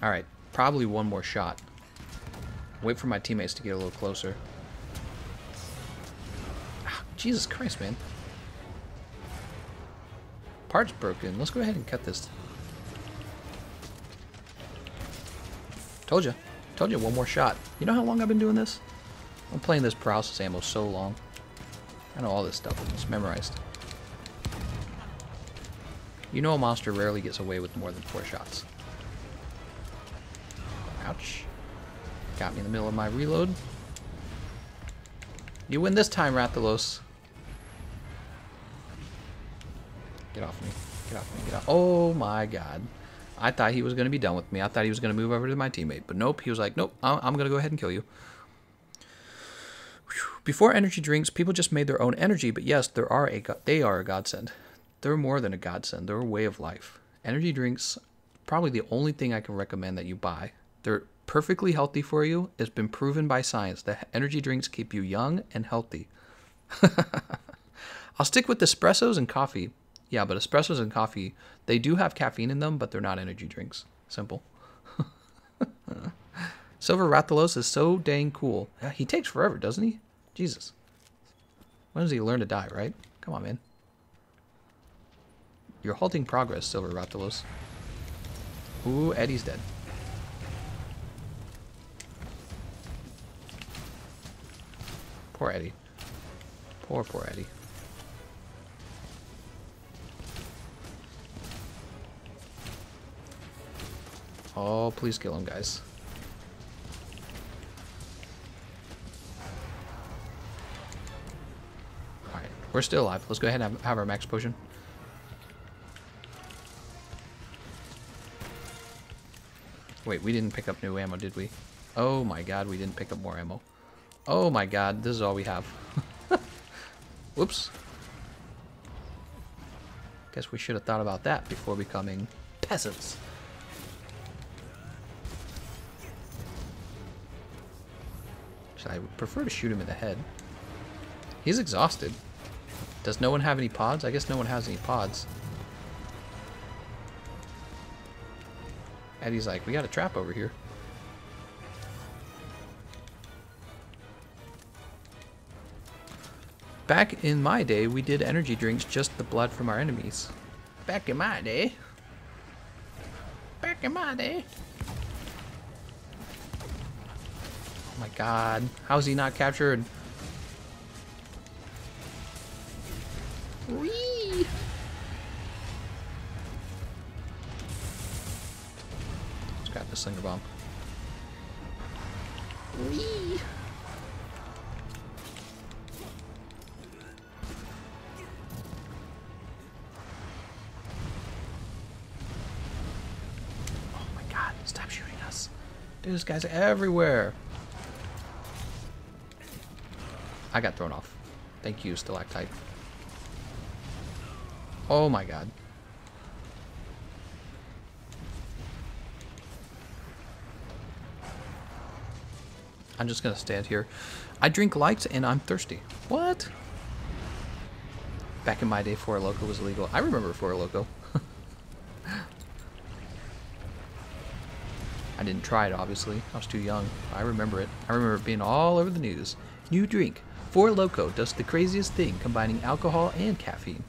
Alright, probably one more shot. Wait for my teammates to get a little closer. Ah, Jesus Christ, man. Part's broken. Let's go ahead and cut this. Told you. Told you, one more shot. You know how long I've been doing this? I'm playing this paralysis ammo so long. I know all this stuff. It's memorized. You know a monster rarely gets away with more than four shots. Ouch. Got me in the middle of my reload. You win this time, Rathalos. Get off me. Get off me. Get off. Oh my god. I thought he was going to be done with me. I thought he was going to move over to my teammate. But nope. He was like, nope, I'm going to go ahead and kill you. Before energy drinks, people just made their own energy. But yes, there are a they are a godsend. They're more than a godsend. They're a way of life. Energy drinks, probably the only thing I can recommend that you buy. They're perfectly healthy for you. It's been proven by science that energy drinks keep you young and healthy. (laughs) I'll stick with espressos and coffee. Yeah, but espressos and coffee, they do have caffeine in them, but they're not energy drinks. Simple. (laughs) Silver Rathalos is so dang cool. He takes forever, doesn't he? Jesus. When does he learn to die, right? Come on, man. You're halting progress, Silver Rathalos. Ooh, Eddie's dead. Poor Eddie. Poor, poor Eddie. Oh, please kill him, guys. Alright, we're still alive. Let's go ahead and have, our max potion. Wait, we didn't pick up new ammo, did we? Oh my god, we didn't pick up more ammo. Oh my god, this is all we have. (laughs) Whoops. Guess we should have thought about that before becoming peasants. I would prefer to shoot him in the head. He's exhausted. Does no one have any pods? I guess no one has any pods. Eddie's like, we got a trap over here. Back in my day, we did energy drinks just the blood from our enemies. Back in my day. Back in my day. Oh my god. How is he not captured? Whee! Let's grab the slinger bomb. Whee! Oh my god, stop shooting us. Dude, this guy's everywhere. I got thrown off. Thank you, stalactite. Oh my god. I'm just gonna stand here. I drink lights and I'm thirsty. What? Back in my day, Four Loco was illegal. I remember Four Loco. (laughs) I didn't try it, obviously. I was too young. I remember it. I remember it being all over the news. New drink. Four Loco does the craziest thing, combining alcohol and caffeine.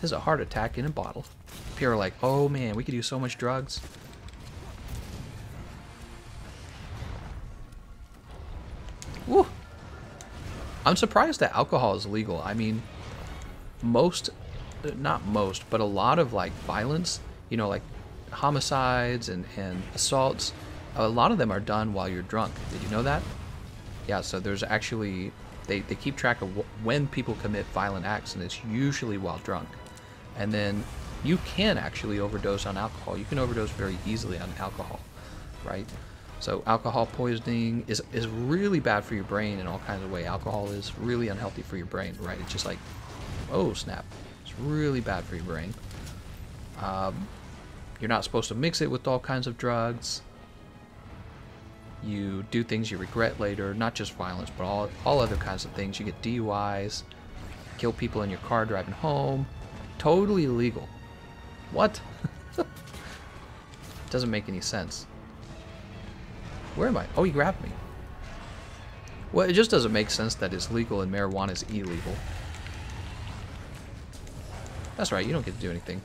This is a heart attack in a bottle. People are like, oh man, we could do so much drugs. Woo! I'm surprised that alcohol is legal. I mean, most, not most, but a lot of like violence, you know, like homicides and, and assaults, a lot of them are done while you're drunk. Did you know that? Yeah, so there's actually, they, they keep track of wh- when people commit violent acts, and it's usually while drunk. And then you can actually overdose on alcohol. You can overdose very easily on alcohol, right? So alcohol poisoning is, is really bad for your brain in all kinds of ways. Alcohol is really unhealthy for your brain, right? It's just like, oh snap, it's really bad for your brain. Um, you're not supposed to mix it with all kinds of drugs. You do things you regret later, not just violence, but all, all other kinds of things. You get DUIs, kill people in your car driving home. Totally illegal. What? (laughs) Doesn't make any sense. Where am I? Oh, he grabbed me. Well, it just doesn't make sense that it's legal and marijuana is illegal. That's right, you don't get to do anything.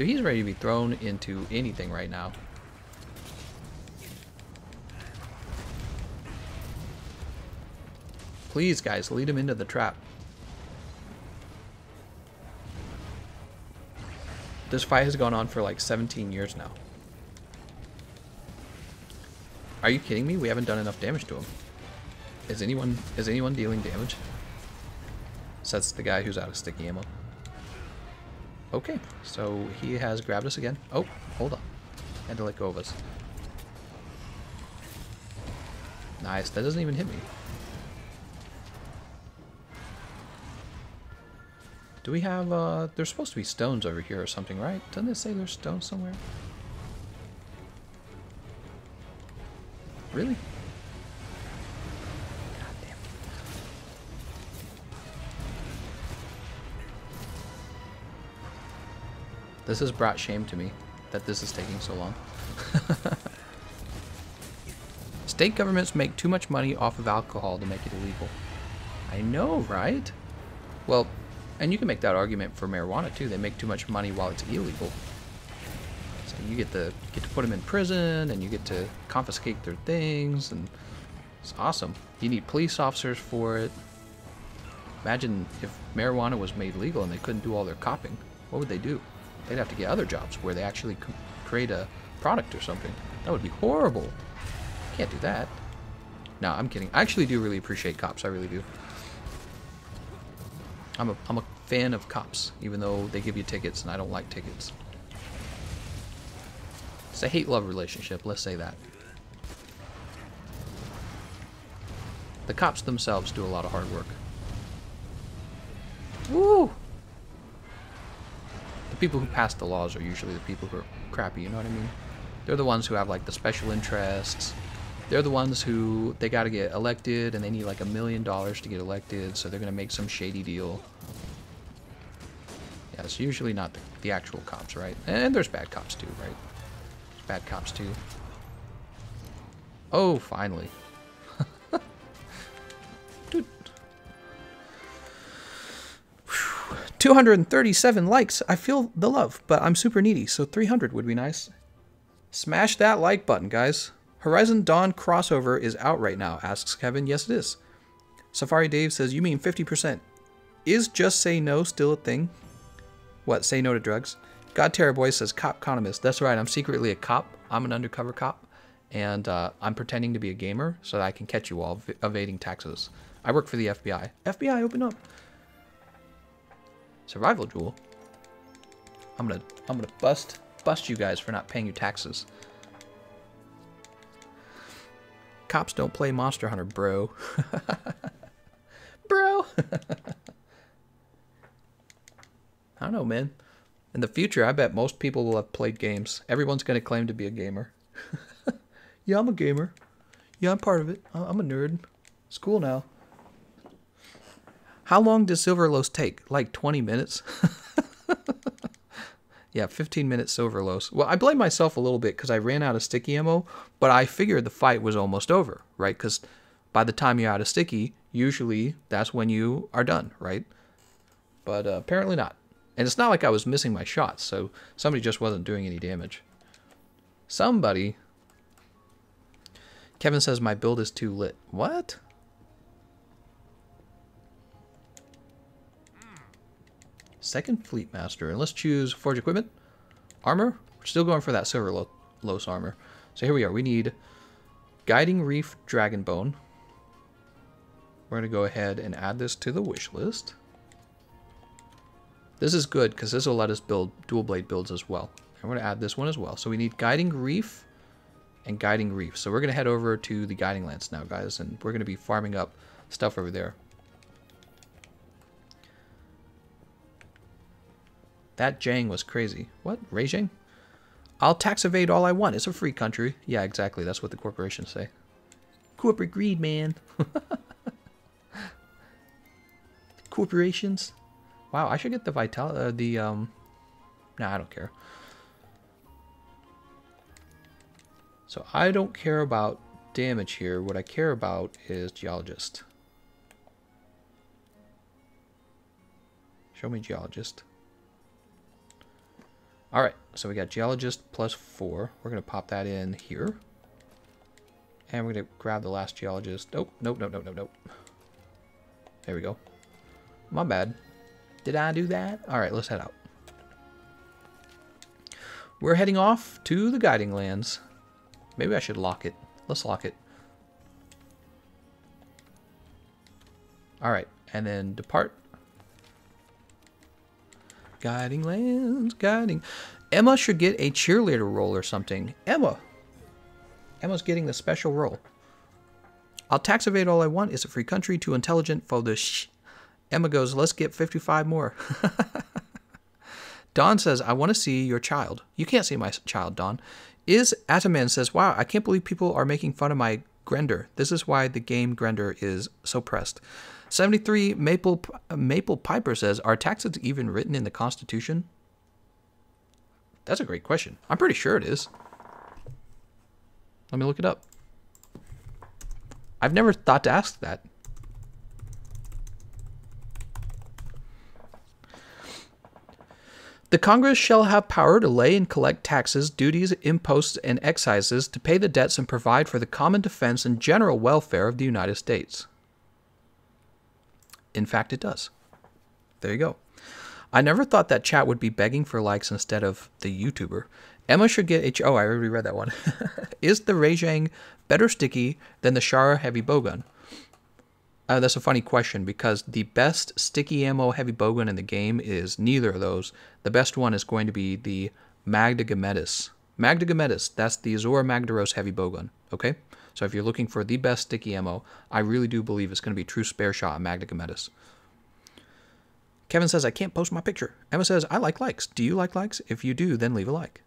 Dude, he's ready to be thrown into anything right now. Please, guys, lead him into the trap. This fight has gone on for like 17 years now. Are you kidding me? We haven't done enough damage to him. Is anyone is anyone dealing damage? Says the guy who's out of sticky ammo. Okay, so he has grabbed us again. Oh, hold on. Had to let go of us. Nice, that doesn't even hit me. Do we have, uh, there's supposed to be stones over here or something, right? Doesn't it say there's stones somewhere? Really? This has brought shame to me that this is taking so long. (laughs) State governments make too much money off of alcohol to make it illegal. I know, right? Well, and you can make that argument for marijuana too. They make too much money while it's illegal. So you get to get to put them in prison, and you get to confiscate their things, and it's awesome. You need police officers for it. Imagine if marijuana was made legal and they couldn't do all their copping. What would they do? They'd have to get other jobs where they actually create a product or something. That would be horrible. Can't do that. No, I'm kidding. I actually do really appreciate cops. I really do. I'm a, I'm a fan of cops, even though they give you tickets and I don't like tickets. It's a hate-love relationship, let's say that. The cops themselves do a lot of hard work. Woo! People who pass the laws are usually the people who are crappy, you know what I mean? They're the ones who have like the special interests. They're the ones who they got to get elected and they need like a million dollars to get elected, so they're going to make some shady deal. Yeah, it's usually not the, the actual cops, right? And there's bad cops too, right? There's bad cops too. Oh, finally. 237 likes. I feel the love, but I'm super needy, so 300 would be nice. Smash that like button, guys. Horizon Dawn crossover is out right now, asks Kevin. Yes, it is. Safari Dave says, You mean 50%? Is just say no still a thing? What, say no to drugs? God Terror Boy says, Cop economist. That's right, I'm secretly a cop. I'm an undercover cop. And uh, I'm pretending to be a gamer so that I can catch you all evading taxes. I work for the FBI. FBI, open up survival jewel. I'm gonna I'm gonna bust bust you guys for not paying your taxes. Cops don't play Monster Hunter, bro. (laughs) bro. (laughs) I don't know, man. In the future, I bet most people will have played games. Everyone's going to claim to be a gamer. (laughs) yeah, I'm a gamer. Yeah, I'm part of it. I'm a nerd. It's cool now. How long does Silverlos take? Like 20 minutes? (laughs) yeah, 15 minutes Silverlos. Well, I blame myself a little bit because I ran out of sticky ammo, but I figured the fight was almost over, right? Because by the time you're out of sticky, usually that's when you are done, right? But uh, apparently not. And it's not like I was missing my shots, so somebody just wasn't doing any damage. Somebody. Kevin says my build is too lit. What? Second Fleet Master. And let's choose Forge Equipment. Armor. We're still going for that Silver Lo- Los armor. So here we are. We need Guiding Reef Dragon Bone. We're going to go ahead and add this to the wish list. This is good because this will let us build dual blade builds as well. We're going to add this one as well. So we need Guiding Reef and Guiding Reef. So we're going to head over to the Guiding Lands now, guys. And we're going to be farming up stuff over there. That Jang was crazy. What? Rajang? I'll tax evade all I want. It's a free country. Yeah, exactly. That's what the corporations say. Corporate greed, man. (laughs) Corporations. Wow, I should get the vital uh, the um Nah, I don't care. So I don't care about damage here. What I care about is geologist. Show me geologist. All right, so we got geologist plus four. We're gonna pop that in here. And we're gonna grab the last geologist. Nope, nope, nope, nope, nope, nope. There we go. My bad. Did I do that? All right, let's head out. We're heading off to the guiding lands. Maybe I should lock it. Let's lock it. All right, and then depart. Guiding lands, guiding. Emma should get a cheerleader role or something. Emma. Emma's getting the special role. I'll tax evade all I want. It's a free country. Too intelligent for the sh. Emma goes, let's get 55 more. (laughs) Don says, I want to see your child. You can't see my child, Don. Is Ataman says, wow, I can't believe people are making fun of my Grender. This is why the game Grender is so pressed. 73 Maple uh, Maple Piper says, are taxes even written in the Constitution? That's a great question. I'm pretty sure it is. Let me look it up. I've never thought to ask that. The Congress shall have power to lay and collect taxes, duties, imposts, and excises to pay the debts and provide for the common defense and general welfare of the United States. In fact, it does. There you go. I never thought that chat would be begging for likes instead of the YouTuber. Emma should get H. Oh, I already read that one. (laughs) Is the Rajang better sticky than the Shara heavy bowgun? Uh, that's a funny question because the best sticky ammo heavy bowgun in the game is neither of those. The best one is going to be the Magda Gemitus. Magda that's the Zorah Magdaros heavy bowgun. Okay? So if you're looking for the best sticky ammo, I really do believe it's going to be True Spare Shot and Magda Gemitus. Kevin says, I can't post my picture. Emma says, I like likes. Do you like likes? If you do, then leave a like.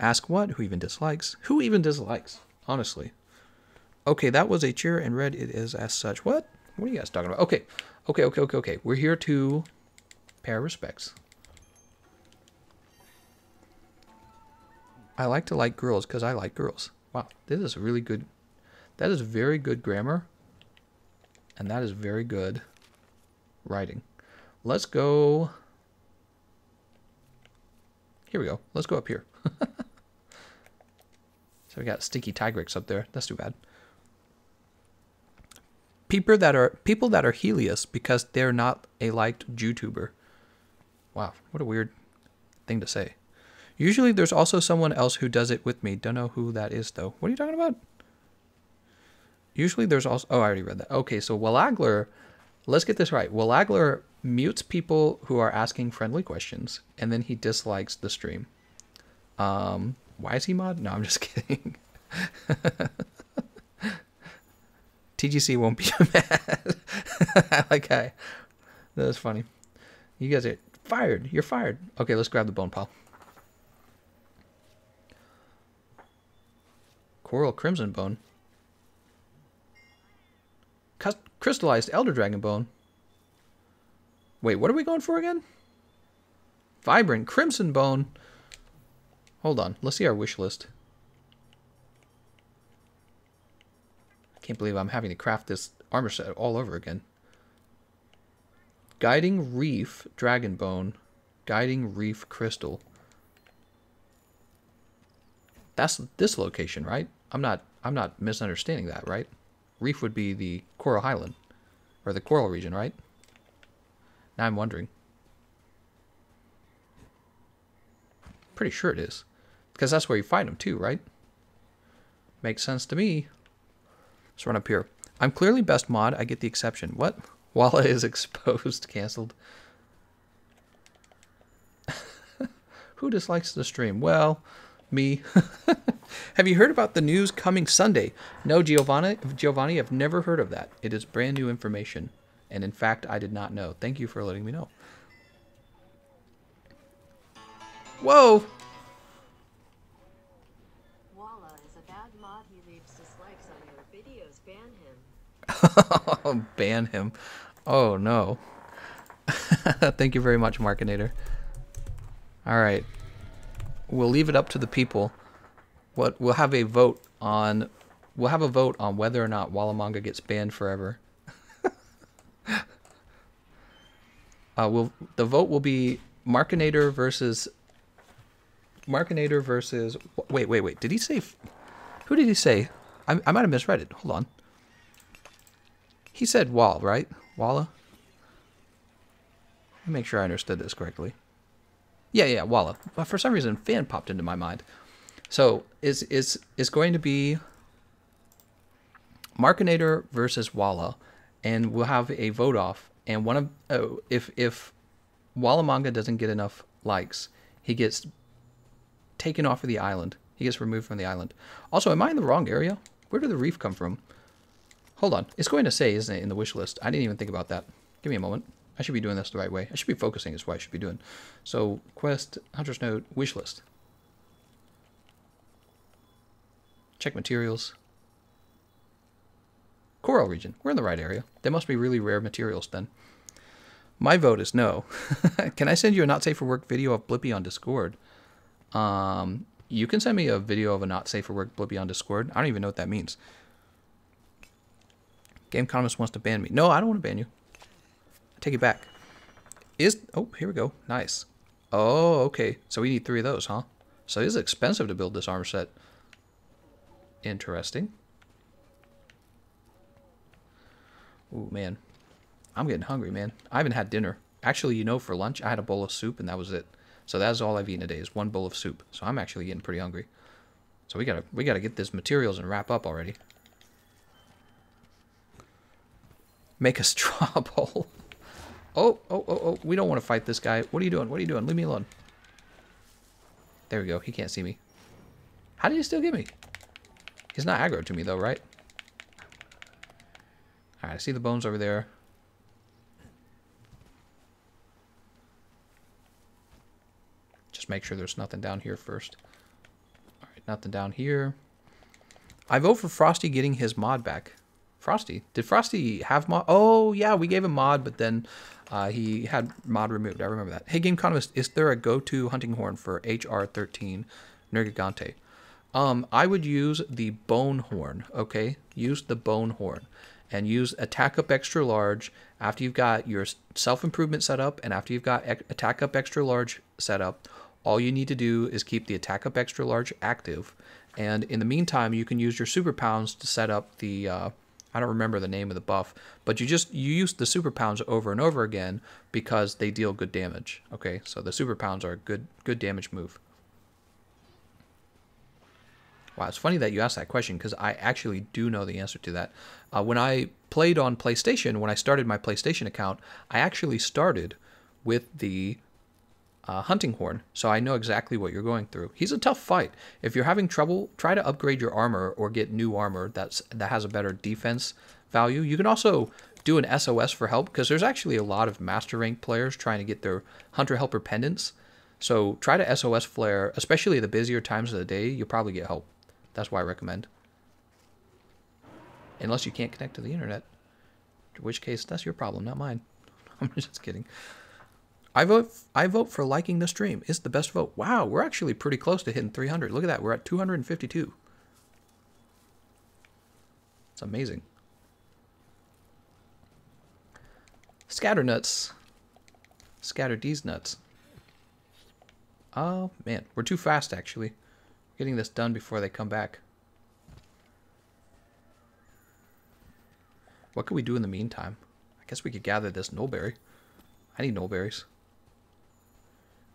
Ask what? Who even dislikes? Who even dislikes? Honestly. Okay, that was a cheer and read it is as such. What? What are you guys talking about? Okay, okay, okay, okay, okay. We're here to pay our respects. I like to like girls because I like girls. Wow, this is a really good. That is very good grammar. And that is very good writing. Let's go. Here we go. Let's go up here. (laughs) so we got Sticky Tigrex up there. That's too bad people that are people that are Helios because they're not a liked YouTuber. Wow, what a weird thing to say. Usually there's also someone else who does it with me. Don't know who that is though. What are you talking about? Usually there's also oh I already read that. Okay, so Wallagler, let's get this right. Wallagler mutes people who are asking friendly questions and then he dislikes the stream. Um why is he mod? No, I'm just (laughs) kidding. TGC won't be (laughs) mad. How that was funny. You guys are fired. You're fired. Okay, let's grab the bone pile. Coral Crimson Bone. Crystallized Elder Dragon Bone. Wait, what are we going for again? Vibrant Crimson Bone. Hold on. Let's see our wish list. I can't believe I'm having to craft this armor set all over again. Guiding Reef Dragon Bone. Guiding Reef Crystal. That's this location, right? I'm not I'm not misunderstanding that, right? Reef would be the Coral Highland or the Coral region, right? Now I'm wondering. Pretty sure it is. Because that's where you find them too, right? Makes sense to me. Let's run up here. I'm clearly best mod. I get the exception. What? (laughs) Walla is exposed. (laughs) Cancelled. (laughs) Who dislikes the stream? Well, me. Have you heard about the news coming Sunday? No, Giovanni. Giovanni, I've never heard of that. It is brand new information. And in fact, I did not know. Thank you for letting me know. Whoa! Walla is a bad mod. He leaves dislikes on your videos. Ban him. (laughs) Ban him. Oh no. (laughs) Thank you very much, Markinator. Alright. We'll leave it up to the people. What we'll have a vote on we'll have a vote on whether or not Wallamonga gets banned forever. (laughs) uh, will the vote will be Markinator versus Markinator versus wait wait wait did he say who did he say? I, I might have misread it. Hold on. He said Wall right? Walla? Let me make sure I understood this correctly. Yeah yeah Walla. But for some reason fan popped into my mind so is is is going to be Markinator versus Walla, and we'll have a vote off. And one of oh, if if Walla Manga doesn't get enough likes, he gets taken off of the island. He gets removed from the island. Also, am I in the wrong area? Where did the reef come from? Hold on. It's going to say, isn't it, in the wish list? I didn't even think about that. Give me a moment. I should be doing this the right way. I should be focusing is what I should be doing. So, quest, hunter's note, wish list. Check materials. Coral region. We're in the right area. They must be really rare materials then. My vote is no. (laughs) can I send you a not safe for work video of Blippi on Discord? Um, you can send me a video of a not safe for work Blippi on Discord. I don't even know what that means. Gameconomist wants to ban me. No, I don't want to ban you. I take it back. Is oh here we go. Nice. Oh okay. So we need three of those, huh? So it is expensive to build this armor set. Interesting. Oh, man. I'm getting hungry, man. I haven't had dinner. Actually, you know, for lunch, I had a bowl of soup, and that was it. So that's all I've eaten today is one bowl of soup. So I'm actually getting pretty hungry. So we gotta we gotta get this materials and wrap up already. Make a (laughs) straw bowl. Oh, oh, oh, oh, we don't want to fight this guy. What are you doing? What are you doing? Leave me alone. There we go. He can't see me. How did he still get me? He's not aggro to me, though, right? Alright, I see the bones over there. Just make sure there's nothing down here first. Alright, nothing down here. I vote for Frosty getting his mod back. Frosty. Did Frosty have mod? Oh, yeah, we gave him mod, but then uh, he had mod removed. I remember that. Hey, Gameconomist, is there a go-to hunting horn for HR13 Nergigante? Um, I would use the bone horn, okay? Use the bone horn and use attack up extra large after you've got your self-improvement set up and after you've got attack up extra large set up. All you need to do is keep the attack up extra large active. And in the meantime, you can use your super pounds to set up the, uh, I don't remember the name of the buff, but you just, you use the super pounds over and over again because they deal good damage. Okay, so the super pounds are a good, good damage move. Wow, it's funny that you asked that question because I actually do know the answer to that. Uh, when I played on PlayStation, when I started my PlayStation account, I actually started with the uh, hunting horn, so I know exactly what you're going through. He's a tough fight. If you're having trouble, try to upgrade your armor or get new armor that's that has a better defense value. You can also do an SOS for help because there's actually a lot of master rank players trying to get their hunter helper pendants. So try to SOS flare, especially the busier times of the day. You'll probably get help. That's why I recommend. Unless you can't connect to the internet, in which case that's your problem, not mine. (laughs) I'm just kidding. I vote. I vote for liking the stream. It's the best vote. Wow, we're actually pretty close to hitting 300. Look at that. We're at 252. It's amazing. Scatter nuts. Scatter these nuts. Oh, man. We're too fast, actually. Getting this done before they come back. What could we do in the meantime? I guess we could gather this nullberry. I need nullberries.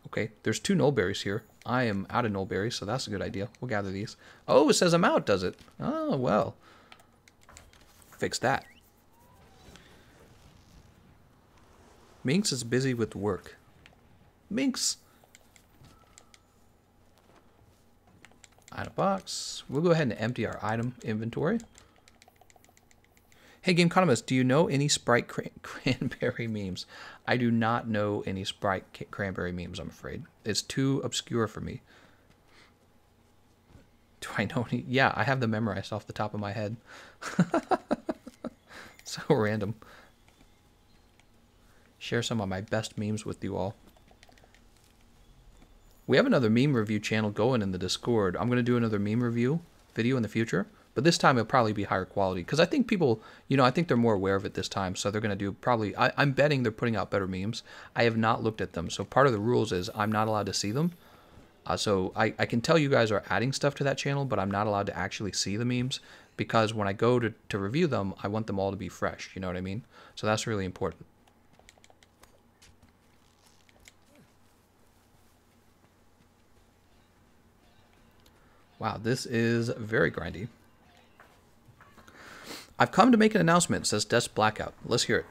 Okay, there's two nullberries here. I am out of nullberries, so that's a good idea. We'll gather these. Oh, it says I'm out, does it? Oh, well. Fix that. Minx is busy with work. Minx! Item box. We'll go ahead and empty our item inventory. Hey, Gameconomist, do you know any Sprite cran (laughs) Cranberry memes? I do not know any Sprite Cranberry memes, I'm afraid. It's too obscure for me. Do I know any? Yeah, I have them memorized off the top of my head. (laughs) so random. Share some of my best memes with you all. We have another meme review channel going in the Discord. I'm going to do another meme review video in the future. But this time it'll probably be higher quality because I think people, you know, I think they're more aware of it this time. So they're going to do probably, I, I'm betting they're putting out better memes. I have not looked at them. So part of the rules is I'm not allowed to see them. Uh, so I, I can tell you guys are adding stuff to that channel, but I'm not allowed to actually see the memes because when I go to, to review them, I want them all to be fresh. You know what I mean? So that's really important. Wow, this is very grindy. I've come to make an announcement, says Desk Blackout. Let's hear it.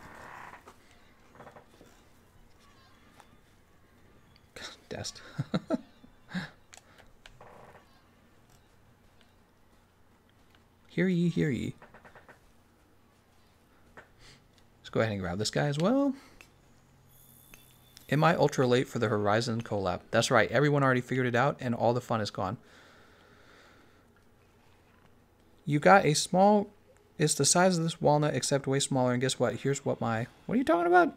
Dest. (laughs) hear ye, hear ye. Let's go ahead and grab this guy as well. Am I ultra late for the Horizon collab? That's right. Everyone already figured it out, and all the fun is gone. You got a small it's the size of this walnut, except way smaller. And guess what? Here's what my... What are you talking about?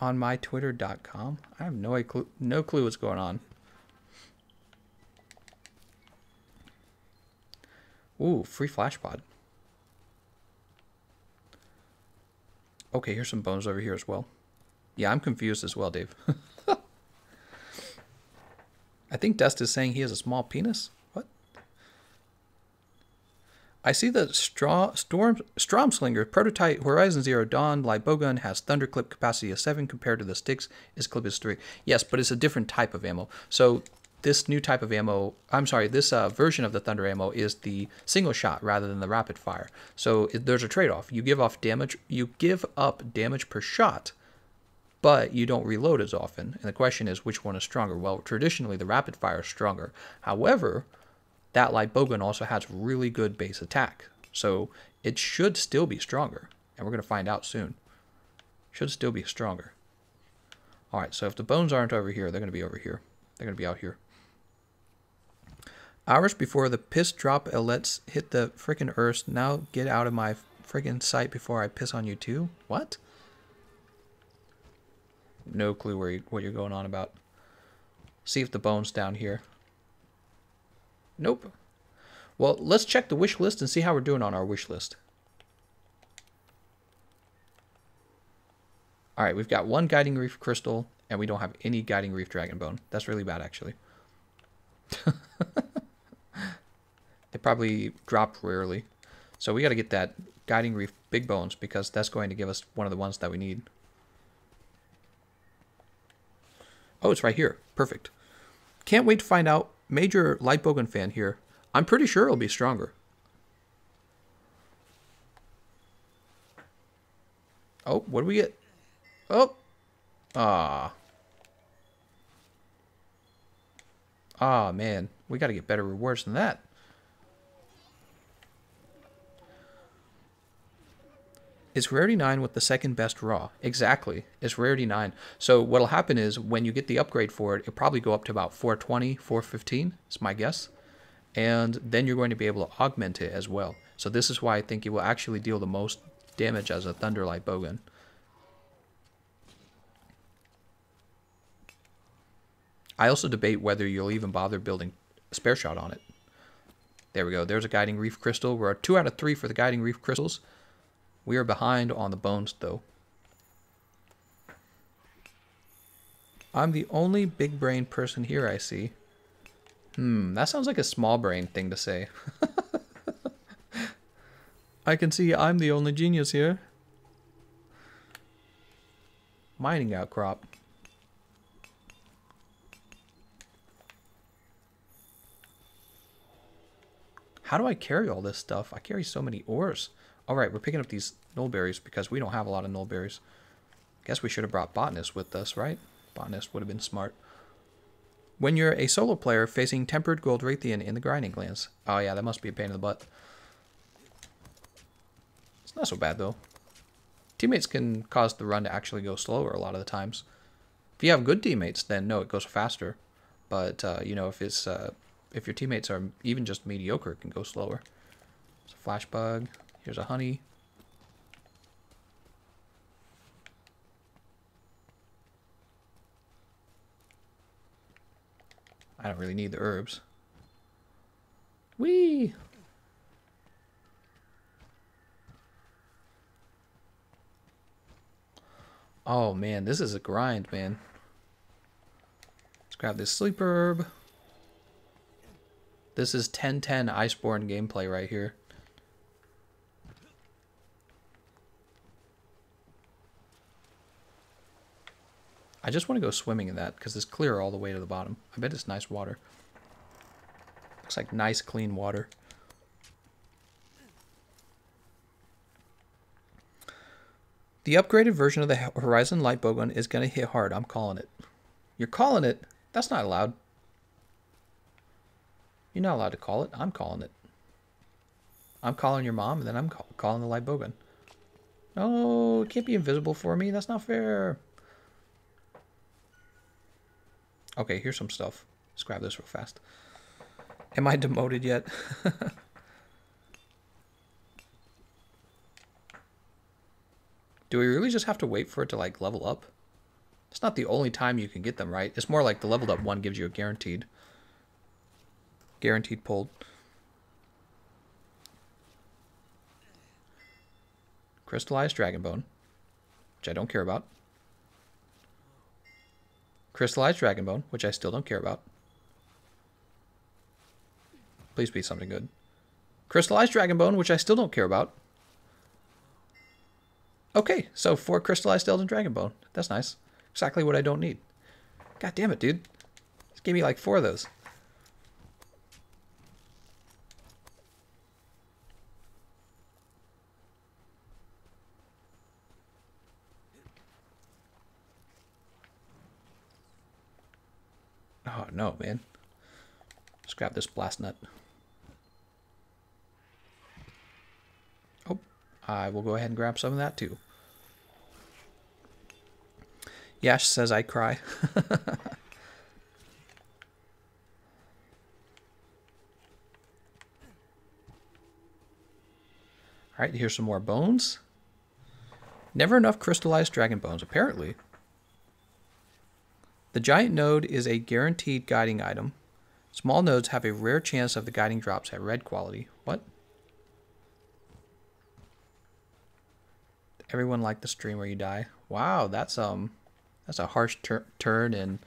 On mytwitter.com? I have no clue, no clue what's going on. Ooh, free flash pod. Okay, here's some bones over here as well. Yeah, I'm confused as well, Dave. (laughs) I think Dust is saying he has a small penis. I see the Storm, Stormslinger prototype Horizon Zero Dawn light bowgun has thunder clip capacity of 7 compared to the sticks is clip is 3. Yes, but it's a different type of ammo. So this new type of ammo, I'm sorry, this uh, version of the thunder ammo is the single shot rather than the rapid fire. So it, there's a trade-off. You give off damage, you give up damage per shot, but you don't reload as often. And the question is which one is stronger? Well, traditionally the rapid fire is stronger. However, that light bowgun also has really good base attack. So it should still be stronger. And we're going to find out soon. Should still be stronger. Alright, so if the bones aren't over here, they're going to be over here. They're going to be out here. Hours before the piss drop let's hit the freaking earth. Now get out of my freaking sight before I piss on you too. What? No clue where you, what you're going on about. See if the bone's down here. Nope. Well, let's check the wish list and see how we're doing on our wish list. All right, we've got one Guiding Reef Crystal, and we don't have any Guiding Reef Dragon Bone. That's really bad, actually. (laughs) they probably drop rarely. So we got to get that Guiding Reef Big Bones, because that's going to give us one of the ones that we need. Oh, it's right here. Perfect. Can't wait to find out major light bowgun fan here. I'm pretty sure it'll be stronger. Oh, what do we get? Oh. Ah. Ah, man. We got to get better rewards than that. It's rarity 9 with the second best raw. Exactly. It's rarity 9. So what'll happen is when you get the upgrade for it, it'll probably go up to about 420, 415, is my guess. And then you're going to be able to augment it as well. So this is why I think it will actually deal the most damage as a Thunderlight Bowgun. I also debate whether you'll even bother building a spare shot on it. There we go. There's a Guiding Reef Crystal. We're two out of three for the Guiding Reef Crystals. We are behind on the bones, though. I'm the only big brain person here, I see. Hmm, that sounds like a small brain thing to say. (laughs) I can see I'm the only genius here. Mining outcrop. How do I carry all this stuff? I carry so many ores. All right, we're picking up these nullberries because we don't have a lot of nullberries. Guess we should have brought botanist with us, right? Botanist would have been smart. When you're a solo player facing tempered gold Rathian in the grinding lands. Oh yeah, that must be a pain in the butt. It's not so bad though. Teammates can cause the run to actually go slower a lot of the times. If you have good teammates, then no, it goes faster. But uh, you know, if it's uh, if your teammates are even just mediocre, it can go slower. So flash bug. Here's a honey. I don't really need the herbs. Whee! Oh man, this is a grind, man. Let's grab this sleep herb. This is 1010 Iceborne gameplay right here. I just want to go swimming in that because it's clear all the way to the bottom. I bet it's nice water. Looks like nice clean water. The upgraded version of the Horizon Light Bowgun is going to hit hard. I'm calling it. You're calling it? That's not allowed. You're not allowed to call it. I'm calling it. I'm calling your mom, and then I'm call calling the Light Bowgun. No, it can't be invisible for me. That's not fair. Okay, here's some stuff. Let's grab this real fast. Am I demoted yet? (laughs) Do we really just have to wait for it to like level up? It's not the only time you can get them, right? It's more like the leveled up one gives you a guaranteed. Guaranteed pulled. Crystallized Dragon Bone, which I don't care about. Crystallized Dragon Bone, which I still don't care about. Please be something good. Crystallized Dragon Bone, which I still don't care about. Okay, so four Crystallized Elder Dragon Bone. That's nice. Exactly what I don't need. God damn it, dude. Just gave me like four of those. Oh, no, man. Let's grab this blast nut. Oh, I will go ahead and grab some of that too. Yash says I cry. (laughs) Alright, here's some more bones. Never enough crystallized dragon bones, apparently. The giant node is a guaranteed guiding item. Small nodes have a rare chance of the guiding drops at red quality. What? Everyone like the stream where you die. Wow, that's um that's a harsh turn in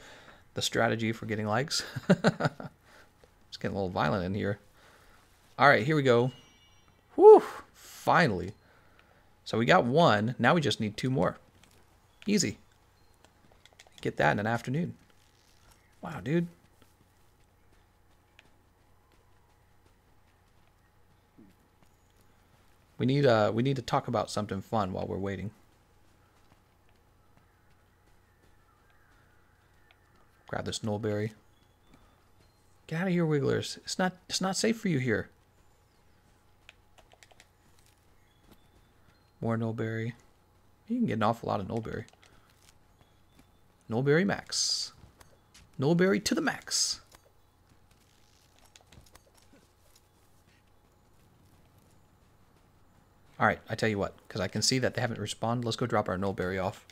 the strategy for getting likes. (laughs) it's getting a little violent in here. All right, here we go. Whew, finally. So we got one. Now we just need two more. Easy. Get that in an afternoon. Wow, dude. We need uh we need to talk about something fun while we're waiting. Grab this nullberry. Get out of here, wigglers. It's not it's not safe for you here. More Nullberry. You can get an awful lot of Nullberry. Nullberry max. Nullberry to the max. Alright, I tell you what, because I can see that they haven't responded. Let's go drop our Nullberry off.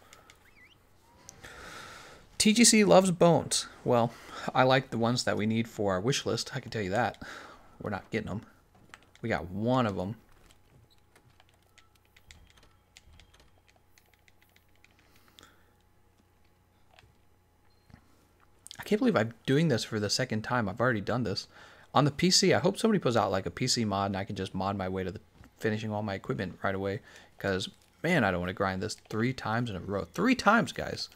TGC loves bones. Well, I like the ones that we need for our wish list. I can tell you that. We're not getting them. We got one of them. I can't believe I'm doing this for the second time. I've already done this. On the PC, I hope somebody puts out like a PC mod and I can just mod my way to the finishing all my equipment right away. Because, man, I don't want to grind this three times in a row. Three times, guys.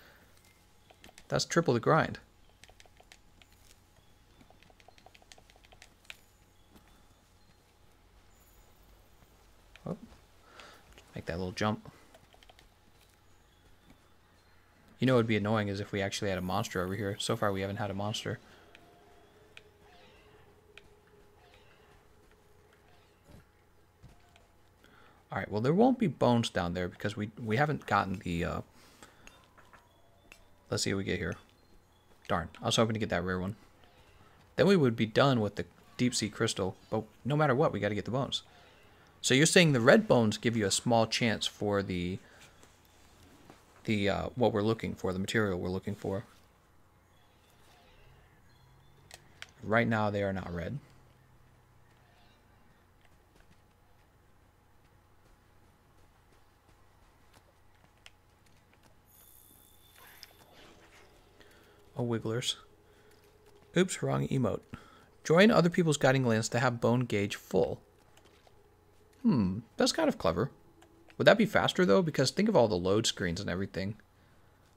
That's triple the grind. Oh, make that little jump. You know what would be annoying is if we actually had a monster over here. So far we haven't had a monster. Alright, well there won't be bones down there because we we haven't gotten the uh, Let's see what we get here. Darn, I was hoping to get that rare one. Then we would be done with the deep sea crystal, but no matter what, we got to get the bones. So you're saying the red bones give you a small chance for the the uh, what we're looking for, the material we're looking for. Right now they are not red. Oh, wigglers. Oops, wrong emote. Join other people's guiding lands to have bone gauge full. Hmm, that's kind of clever. Would that be faster though? Because think of all the load screens and everything.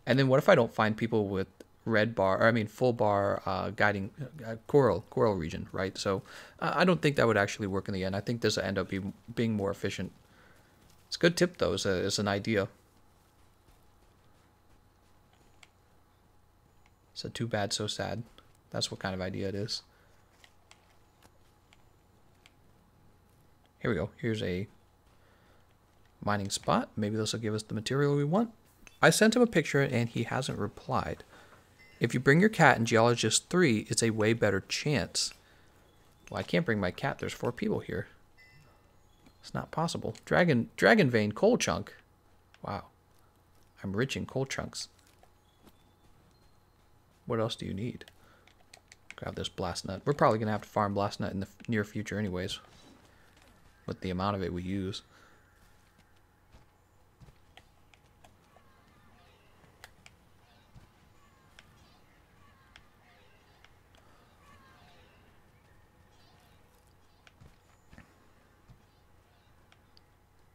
And then what if I don't find people with red bar, or I mean full bar uh, guiding uh, coral coral region, right? So uh, I don't think that would actually work in the end. I think this will end up be, being more efficient. It's a good tip though, as, a, as an idea. So too bad, so sad. That's what kind of idea it is. Here we go. Here's a mining spot. Maybe this will give us the material we want. I sent him a picture and he hasn't replied. If you bring your cat in Geologist 3, it's a way better chance. Well, I can't bring my cat. There's four people here. It's not possible. Dragon, Dragon Vein Coal Chunk. Wow. I'm rich in coal chunks. What else do you need? Grab this blast nut. We're probably going to have to farm blast nut in the near future anyways. With the amount of it we use.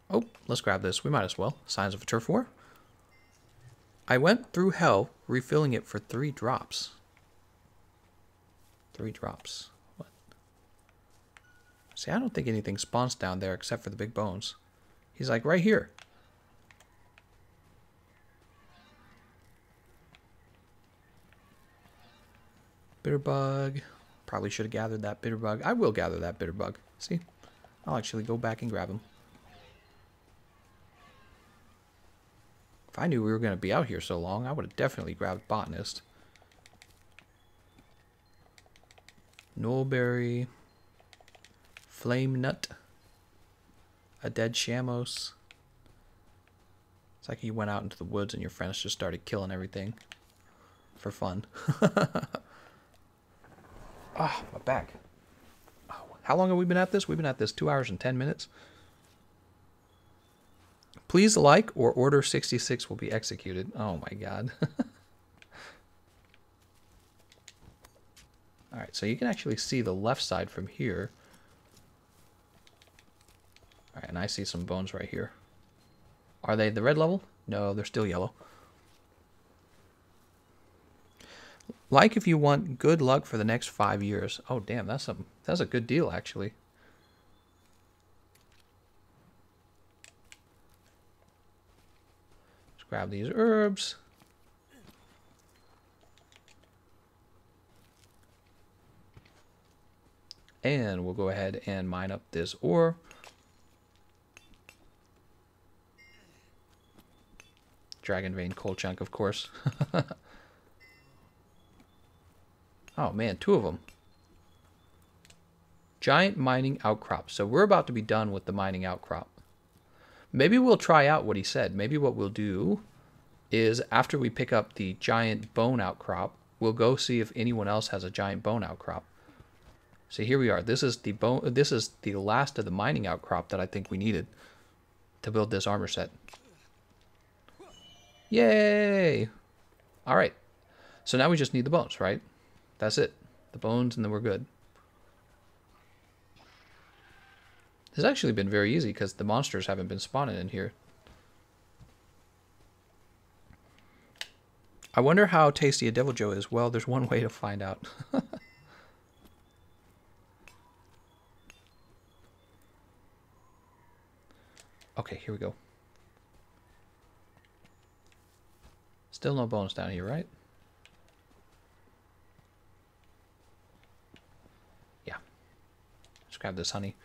Oh, let's grab this. We might as well. Signs of a turf war. I went through hell refilling it for three drops. Three drops. What? See, I don't think anything spawns down there except for the big bones. He's like, right here. Bitterbug. Probably should have gathered that bitterbug. I will gather that bitterbug. See? I'll actually go back and grab him. If I knew we were going to be out here so long, I would have definitely grabbed Botanist. Nullberry. Flame Nut. A Dead Shamos. It's like you went out into the woods and your friends just started killing everything. For fun. (laughs) Ah, oh, my back. Oh, how long have we been at this? We've been at this two hours and ten minutes. Please like or Order 66 will be executed. Oh my god. (laughs) Alright, so you can actually see the left side from here. Alright, and I see some bones right here. Are they the red level? No, they're still yellow. Like if you want good luck for the next five years. Oh, damn, that's a, that's a good deal, actually. Grab these herbs. And we'll go ahead and mine up this ore. Dragon Vein Coal Chunk, of course. (laughs) oh man, two of them. Giant mining outcrop. So we're about to be done with the mining outcrop. Maybe we'll try out what he said. Maybe what we'll do is after we pick up the giant bone outcrop, we'll go see if anyone else has a giant bone outcrop. So here we are. This is the bone. This is the last of the mining outcrop that I think we needed to build this armor set. Yay! All right. So now we just need the bones, right? That's it. The bones, and then we're good. This has actually been very easy because the monsters haven't been spawning in here. I wonder how tasty a Deviljho is. Well, there's one way to find out. (laughs) okay, here we go. Still no bones down here, right? Yeah. Let's grab this honey.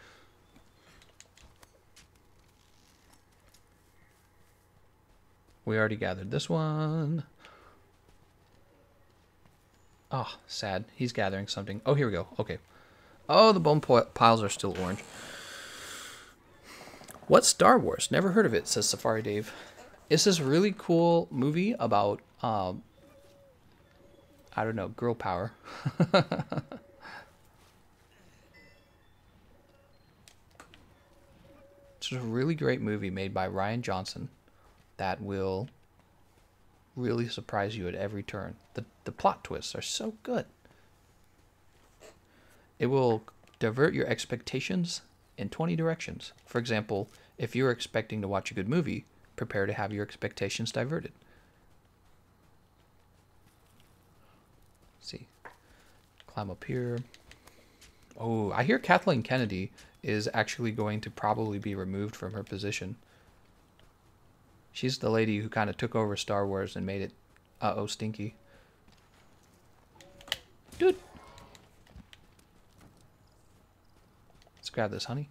We already gathered this one. Oh, sad. He's gathering something. Oh, here we go. Okay. Oh, the bone piles are still orange. What's Star Wars? Never heard of it, says Safari Dave. It's this really cool movie about, um, I don't know, girl power. (laughs) it's a really great movie made by Ryan Johnson that will really surprise you at every turn. The, the plot twists are so good. It will divert your expectations in 20 directions. For example, if you're expecting to watch a good movie, prepare to have your expectations diverted. Let's see. Climb up here. Oh, I hear Kathleen Kennedy is actually going to probably be removed from her position. She's the lady who kind of took over Star Wars and made it uh-oh stinky. Dude. Let's grab this honey.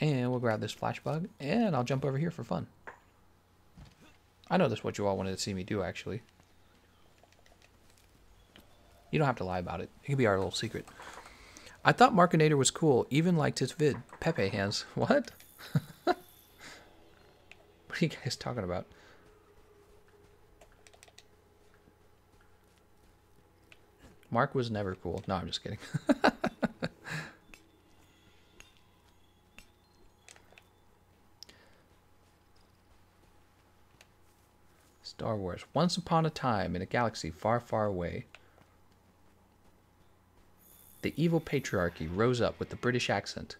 And we'll grab this flash bug. And I'll jump over here for fun. I know this is what you all wanted to see me do, actually. You don't have to lie about it. It can be our little secret. I thought Markinator was cool, even liked his vid. Pepe hands. (laughs) What? (laughs) What are you guys talking about? Mark was never cool. No, I'm just kidding. (laughs) Star Wars. Once upon a time in a galaxy far, far away, the evil patriarchy rose up with the British accent.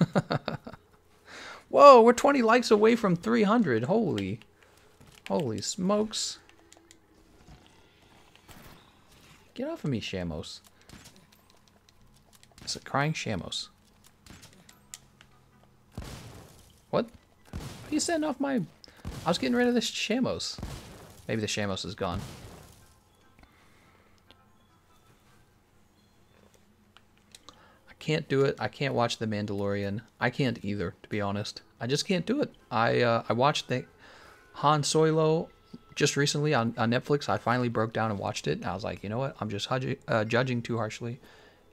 (laughs) Whoa, we're 20 likes away from 300. Holy, holy smokes. Get off of me, Shamos. It's a crying Shamos. What? Are you setting off my... I was getting rid of this Shamos. Maybe the Shamos is gone. I can't do it. I can't watch The Mandalorian. I can't either, to be honest. I just can't do it. I uh, I watched the Han Solo just recently on, on Netflix. I finally broke down and watched it. And I was like, you know what? I'm just uh, judging too harshly,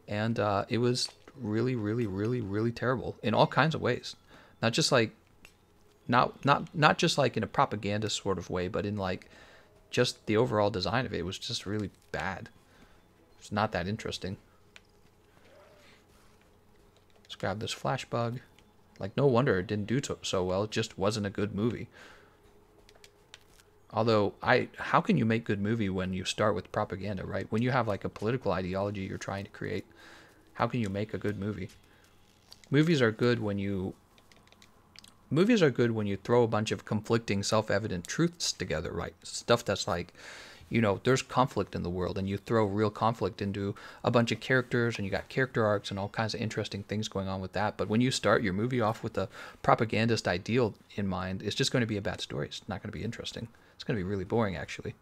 and uh, it was really, really, really, really terrible in all kinds of ways. Not just like, not not not just like in a propaganda sort of way, but in like just the overall design of it was just really bad. It's not that interesting. Let's grab this flash bug. Like, no wonder it didn't do so well. It just wasn't a good movie. Although, I how can you make good movie when you start with propaganda, right? When you have like a political ideology you're trying to create, how can you make a good movie? Movies are good when you movies are good when you throw a bunch of conflicting self-evident truths together, right? Stuff that's like you know, there's conflict in the world and you throw real conflict into a bunch of characters and you got character arcs and all kinds of interesting things going on with that. But when you start your movie off with a propagandist ideal in mind, it's just going to be a bad story. It's not going to be interesting. It's going to be really boring, actually.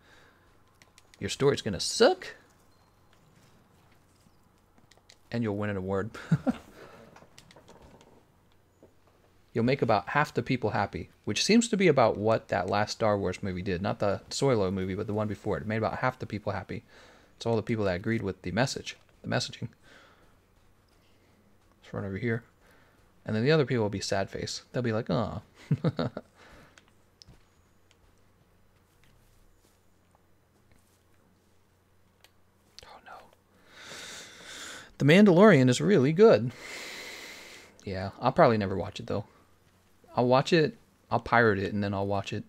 Your story's going to suck. And you'll win an award. (laughs) you'll make about half the people happy, which seems to be about what that last Star Wars movie did. Not the Solo movie, but the one before it. it made about half the people happy. It's all the people that agreed with the message, the messaging. Let's run over here. And then the other people will be sad face. They'll be like, oh. (laughs) oh no. The Mandalorian is really good. Yeah, I'll probably never watch it though. I'll watch it, I'll pirate it, and then I'll watch it.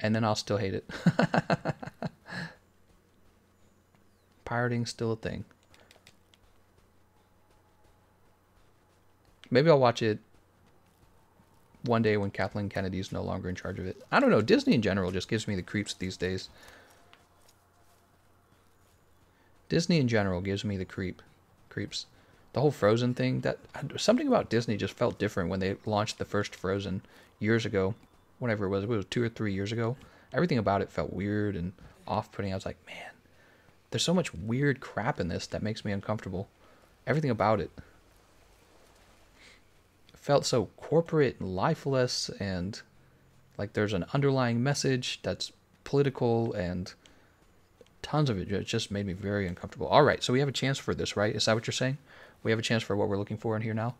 And then I'll still hate it. (laughs) Pirating's still a thing. Maybe I'll watch it one day when Kathleen Kennedy's no longer in charge of it. I don't know. Disney in general just gives me the creeps these days. Disney in general gives me the creep, creeps. The whole Frozen thing, that something about Disney just felt different when they launched the first Frozen years ago, whenever it was, it was two or three years ago. Everything about it felt weird and off-putting. I was like, man, there's so much weird crap in this that makes me uncomfortable. Everything about it felt so corporate and lifeless and like there's an underlying message that's political and tons of it just made me very uncomfortable. All right, so we have a chance for this, right? Is that what you're saying? We have a chance for what we're looking for in here now?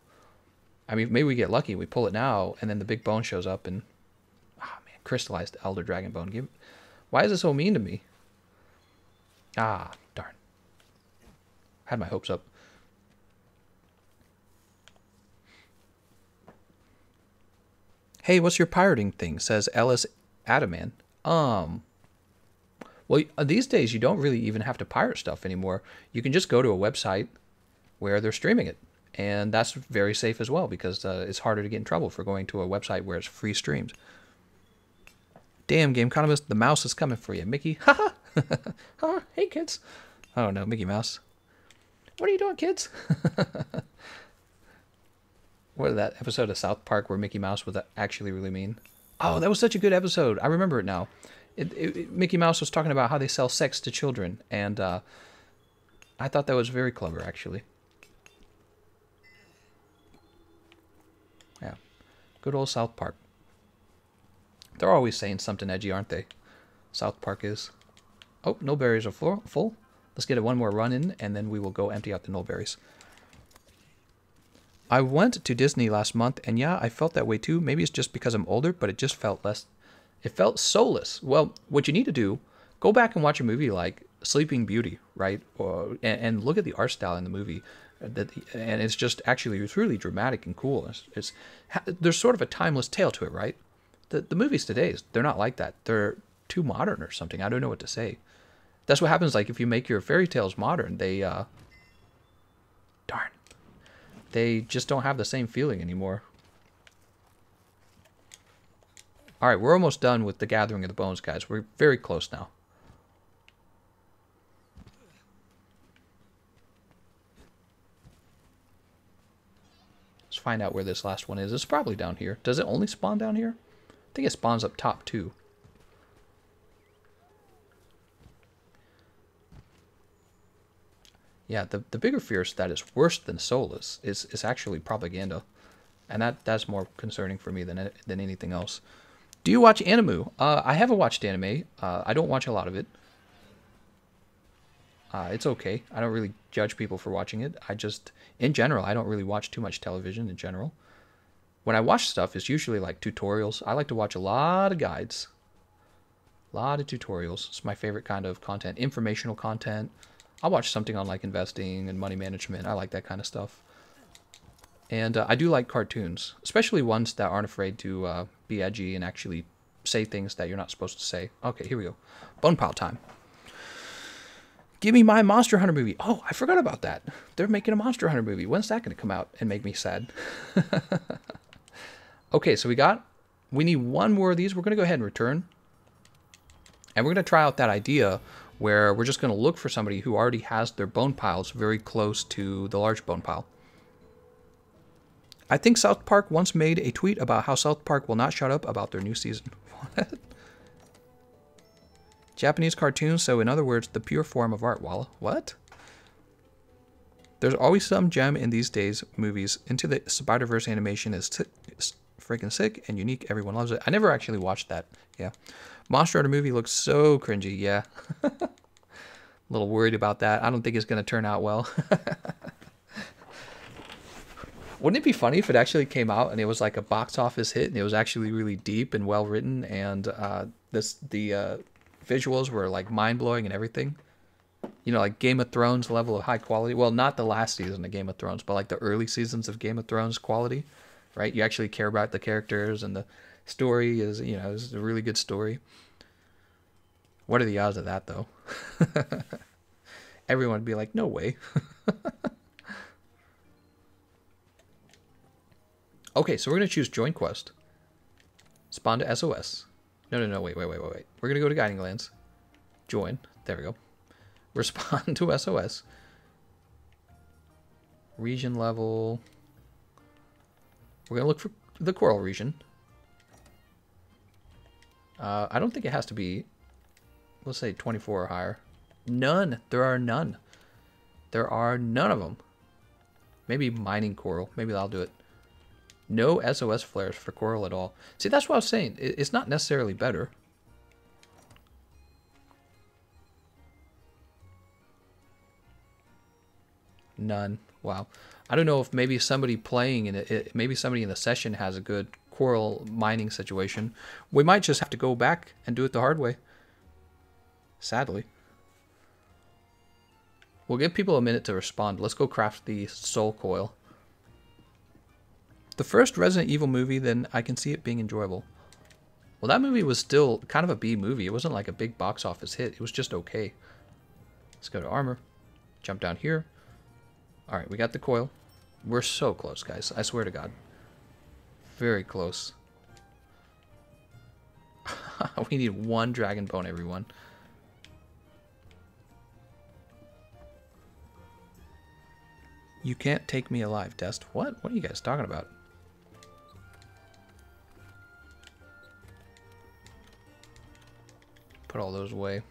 I mean, maybe we get lucky. We pull it now, and then the big bone shows up, and ah oh, man, crystallized elder dragon bone. Give, why is it so mean to me? Ah, darn. Had my hopes up. Hey, what's your pirating thing? Says Ellis Adaman. Um, well, uh, these days you don't really even have to pirate stuff anymore. You can just go to a website where they're streaming it. And that's very safe as well because uh, it's harder to get in trouble for going to a website where it's free streamed. Damn, Gameconomist, the mouse is coming for you. Mickey, haha. (laughs) ha, (laughs) hey, kids. I don't know, Mickey Mouse. What are you doing, kids? (laughs) what that episode of South Park where Mickey Mouse was actually really mean? Oh, that was such a good episode. I remember it now. It, it, it, Mickey Mouse was talking about how they sell sex to children, and uh, I thought that was very clever, actually. Good old South Park. They're always saying something edgy, aren't they? South Park is. Oh, no berries are full. Let's get it one more run in, and then we will go empty out the null berries. I went to Disney last month, and yeah, I felt that way too. Maybe it's just because I'm older, but it just felt less. It felt soulless. Well, what you need to do, go back and watch a movie like Sleeping Beauty, right? Or, and, and look at the art style in the movie. That and it's just actually it's really dramatic and cool. It's, it's there's sort of a timeless tale to it, right? The the movies today they're not like that. They're too modern or something. I don't know what to say. That's what happens. Like if you make your fairy tales modern, they uh, darn they just don't have the same feeling anymore. Alright, we're almost done with the Gathering of the Bones, guys. We're very close now. Find out where this last one is. It's probably down here. Does it only spawn down here? I think it spawns up top, too. yeah, the, the bigger fear is that it's worse than soulless is, is actually propaganda. And that, that's more concerning for me than, than anything else. Do you watch anime? Uh, I haven't watched anime. Uh, I don't watch a lot of it. Uh, it's okay. I don't really judge people for watching it. I just, in general, I don't really watch too much television in general. When I watch stuff, it's usually like tutorials. I like to watch a lot of guides. A lot of tutorials. It's my favorite kind of content. Informational content, I'll watch something on like investing and money management. I like that kind of stuff. And uh, I do like cartoons, especially ones that aren't afraid to uh, be edgy and actually say things that you're not supposed to say. Okay, here we go. Bone pile time. Give me my Monster Hunter movie. Oh, I forgot about that. They're making a Monster Hunter movie. When's that going to come out and make me sad? (laughs) okay, so we got, we need one more of these. We're going to go ahead and return. And we're going to try out that idea where we're just going to look for somebody who already has their bone piles very close to the large bone pile. I think South Park once made a tweet about how South Park will not shut up about their new season. (laughs) What? Japanese cartoons, so in other words, the pure form of art. Walla. What? There's always some gem in these days movies. Into the Spider Verse animation is, is freaking sick and unique. Everyone loves it. I never actually watched that. Yeah, Monster Hunter movie looks so cringy. Yeah, a (laughs) little worried about that. I don't think it's gonna turn out well. (laughs) Wouldn't it be funny if it actually came out and it was like a box office hit and it was actually really deep and well written and uh, this the uh, visuals were like mind blowing and everything? You know, like Game of Thrones level of high quality. Well, not the last season of Game of Thrones, but like the early seasons of Game of Thrones quality, right? You actually care about the characters and the story is, you know, is a really good story. What are the odds of that though? (laughs) Everyone would be like, no way. (laughs) Okay, so we're going to choose Join Quest. Spawn to SOS. No, no, no, wait, wait, wait, wait, wait. We're going to go to Guiding Lands. Join. There we go. (laughs) Respond to SOS. Region level. We're to look for the Coral region. Uh, I don't think it has to be, let's say 24 or higher. None. There are none. There are none of them. Maybe mining coral. Maybe that'll do it. No SOS flares for Coral at all. See, that's what I was saying. It's not necessarily better. None. Wow. I don't know if maybe somebody playing in it, maybe somebody in the session has a good coral mining situation. We might just have to go back and do it the hard way. Sadly. We'll give people a minute to respond. Let's go craft the soul coil the first Resident Evil movie, then I can see it being enjoyable. Well, that movie was still kind of a B movie. It wasn't like a big box office hit. It was just okay. Let's go to armor. Jump down here. All right, we got the coil. We're so close, guys. I swear to God. Very close. (laughs) we need one dragon bone, everyone. You can't take me alive, Dest. What? What are you guys talking about? Put all those away.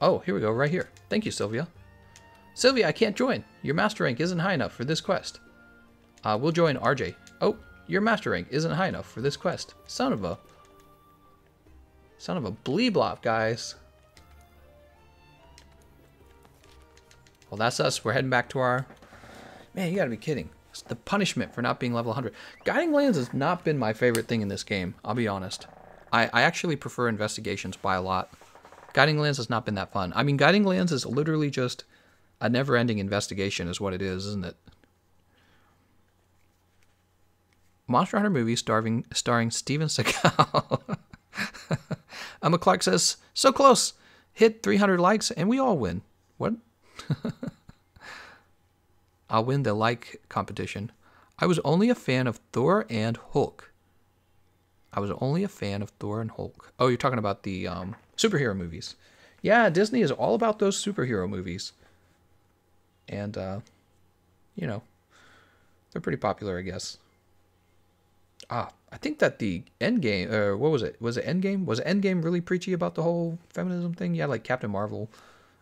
Oh, here we go, right here. Thank you, Sylvia. Sylvia, I can't join. Your master rank isn't high enough for this quest. Uh, we'll join RJ. Oh, your master rank isn't high enough for this quest. Son of a... Son of a bleeblop, guys. Well, that's us. We're heading back to our... Man, you gotta be kidding the punishment for not being level 100. Guiding Lands has not been my favorite thing in this game, I'll be honest. I, I actually prefer investigations by a lot. Guiding Lands has not been that fun. I mean, Guiding Lands is literally just a never-ending investigation is what it is, isn't it? Monster Hunter movie starring, starring Steven Seagal. (laughs) Emma Clark says, so close. Hit 300 likes and we all win. What? (laughs) I'll win the like competition. I was only a fan of Thor and Hulk. I was only a fan of Thor and Hulk. Oh, you're talking about the um, superhero movies. Yeah, Disney is all about those superhero movies. And, uh, you know, they're pretty popular, I guess. Ah, I think that the Endgame, or what was it? Was it Endgame? Was Endgame really preachy about the whole feminism thing? Yeah, like Captain Marvel.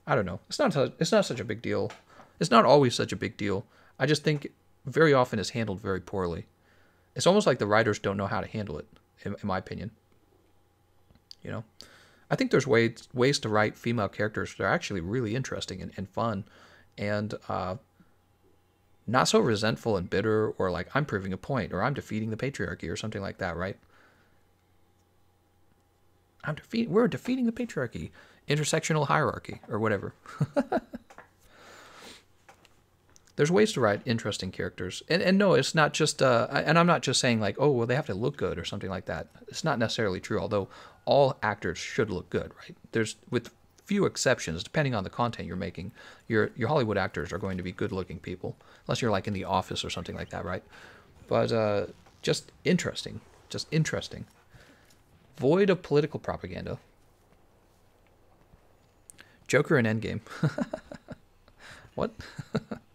I don't know. It's not. It's not such a big deal. It's not always such a big deal. I just think very often it's handled very poorly. It's almost like the writers don't know how to handle it, in, in my opinion. You know, I think there's ways ways to write female characters that are actually really interesting and, and fun, and uh, not so resentful and bitter, or like I'm proving a point, or I'm defeating the patriarchy, or something like that, right? I'm defeat. We're defeating the patriarchy, intersectional hierarchy, or whatever. (laughs) there's ways to write interesting characters. And, and no, it's not just, uh, and I'm not just saying like, oh, well, they have to look good or something like that. It's not necessarily true, although all actors should look good, right? There's, with few exceptions, depending on the content you're making, your, your Hollywood actors are going to be good looking people, unless you're like in The Office or something like that, right? But uh, just interesting, just interesting. Void of political propaganda. Joker and Endgame. (laughs) what? (laughs)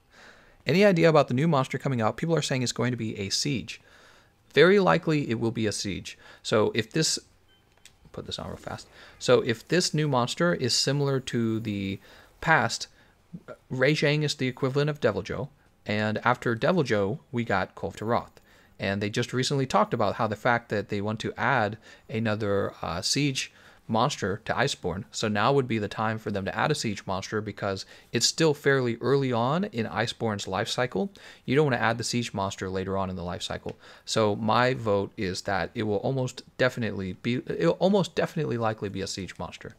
Any idea about the new monster coming out? People are saying it's going to be a siege. Very likely it will be a siege. So if this put this on real fast. So if this new monster is similar to the past, Rajang is the equivalent of Deviljho, and after Deviljho, we got Kulve Taroth. And they just recently talked about how the fact that they want to add another uh, siege monster to Iceborne. So now would be the time for them to add a siege monster because it's still fairly early on in Iceborne's life cycle. You don't want to add the siege monster later on in the life cycle. So my vote is that it will almost definitely be it will almost definitely likely be a siege monster.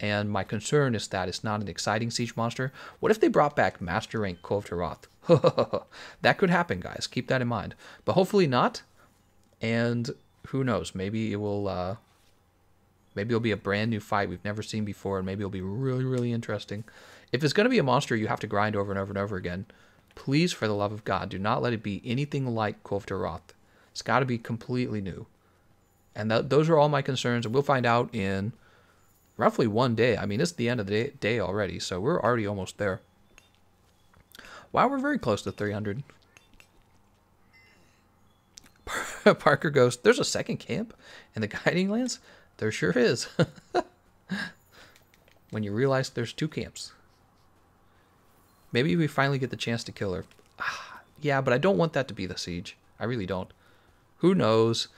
And my concern is that it's not an exciting siege monster. What if they brought back Master Rank Kulve Taroth? (laughs) that could happen, guys. Keep that in mind. But hopefully not. And who knows? Maybe it will uh, Maybe it'll be a brand new fight we've never seen before, and maybe it'll be really, really interesting. If it's going to be a monster you have to grind over and over and over again, please, for the love of God, do not let it be anything like Kulve Taroth. It's got to be completely new. And th- those are all my concerns, and we'll find out in roughly one day. I mean, it's the end of the day, day already, so we're already almost there. Wow, we're very close to 300. (laughs) Parker goes, There's a second camp in the Guiding Lands? There sure is. (laughs) when you realize there's two camps. Maybe we finally get the chance to kill her. Ah, (sighs) yeah, but I don't want that to be the siege. I really don't. Who knows?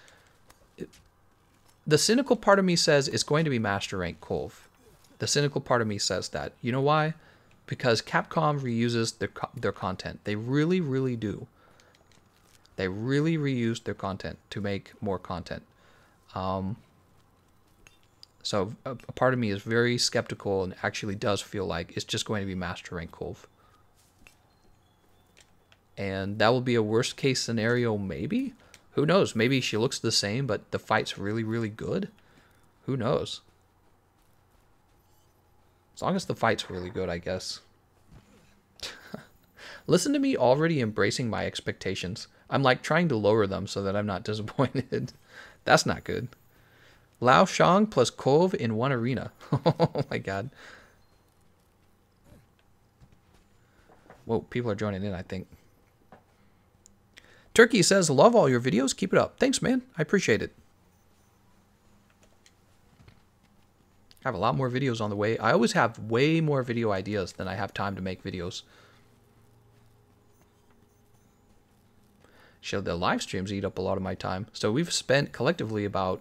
the cynical part of me says it's going to be Master Rank Kulve. The cynical part of me says that. You know why? Because Capcom reuses their their content. They really, really do. They really reuse their content to make more content. Um, so a, a, part of me is very skeptical and actually does feel like it's just going to be Master Rank Kulve. And that will be a worst case scenario, maybe? Who knows? Maybe she looks the same, but the fight's really, really good. Who knows? As long as the fight's really good, I guess. (laughs) Listen to me already embracing my expectations. I'm like trying to lower them so that I'm not disappointed. (laughs) That's not good. Lao-Shan plus Kulve in one arena. (laughs) oh my god. Whoa, people are joining in, I think. Turkey says, love all your videos. Keep it up. Thanks, man. I appreciate it. I have a lot more videos on the way. I always have way more video ideas than I have time to make videos. Show the live streams eat up a lot of my time. So we've spent collectively about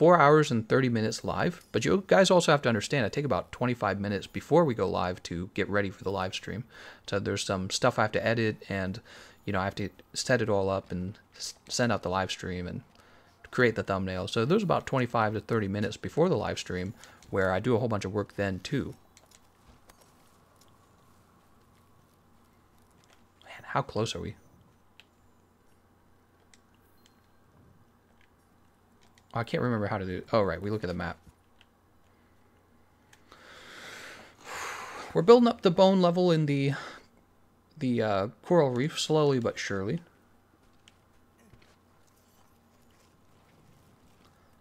four hours and 30 minutes live. But you guys also have to understand, I take about 25 minutes before we go live to get ready for the live stream. So there's some stuff I have to edit and, you know, I have to set it all up and send out the live stream and create the thumbnail. So there's about 25 to 30 minutes before the live stream where I do a whole bunch of work then too. Man, how close are we? I can't remember how to do. Oh, right. We look at the map. We're building up the bone level in the the uh, coral reef slowly but surely.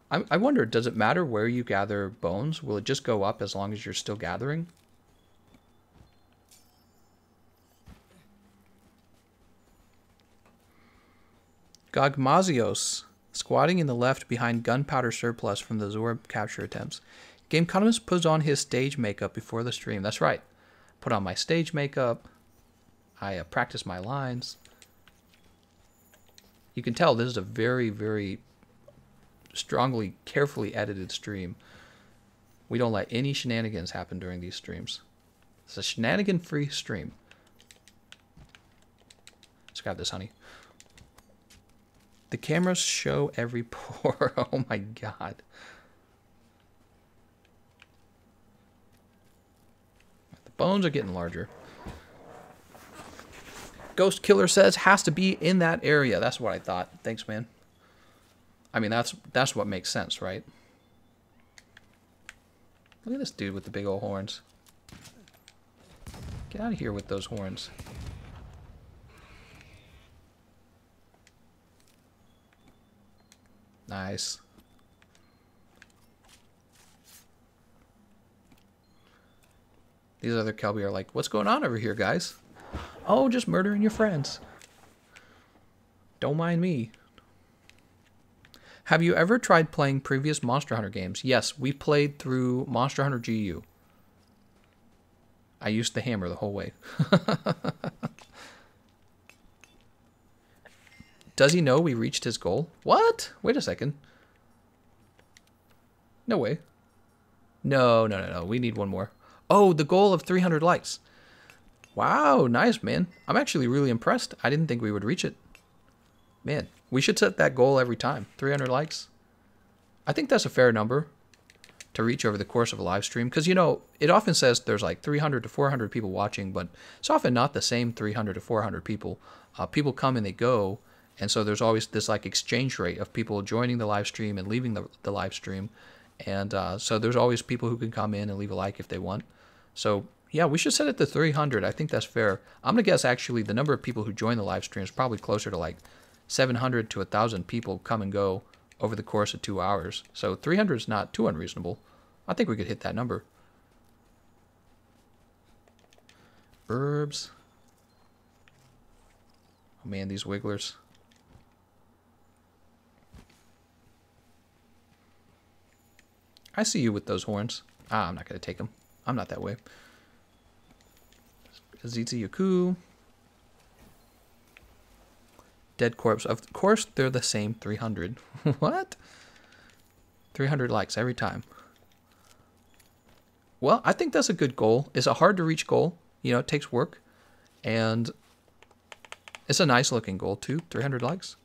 I, I wonder, does it matter where you gather bones? Will it just go up as long as you're still gathering? Gogmazios squatting in the left behind gunpowder surplus from the Zorb capture attempts. Gameconomist puts on his stage makeup before the stream. That's right. Put on my stage makeup. I uh, practice my lines. You can tell this is a very, very strongly, carefully edited stream. We don't let any shenanigans happen during these streams. It's a shenanigan-free stream. Let's grab this, honey. The cameras show every (laughs) pore. oh my god. The bones are getting larger. Ghost Killer says has to be in that area. That's what I thought. Thanks, man. I mean, that's that's what makes sense, right? Look at this dude with the big old horns. Get out of here with those horns. Nice. These other Kelbi are like, what's going on over here, guys? Oh, just murdering your friends. Don't mind me. Have you ever tried playing previous Monster Hunter games? Yes, we played through Monster Hunter GU. I used the hammer the whole way. (laughs) Does he know we reached his goal? What? Wait a second. No way. No, no, no, no. We need one more. Oh, the goal of 300 likes. Wow, nice, man. I'm actually really impressed. I didn't think we would reach it. Man, we should set that goal every time. 300 likes. I think that's a fair number to reach over the course of a live stream because you know it often says there's like 300 to 400 people watching but it's often not the same 300 to 400 people uh, people come and they go and so there's always this like exchange rate of people joining the live stream and leaving the, the live stream and uh, so there's always people who can come in and leave a like if they want so yeah we should set it to 300 i think that's fair i'm gonna guess actually the number of people who join the live stream is probably closer to like 700 to 1000 people come and go over the course of two hours. So 300 is not too unreasonable. I think we could hit that number. Herbs. Oh man, these wigglers. I see you with those horns. Ah, I'm not going to take them. I'm not that way. Azitza Yaku. Dead corpse. Of course, they're the same 300. (laughs) what? 300 likes every time. Well, I think that's a good goal. It's a hard to reach goal. You know, it takes work. And it's a nice looking goal too. 300 likes.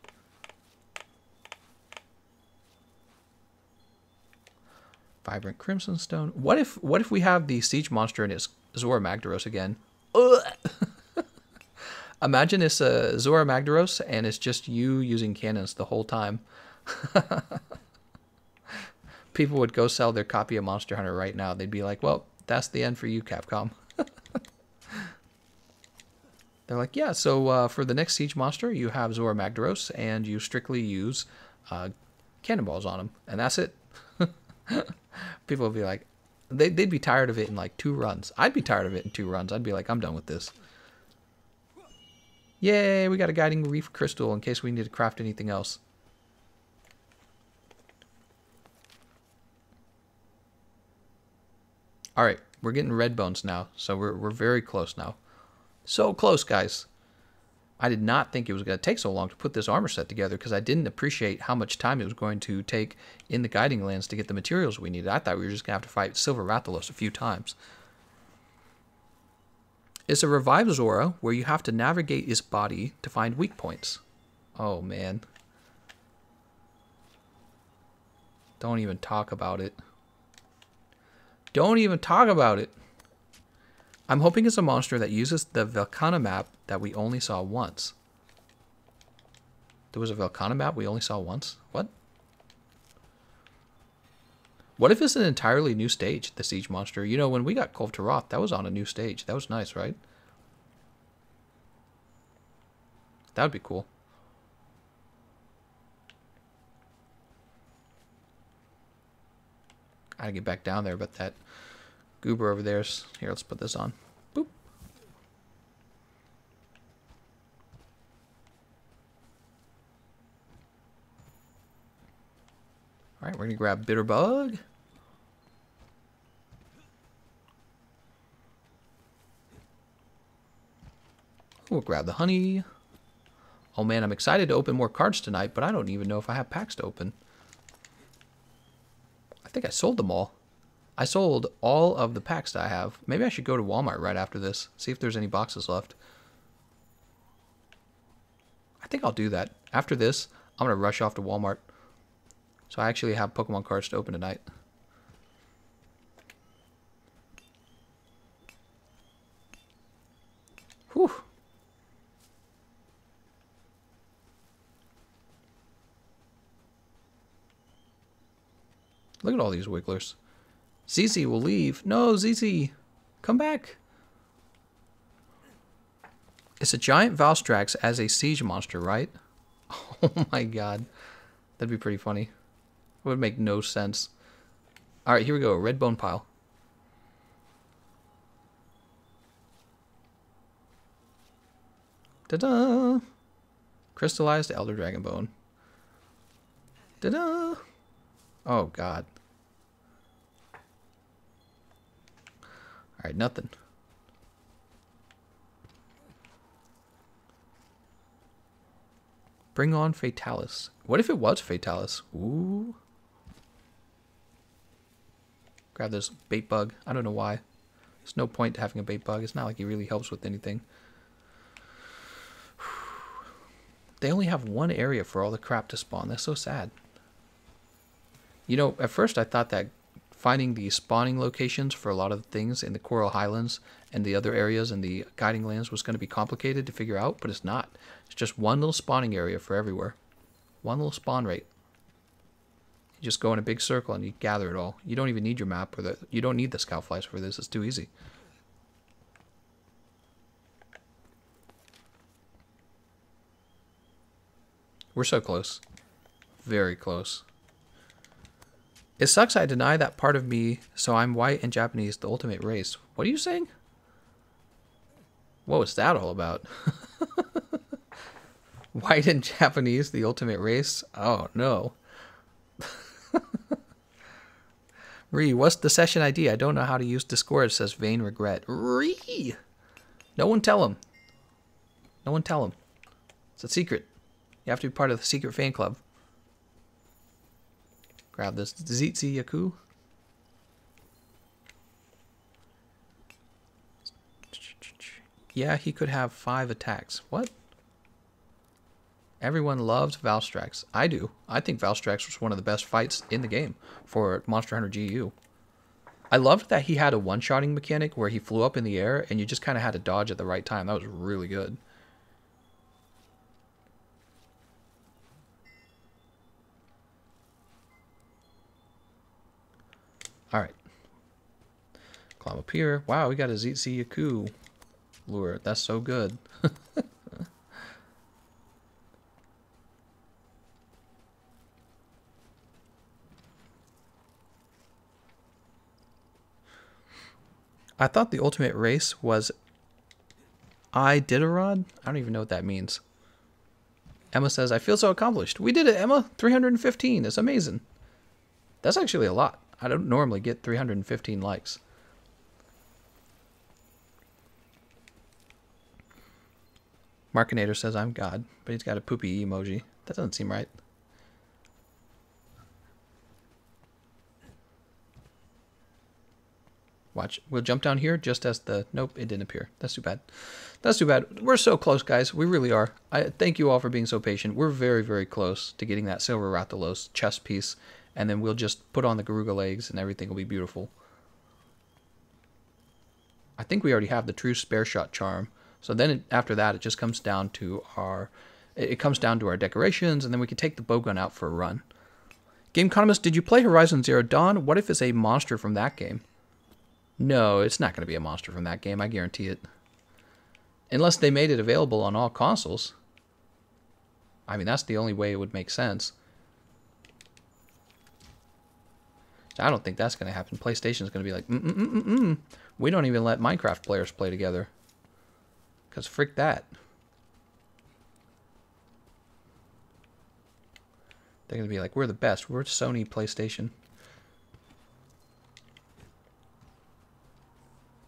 Vibrant Crimson Stone. What if what if we have the siege monster and it's Zorah Magdaros again? (laughs) Imagine it's a Zorah Magdaros and it's just you using cannons the whole time. (laughs) People would go sell their copy of Monster Hunter right now. They'd be like, well, that's the end for you, Capcom. (laughs) They're like, yeah, so uh, for the next Siege monster, you have Zorah Magdaros, and you strictly use uh, cannonballs on him, and that's it. (laughs) People would be like, they, they'd be tired of it in like two runs. I'd be tired of it in two runs. I'd be like, I'm done with this. Yay, we got a guiding reef crystal in case we need to craft anything else. All right, we're getting red bones now, so we're, we're very close now. So close, guys. I did not think it was going to take so long to put this armor set together because I didn't appreciate how much time it was going to take in the guiding lands to get the materials we needed. I thought we were just going to have to fight Silver Rathalos a few times. It's a revived Zorah where you have to navigate its body to find weak points. Oh, man. Don't even talk about it. Don't even talk about it. I'm hoping it's a monster that uses the Velkhana map that we only saw once. There was a Velkhana map we only saw once? What? What if it's an entirely new stage, the Siege Monster? You know, when we got Kulve Taroth, that was on a new stage. That was nice, right? That would be cool. I gotta get back down there, but that goober over there's... Here, let's put this on. Boop. Alright, we're gonna grab Bitterbug. We'll grab the honey. Oh man, I'm excited to open more cards tonight, but I don't even know if I have packs to open. I think I sold them all. I sold all of the packs that I have. Maybe I should go to Walmart right after this, see if there's any boxes left. I think I'll do that. After this, I'm going to rush off to Walmart. So I actually have Pokemon cards to open tonight. Whew. Look at all these wigglers. ZZ will leave. No, ZZ, come back. It's a giant Valstrax as a siege monster, right? (laughs) Oh my god. That'd be pretty funny. It would make no sense. Alright, here we go. Red bone pile. Ta-da! Crystallized Elder Dragon Bone. Da-da! Oh, God. Alright, nothing. Bring on Fatalis. What if it was Fatalis? Ooh. Grab this bait bug. I don't know why. There's no point to having a bait bug. It's not like he really helps with anything. (sighs) They only have one area for all the crap to spawn. That's so sad. You know, at first I thought that finding the spawning locations for a lot of things in the Coral Highlands and the other areas in the Guiding Lands was going to be complicated to figure out, but it's not. It's just one little spawning area for everywhere. One little spawn rate. Just go in a big circle and you gather it all. You don't even need your map or the you don't need the scout flies for this. It's too easy. We're so close. Very close. It sucks I deny that part of me, so I'm white and Japanese, the ultimate race. What are you saying? What was that all about? (laughs) white and Japanese, the ultimate race? Oh, no. Ree, what's the session ID? I don't know how to use Discord, says Vain Regret. Ree! No one tell him. No one tell him. It's a secret. You have to be part of the secret fan club. Grab this Zitzi Yaku. Yeah, he could have five attacks. What? Everyone loves Valstrax. I do. I think Valstrax was one of the best fights in the game for Monster Hunter GU. I loved that he had a one-shotting mechanic where he flew up in the air and you just kind of had to dodge at the right time. That was really good. Alright. Climb up here. Wow, we got a Zitzi Yaku lure. That's so good. (laughs) I thought the ultimate race was I Iditarod. I don't even know what that means. Emma says, I feel so accomplished. We did it, Emma. 315. It's amazing. That's actually a lot. I don't normally get 315 likes. Markinator says I'm God, but he's got a poopy emoji. That doesn't seem right. Watch. We'll jump down here just as the... Nope, it didn't appear. That's too bad. That's too bad. We're so close, guys. We really are. I Thank you all for being so patient. We're very, very close to getting that Silver Rathalos chest piece. And then we'll just put on the Garuga legs and everything will be beautiful. I think we already have the true spare shot charm. So then it, after that, it just comes down to our... It comes down to our decorations, and then we can take the bowgun out for a run. Gameconomist, did you play Horizon Zero Dawn? What if it's a monster from that game? No, it's not going to be a monster from that game, I guarantee it. Unless they made it available on all consoles. I mean, that's the only way it would make sense. I don't think that's going to happen. PlayStation's going to be like, mm, mm, mm, mm, mm. We don't even let Minecraft players play together. Because frick that. They're going to be like, we're the best. We're Sony PlayStation.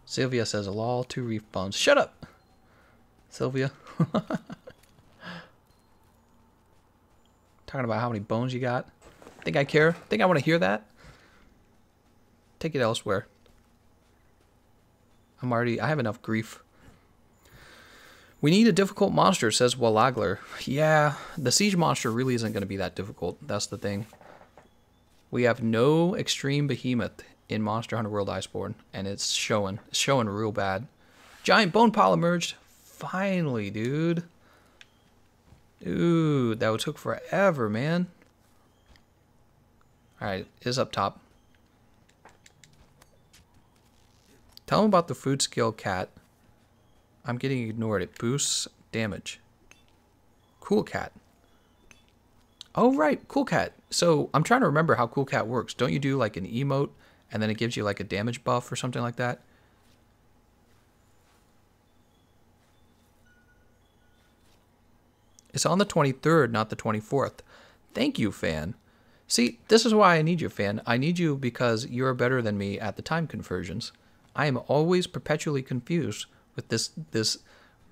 Sylvia says, a lol, two reef bones. Shut up! Sylvia. (laughs) Talking about how many bones you got. Think I care? Think I want to hear that? Take it elsewhere. I'm already, I have enough grief. We need a difficult monster, says Wallagler. Yeah, the siege monster really isn't going to be that difficult. That's the thing. We have no extreme behemoth in Monster Hunter World Iceborne, and it's showing. It's showing real bad. Giant bone pile emerged. Finally, dude. Dude, that would took forever, man. Alright, is up top. Tell him about the food skill cat. I'm getting ignored. It boosts damage. Cool cat. Oh, right. Cool cat. So I'm trying to remember how cool cat works. Don't you do like an emote and then it gives you like a damage buff or something like that? It's on the 23rd, not the 24th. Thank you, fan. See, this is why I need you, fan. I need you because you're better than me at the time conversions. I am always perpetually confused with this this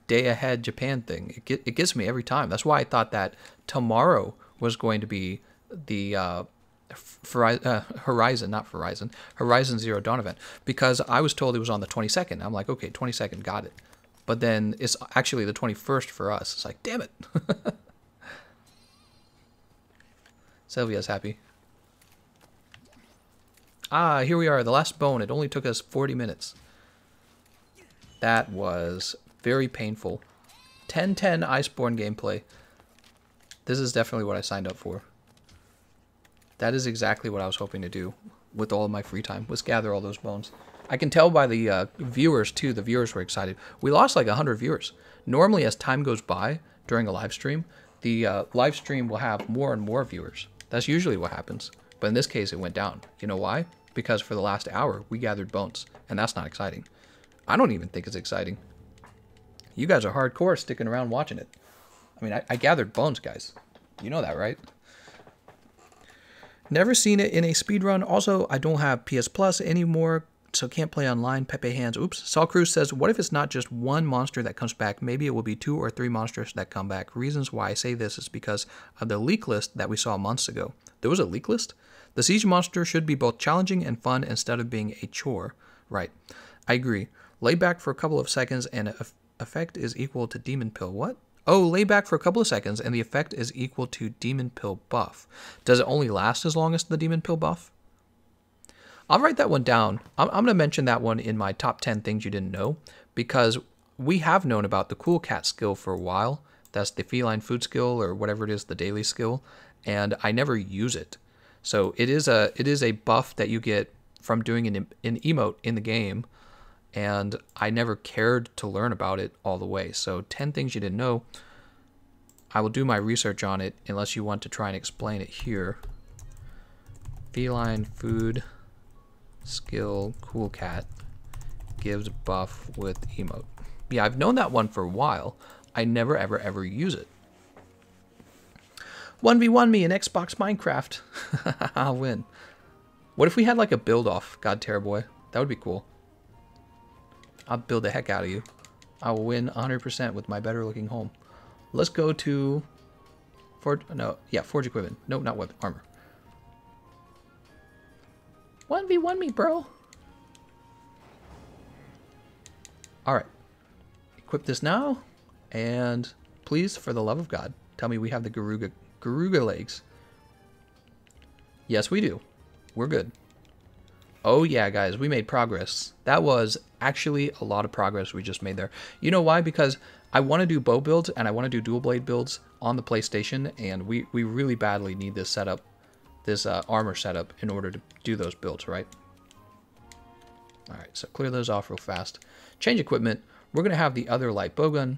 day ahead Japan thing. It get, it gets me every time. That's why I thought that tomorrow was going to be the uh, Horizon, not Horizon, Horizon Zero Dawn event because I was told it was on the 22nd. I'm like, okay, 22nd, got it. But then it's actually the 21st for us. It's like, damn it. (laughs) Sylvia's happy. Ah, here we are, the last bone. It only took us 40 minutes. That was very painful. 1010 Iceborne gameplay. This is definitely what I signed up for. That is exactly what I was hoping to do with all of my free time, was gather all those bones. I can tell by the uh, viewers, too. The viewers were excited. We lost like 100 viewers. Normally, as time goes by during a live stream, the uh, live stream will have more and more viewers. That's usually what happens. But in this case, it went down. You know why? Because for the last hour, we gathered bones. And that's not exciting. I don't even think it's exciting. You guys are hardcore sticking around watching it. I mean, I, I gathered bones, guys. You know that, right? Never seen it in a speed run. Also, I don't have PS Plus anymore, so can't play online. Pepe Hands. Oops. Saul Cruz says, What if it's not just one monster that comes back? Maybe it will be two or three monsters that come back. Reasons why I say this is because of the leak list that we saw months ago. There was a leak list? The siege monster should be both challenging and fun instead of being a chore. Right. I agree. Lay back for a couple of seconds and effect is equal to demon pill. What? Oh, lay back for a couple of seconds and the effect is equal to Demon Pill buff. Does it only last as long as the Demon Pill buff? I'll write that one down. I'm, I'm going to mention that one in my top 10 things you didn't know because we have known about the Cool Cat skill for a while. That's the feline food skill or whatever it is, the daily skill, and I never use it. So it is a it is a buff that you get from doing an, an emote in the game and I never cared to learn about it all the way. So 10 things you didn't know. I will do my research on it unless you want to try and explain it here. Feline food skill cool cat gives buff with emote. Yeah, I've known that one for a while. I never ever ever use it. 1v1 me in Xbox Minecraft. (laughs) I'll win. What if we had like a build off, God Terror Boy? That would be cool. I'll build the heck out of you. I will win 100% with my better looking home. Let's go to Forge, no, yeah, Forge equipment. No, not weapon, armor. 1v1 me, bro. Alright. Equip this now. And please, for the love of God, tell me we have the Garuga, Garuga legs. Yes, we do. We're good. Oh yeah, guys, we made progress. That was actually a lot of progress we just made there. You know why? Because I want to do bow builds and I want to do dual blade builds on the PlayStation, and we, we really badly need this setup, this uh, armor setup, in order to do those builds, right? Alright, so clear those off real fast. Change equipment. We're going to have the other light bowgun.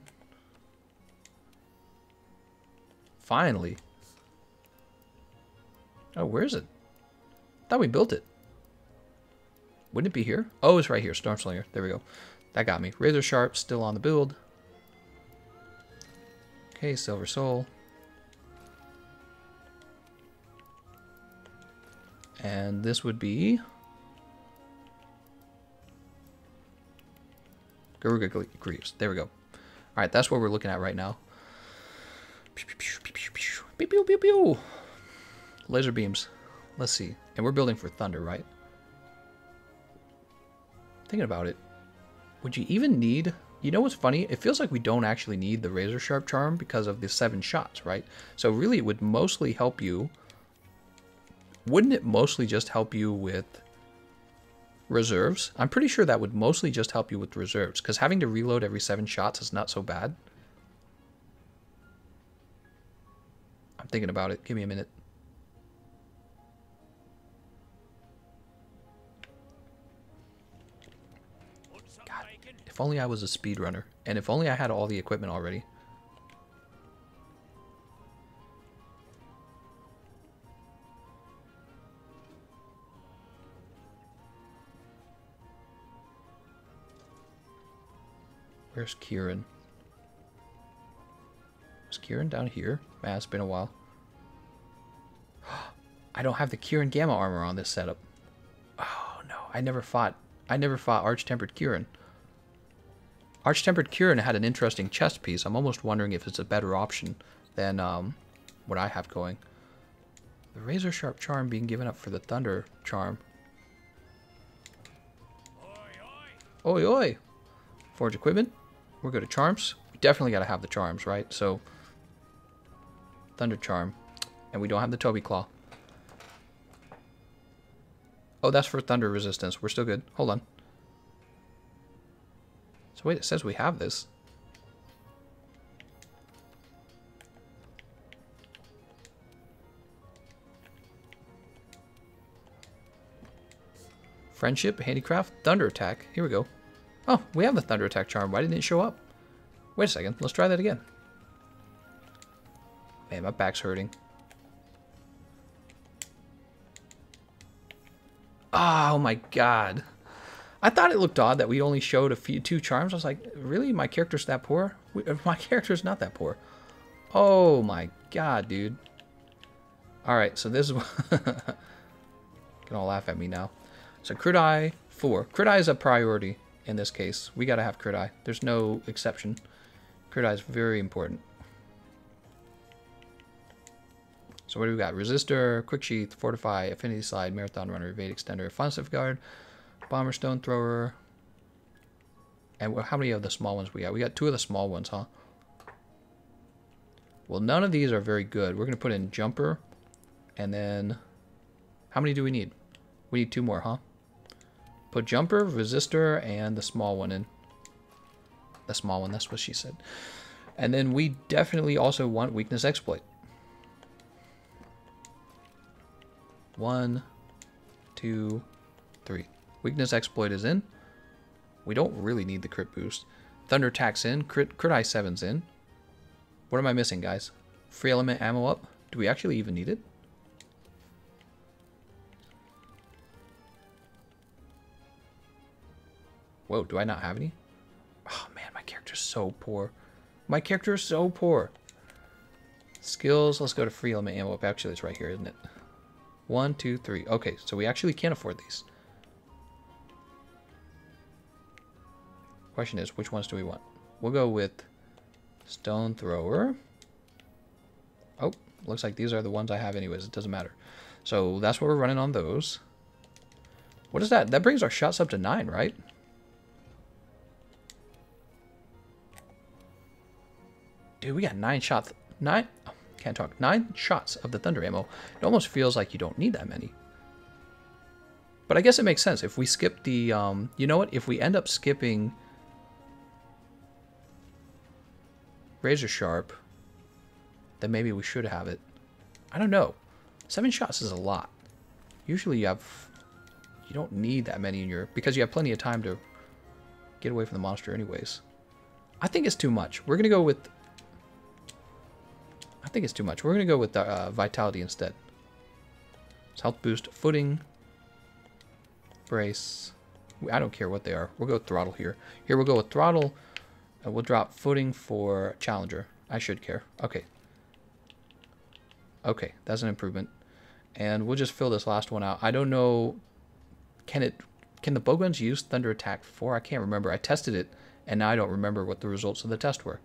Finally. Oh, where is it? thought we built it. Wouldn't it be here? Oh, it's right here. Storm Stormslinger. There we go. That got me. Razor Sharp still on the build. Okay, Silver Soul. And this would be... Garuga Greaves. There we go. Alright, that's what we're looking at right now. Pew, pew, pew, Laser beams. Let's see. And we're building for Thunder, right? Thinking about it, would you even need... You know what's funny? It feels like we don't actually need the Razor Sharp Charm because of the seven shots, right? So really it would mostly help you... Wouldn't it mostly just help you with reserves? I'm pretty sure that would mostly just help you with reserves because having to reload every seven shots is not so bad. I'm thinking about it. Give me a minute. If only I was a speedrunner. And if only I had all the equipment already. Where's Kirin? Is Kirin down here? Man, it's been a while. (gasps) I don't have the Kirin Gamma armor on this setup. Oh no, I never fought. I never fought Arch-Tempered Kirin. Arch-Tempered Kirin had an interesting chest piece. I'm almost wondering if it's a better option than um, what I have going. The Razor Sharp Charm being given up for the Thunder Charm. Oi, oi! Forge equipment. We're good at charms. We definitely got to have the charms, right? So, Thunder Charm. And we don't have the Toby Claw. Oh, that's for thunder resistance. We're still good. Hold on. So wait, it says we have this. Friendship, handicraft, thunder attack. Here we go. Oh, we have the thunder attack charm. Why didn't it show up? Wait a second. Let's try that again. Man, my back's hurting. Ah, oh my god. I thought it looked odd that we only showed a few two charms. I was like, really? My character's that poor? (laughs) My character's not that poor. Oh my god, dude. Alright, so this is... (laughs) can all laugh at me now. So crit eye 4. Crit eye is a priority in this case. We gotta have crit eye. There's no exception. Crit eye is very important. So what do we got? Resistor, Quick Sheathe, Fortify, Affinity Slide, Marathon Runner, Evade Extender, Offensive Guard, Bomber Stone Thrower. And how many of the small ones we got? We got two of the small ones, huh? Well, none of these are very good. We're going to put in Jumper. And then... How many do we need? We need two more, huh? Put Jumper, Resistor, and the small one in. The small one, that's what she said. And then we definitely also want Weakness Exploit. One, two, three. Weakness exploit is in. We don't really need the crit boost. Thunder attack's in. Crit, crit eye 7's in. What am I missing, guys? Free element ammo up. Do we actually even need it? Whoa, do I not have any? Oh man, my character's so poor. My character is so poor. Skills, let's go to free element ammo up. Actually, it's right here, isn't it? One, two, three. Okay, so we actually can't afford these. Question is, which ones do we want? We'll go with Stone Thrower. Oh, looks like these are the ones I have anyways. It doesn't matter. So that's what we're running on those. What is that? That brings our shots up to nine, right? Dude, we got nine shots. Nine? can't talk. Nine shots of the thunder ammo. It almost feels like you don't need that many. But I guess it makes sense. If we skip the, um, you know what? If we end up skipping Razor Sharp, then maybe we should have it. I don't know. Seven shots is a lot. Usually you have, you don't need that many in your, because you have plenty of time to get away from the monster anyways. I think it's too much. We're going to go with I think it's too much. We're going to go with uh, Vitality instead. It's health boost, footing, brace. I don't care what they are. We'll go throttle here. Here we'll go with throttle. We'll drop footing for challenger. I should care. Okay. Okay, that's an improvement. And we'll just fill this last one out. I don't know. Can it? Can the bowguns use thunder attack 4? I can't remember. I tested it, and now I don't remember what the results of the test were.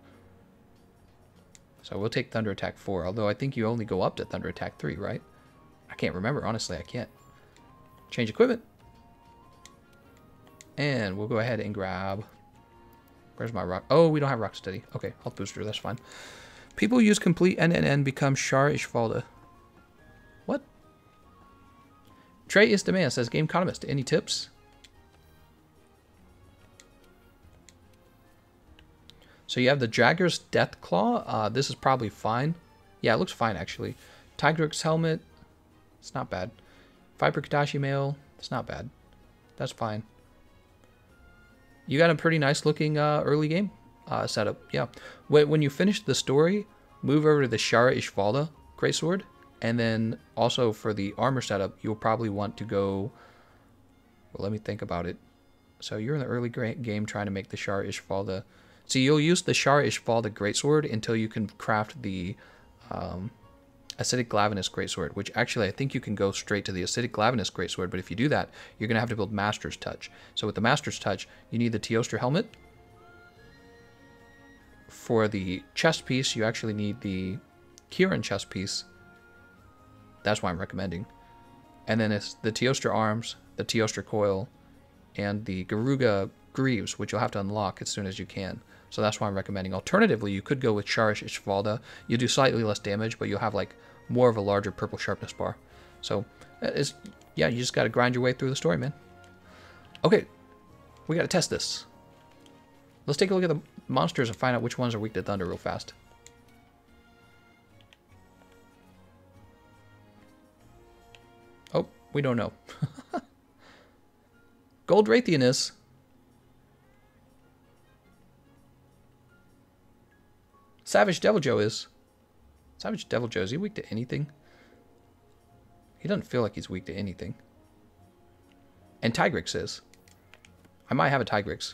So we'll take Thunder Attack 4, although I think you only go up to Thunder Attack 3, right? I can't remember, honestly, I can't. Change equipment. And we'll go ahead and grab... Where's my rock? Oh, we don't have rock steady. Okay, health booster, that's fine. People use complete NNN become Shara Ishvalda. What? Trey is demand says Gameconomist. Any tips? So you have the Jagger's Death Claw. Uh, this is probably fine. Yeah, it looks fine, actually. Tigrex Helmet. It's not bad. Viper Kadachi Mail. It's not bad. That's fine. You got a pretty nice looking uh, early game uh, setup. Yeah. When, you finish the story, move over to the Shara Ishvalda Greatsword. And then also for the armor setup, you'll probably want to go... Well, let me think about it. So you're in the early game trying to make the Shara Ishvalda so you'll use the Shar Ishval, the Greatsword, until you can craft the um, Acidic Glavenus Greatsword, which actually I think you can go straight to the Acidic Glavenus Greatsword, but if you do that, you're going to have to build Master's Touch. So with the Master's Touch, you need the Teostra Helmet. For the chest piece, you actually need the Kirin chest piece. That's why I'm recommending. And then it's the Teostra Arms, the Teostra Coil, and the Garuga Greaves, which you'll have to unlock as soon as you can. So that's why I'm recommending. Alternatively, you could go with Shara Ishvalda. You do slightly less damage, but you'll have like more of a larger purple sharpness bar. So uh, it's yeah, you just got to grind your way through the story, man. Okay, we got to test this. Let's take a look at the monsters and find out which ones are weak to thunder real fast. Oh, we don't know. (laughs) Gold Rathian is. Savage Deviljho is. Savage Deviljho, is he weak to anything? He doesn't feel like he's weak to anything. And Tigrex is. I might have a Tigrex.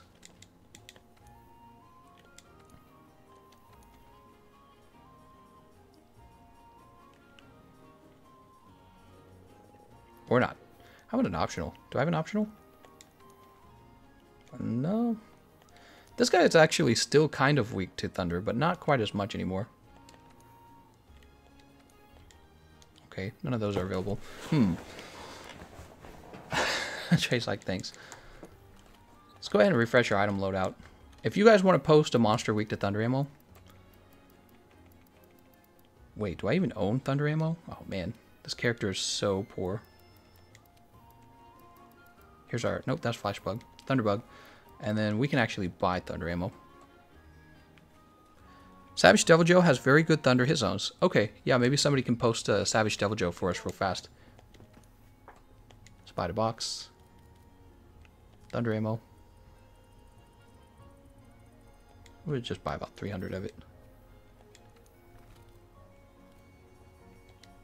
Or not. How about an optional? Do I have an optional? No. This guy is actually still kind of weak to thunder, but not quite as much anymore. Okay, none of those are available. Hmm. (laughs) Chase like thanks. Let's go ahead and refresh your item loadout. If you guys want to post a monster weak to thunder ammo. Wait, do I even own thunder ammo? Oh man, this character is so poor. Here's our, nope, that's flash bug. Flashbug. Thunderbug. And then we can actually buy thunder ammo. Savage Deviljho has very good thunder hit zones. Okay, yeah, maybe somebody can post a Savage Deviljho for us real fast. Spider box. Thunder ammo. We'll just buy about 300 of it.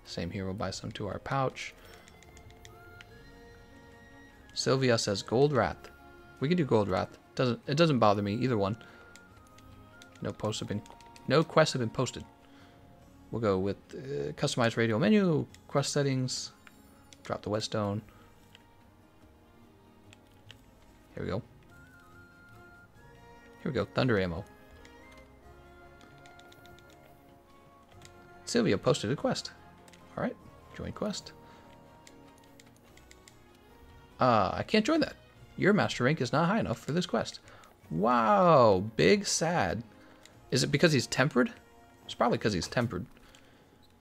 Same here, we'll buy some to our pouch. Sylvia says Gold Rath. We can do Gold Rath. Doesn't it doesn't bother me either one. No posts have been, no quests have been posted. We'll go with uh, customized radio menu, quest settings, drop the whetstone. Here we go. Here we go, thunder ammo. Sylvia posted a quest. Alright, join quest. Uh, I can't join that. Your master rank is not high enough for this quest. Wow, big sad. Is it because he's tempered? It's probably because he's tempered.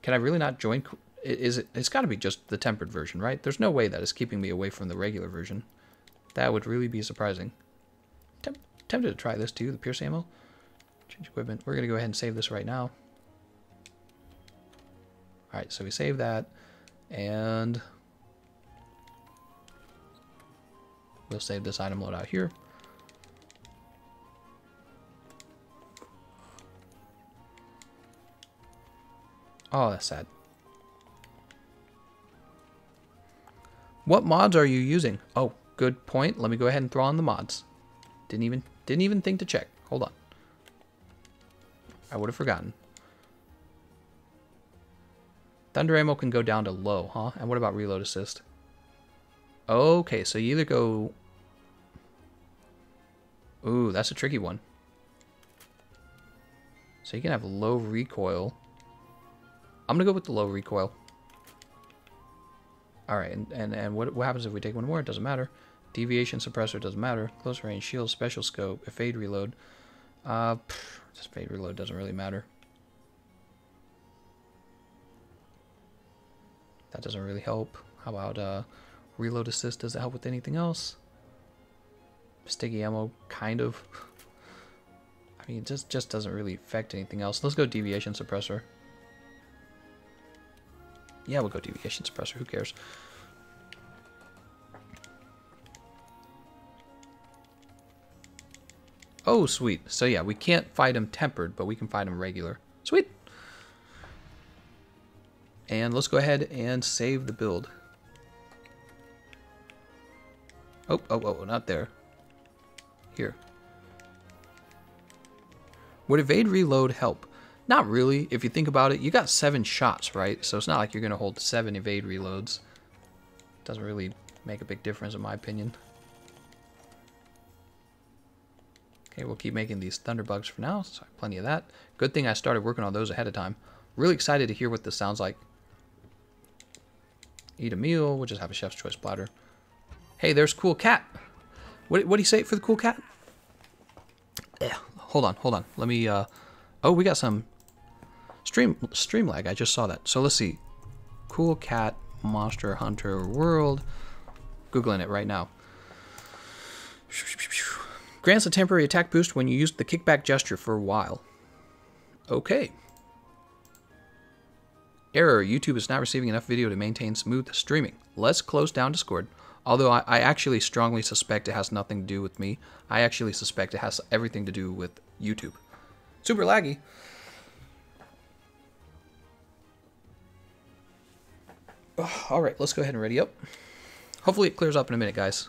Can I really not join? Is it? It's got to be just the tempered version, right? There's no way that is keeping me away from the regular version. That would really be surprising. Tem tempted to try this too, the pierce ammo. Change equipment. We're gonna go ahead and save this right now. All right, so we save that, and We'll save this item loadout here. Oh, that's sad. What mods are you using? Oh, good point. Let me go ahead and throw on the mods. Didn't even didn't even think to check. Hold on. I would have forgotten. Thunder ammo can go down to low, huh? And what about reload assist? Okay, so you either go... Ooh, that's a tricky one. So you can have low recoil. I'm going to go with the low recoil. Alright, and, and, and what, what happens if we take one more? It doesn't matter. Deviation suppressor doesn't matter. Close range, shield, special scope, evade reload. Uh, pff, just fade reload doesn't really matter. That doesn't really help. How about uh, Reload assist, does it help with anything else? Sticky ammo, kind of. I mean, it just, just doesn't really affect anything else. Let's go deviation suppressor. Yeah, we'll go deviation suppressor. Who cares? Oh, sweet. So yeah, we can't fight him tempered, but we can fight him regular. Sweet. And let's go ahead and save the build. Oh, oh, oh, not there. Here. Would evade reload help? Not really. If you think about it, you got seven shots, right? So it's not like you're going to hold seven evade reloads. Doesn't really make a big difference in my opinion. Okay, we'll keep making these thunderbugs for now. So plenty of that. Good thing I started working on those ahead of time. Really excited to hear what this sounds like. Eat a meal. We'll just have a chef's choice platter. Hey, there's cool cat. What what do you say for the cool cat? Yeah. Hold on, hold on. Let me. Uh, oh, we got some stream stream lag. I just saw that. So let's see. Cool cat monster hunter world. Googling it right now. Grants a temporary attack boost when you use the kickback gesture for a while. Okay. Error, YouTube is not receiving enough video to maintain smooth streaming. Let's close down Discord. Although I, I, actually strongly suspect it has nothing to do with me. I actually suspect it has everything to do with YouTube. Super laggy. All right, let's go ahead and ready up. Hopefully it clears up in a minute, guys.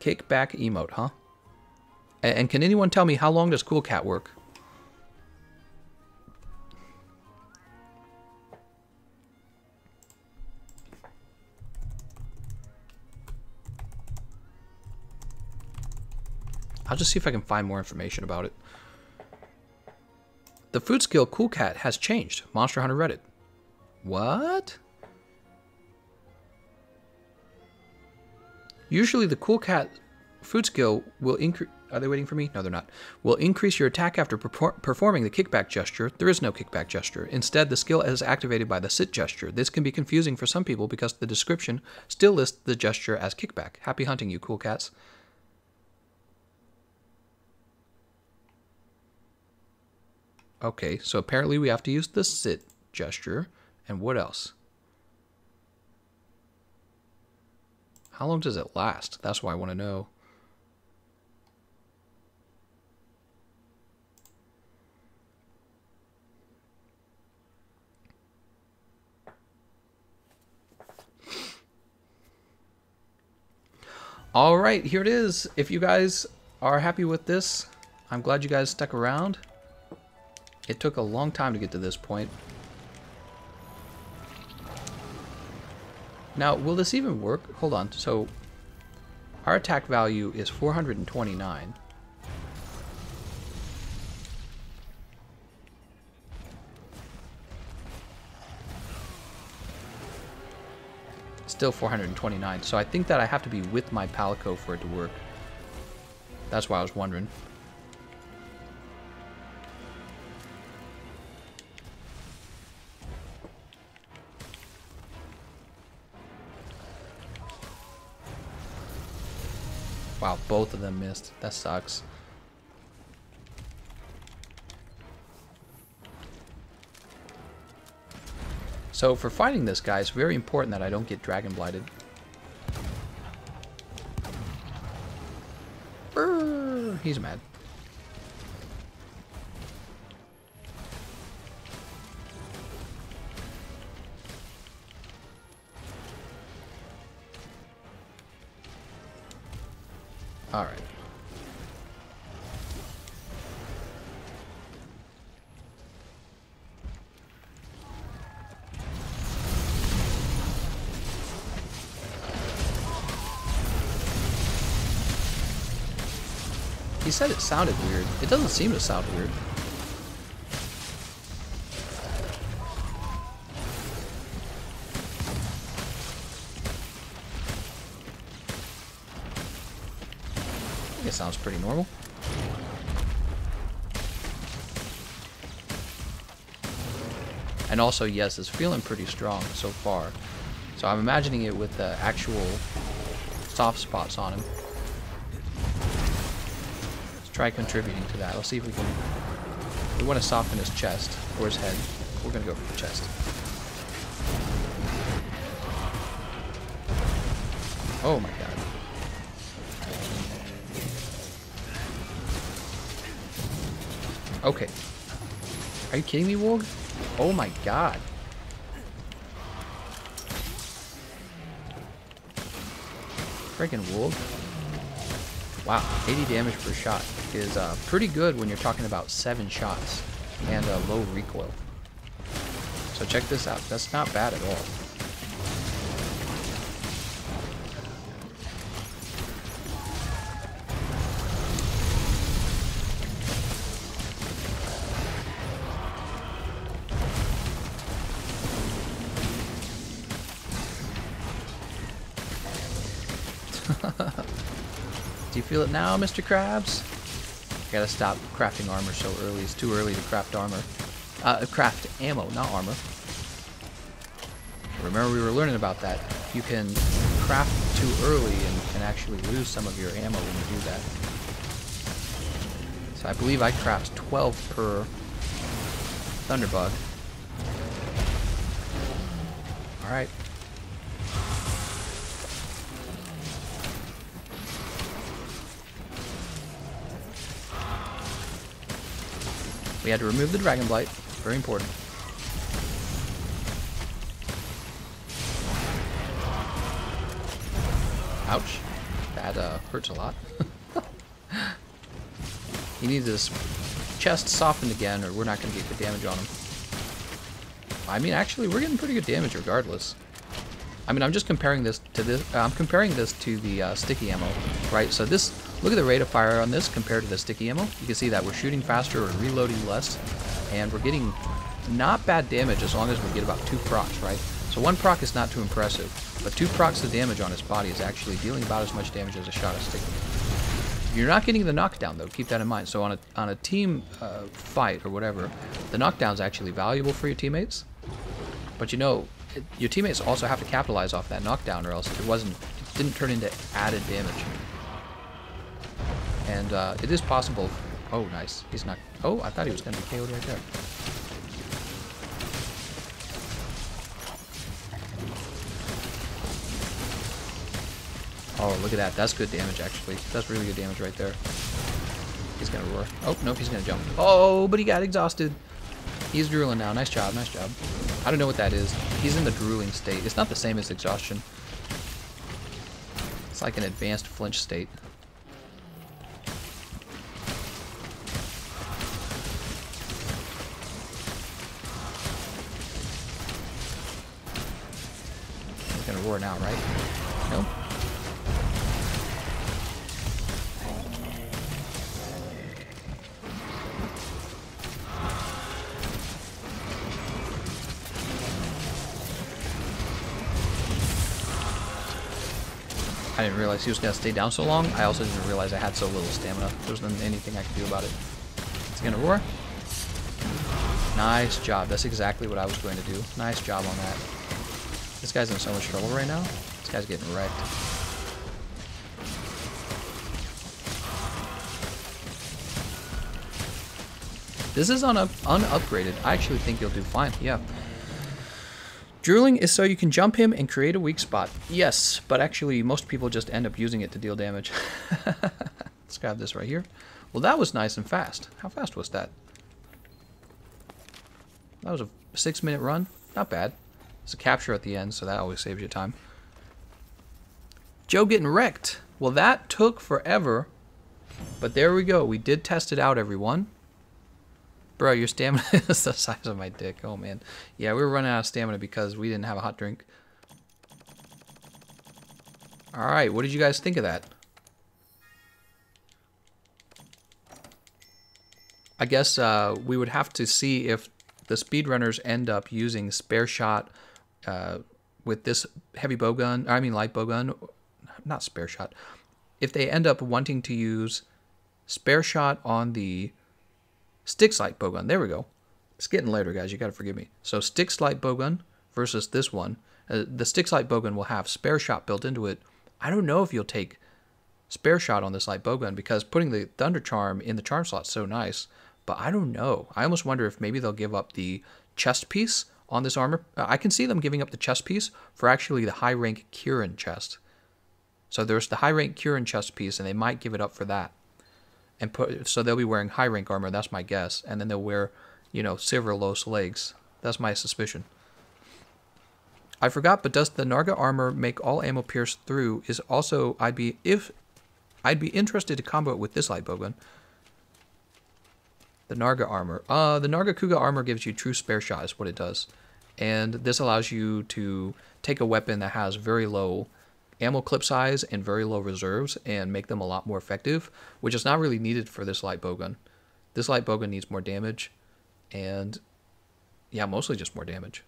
Kickback emote, huh? And, and can anyone tell me how long does Cool Cat work? I'll just see if I can find more information about it. The food skill Cool Cat has changed. Monster Hunter Reddit. What? Usually the Cool Cat food skill will increase... Are they waiting for me? No, they're not. Will increase your attack after performing the kickback gesture. There is no kickback gesture. Instead, the skill is activated by the sit gesture. This can be confusing for some people because the description still lists the gesture as kickback. Happy hunting, you cool cats. Okay, so apparently we have to use the sit gesture. And what else? How long does it last? That's what I want to know. All right, here it is. If you guys are happy with this, I'm glad you guys stuck around. It took a long time to get to this point. Now, will this even work? Hold on. So, our attack value is 429. Still 429. So I think that I have to be with my Palico for it to work. That's why I was wondering. Wow, both of them missed. That sucks. So for fighting this guy, it's very important that I don't get Dragon Blighted. He's mad. He said it sounded weird. It doesn't seem to sound weird. It sounds pretty normal. And also, yes, it's feeling pretty strong so far. So I'm imagining it with the actual soft spots on him. Try contributing to that. Let's see if we can... We want to soften his chest, or his head. We're going to go for the chest. Oh my god. Okay. Are you kidding me, Wulg? Oh my god. Freaking Wulg. Wow, 80 damage per shot is uh, pretty good when you're talking about seven shots and a low recoil. So check this out. That's not bad at all. Feel it now, Mr. Krabs? Gotta stop crafting armor so early. It's too early to craft armor. Uh, craft ammo, not armor. Remember we were learning about that. You can craft too early and can actually lose some of your ammo when you do that. So I believe I craft 12 per Thunderbug. We had to remove the Dragon Blight. Very important. Ouch. That uh, hurts a lot. (laughs) he needs his chest softened again or we're not going to get good damage on him. I mean, actually, we're getting pretty good damage regardless. I mean, I'm just comparing this to this. I'm comparing this to the uh, sticky ammo, right? So this, look at the rate of fire on this compared to the sticky ammo. You can see that we're shooting faster, we're reloading less, and we're getting not bad damage as long as we get about two procs, right? So one proc is not too impressive, but two procs of damage on his body is actually dealing about as much damage as a shot of sticky. You're not getting the knockdown though. Keep that in mind. So on a on a team uh, fight or whatever, the knockdown is actually valuable for your teammates. But you know, it, your teammates also have to capitalize off that knockdown, or else it wasn't, it didn't turn into added damage. And uh, it is possible. Oh, nice. He's not. Oh, I thought he was going to be KO'd right there. Oh, look at that. That's good damage, actually. That's really good damage right there. He's going to roar. Oh, nope, he's going to jump. Oh, but he got exhausted. He's drooling now. Nice job, nice job. I don't know what that is. He's in the drooling state. It's not the same as exhaustion. It's like an advanced flinch state. He's now, right? Nope. I didn't realize he was going to stay down so long. I also didn't realize I had so little stamina. There wasn't anything I could do about it. It's going to roar. Nice job. That's exactly what I was going to do. Nice job on that. This guy's in so much trouble right now. This guy's getting wrecked. This is un unupgraded. I actually think you'll do fine. Yeah. Drooling is so you can jump him and create a weak spot. Yes, but actually most people just end up using it to deal damage. (laughs) Let's grab this right here. Well, that was nice and fast. How fast was that? That was a six minute run. Not bad. It's a capture at the end, so that always saves you time. Joe getting wrecked. Well, that took forever. But there we go. We did test it out, everyone. Bro, your stamina (laughs) is the size of my dick. Oh, man. Yeah, we were running out of stamina because we didn't have a hot drink. Alright, what did you guys think of that? I guess uh, we would have to see if the speedrunners end up using spare shot uh, with this heavy bowgun, I mean light bowgun, not spare shot. If they end up wanting to use spare shot on the Stick Light Bowgun. There we go. It's getting later, guys. You got to forgive me. So Stick Light Bowgun versus this one. Uh, the Stick Light Bowgun will have spare shot built into it. I don't know if you'll take spare shot on this light bowgun because putting the Thunder Charm in the charm slot is so nice. But I don't know. I almost wonder if maybe they'll give up the chest piece on this armor. Uh, I can see them giving up the chest piece for actually the high rank Kirin chest. So there's the high rank Kirin chest piece, and they might give it up for that and put so they'll be wearing high rank armor. That's my guess, and then they'll wear, you know, Silverlos legs. That's my suspicion. I forgot, but does the Narga armor make all ammo pierce through? Is also I'd be if I'd be interested to combo it with this light bowgun. The Narga armor. Uh, the Nargacuga armor gives you true spare shot is what it does. And this allows you to take a weapon that has very low ammo clip size and very low reserves and make them a lot more effective, which is not really needed for this light bowgun. This light bowgun needs more damage and yeah, mostly just more damage.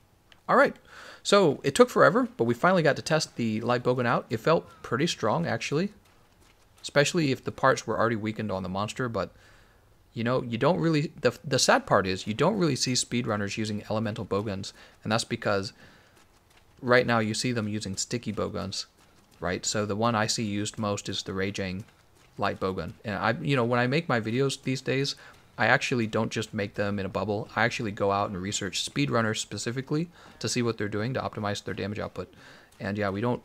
All right, so it took forever, but we finally got to test the light bowgun out. It felt pretty strong, actually, especially if the parts were already weakened on the monster. But you know, you don't really. the The sad part is you don't really see speedrunners using elemental bowguns, and that's because right now you see them using sticky bowguns, right? So the one I see used most is the Raging light bowgun, and I, you know, when I make my videos these days, I actually don't just make them in a bubble. I actually go out and research speedrunners specifically to see what they're doing to optimize their damage output. And yeah, we don't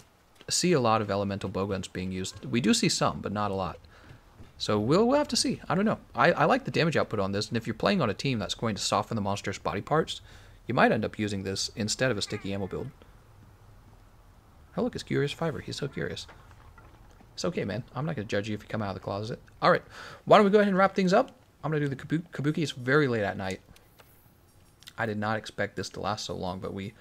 see a lot of elemental bowguns being used. We do see some, but not a lot. So we'll, we'll have to see. I don't know. I, I like the damage output on this, and if you're playing on a team that's going to soften the monster's body parts, you might end up using this instead of a sticky ammo build. Oh, look, it's Curious Fiver. He's so curious. It's okay, man. I'm not going to judge you if you come out of the closet. All right. Why don't we go ahead and wrap things up? I'm going to do the kabuki. It's very late at night. I did not expect this to last so long, but we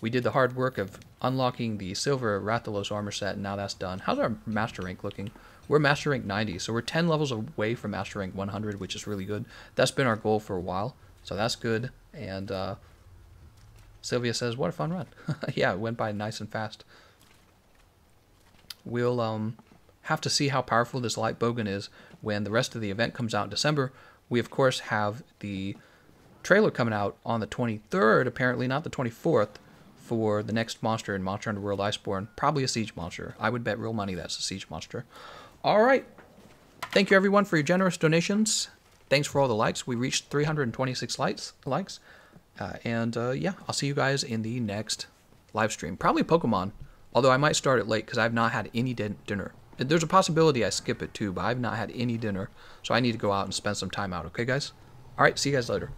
we did the hard work of unlocking the silver Rathalos armor set, and now that's done. How's our master rank looking? We're master rank 90, so we're 10 levels away from master rank 100, which is really good. That's been our goal for a while, so that's good. And uh, Sylvia says, "What a fun run!" (laughs) yeah, it went by nice and fast. We'll um have to see how powerful this light bowgun is when the rest of the event comes out in December. We, of course, have the trailer coming out on the 23rd, apparently, not the 24th, for the next monster in Monster Hunter World Iceborne. Probably a siege monster. I would bet real money that's a siege monster. All right. Thank you, everyone, for your generous donations. Thanks for all the likes. We reached 326 likes. likes. Uh, and uh, yeah, I'll see you guys in the next live stream. Probably Pokemon, although I might start it late because I've not had any din- dinner. There's a possibility I skip it too, but I've not had any dinner, so I need to go out and spend some time out. Okay, guys? All right, see you guys later.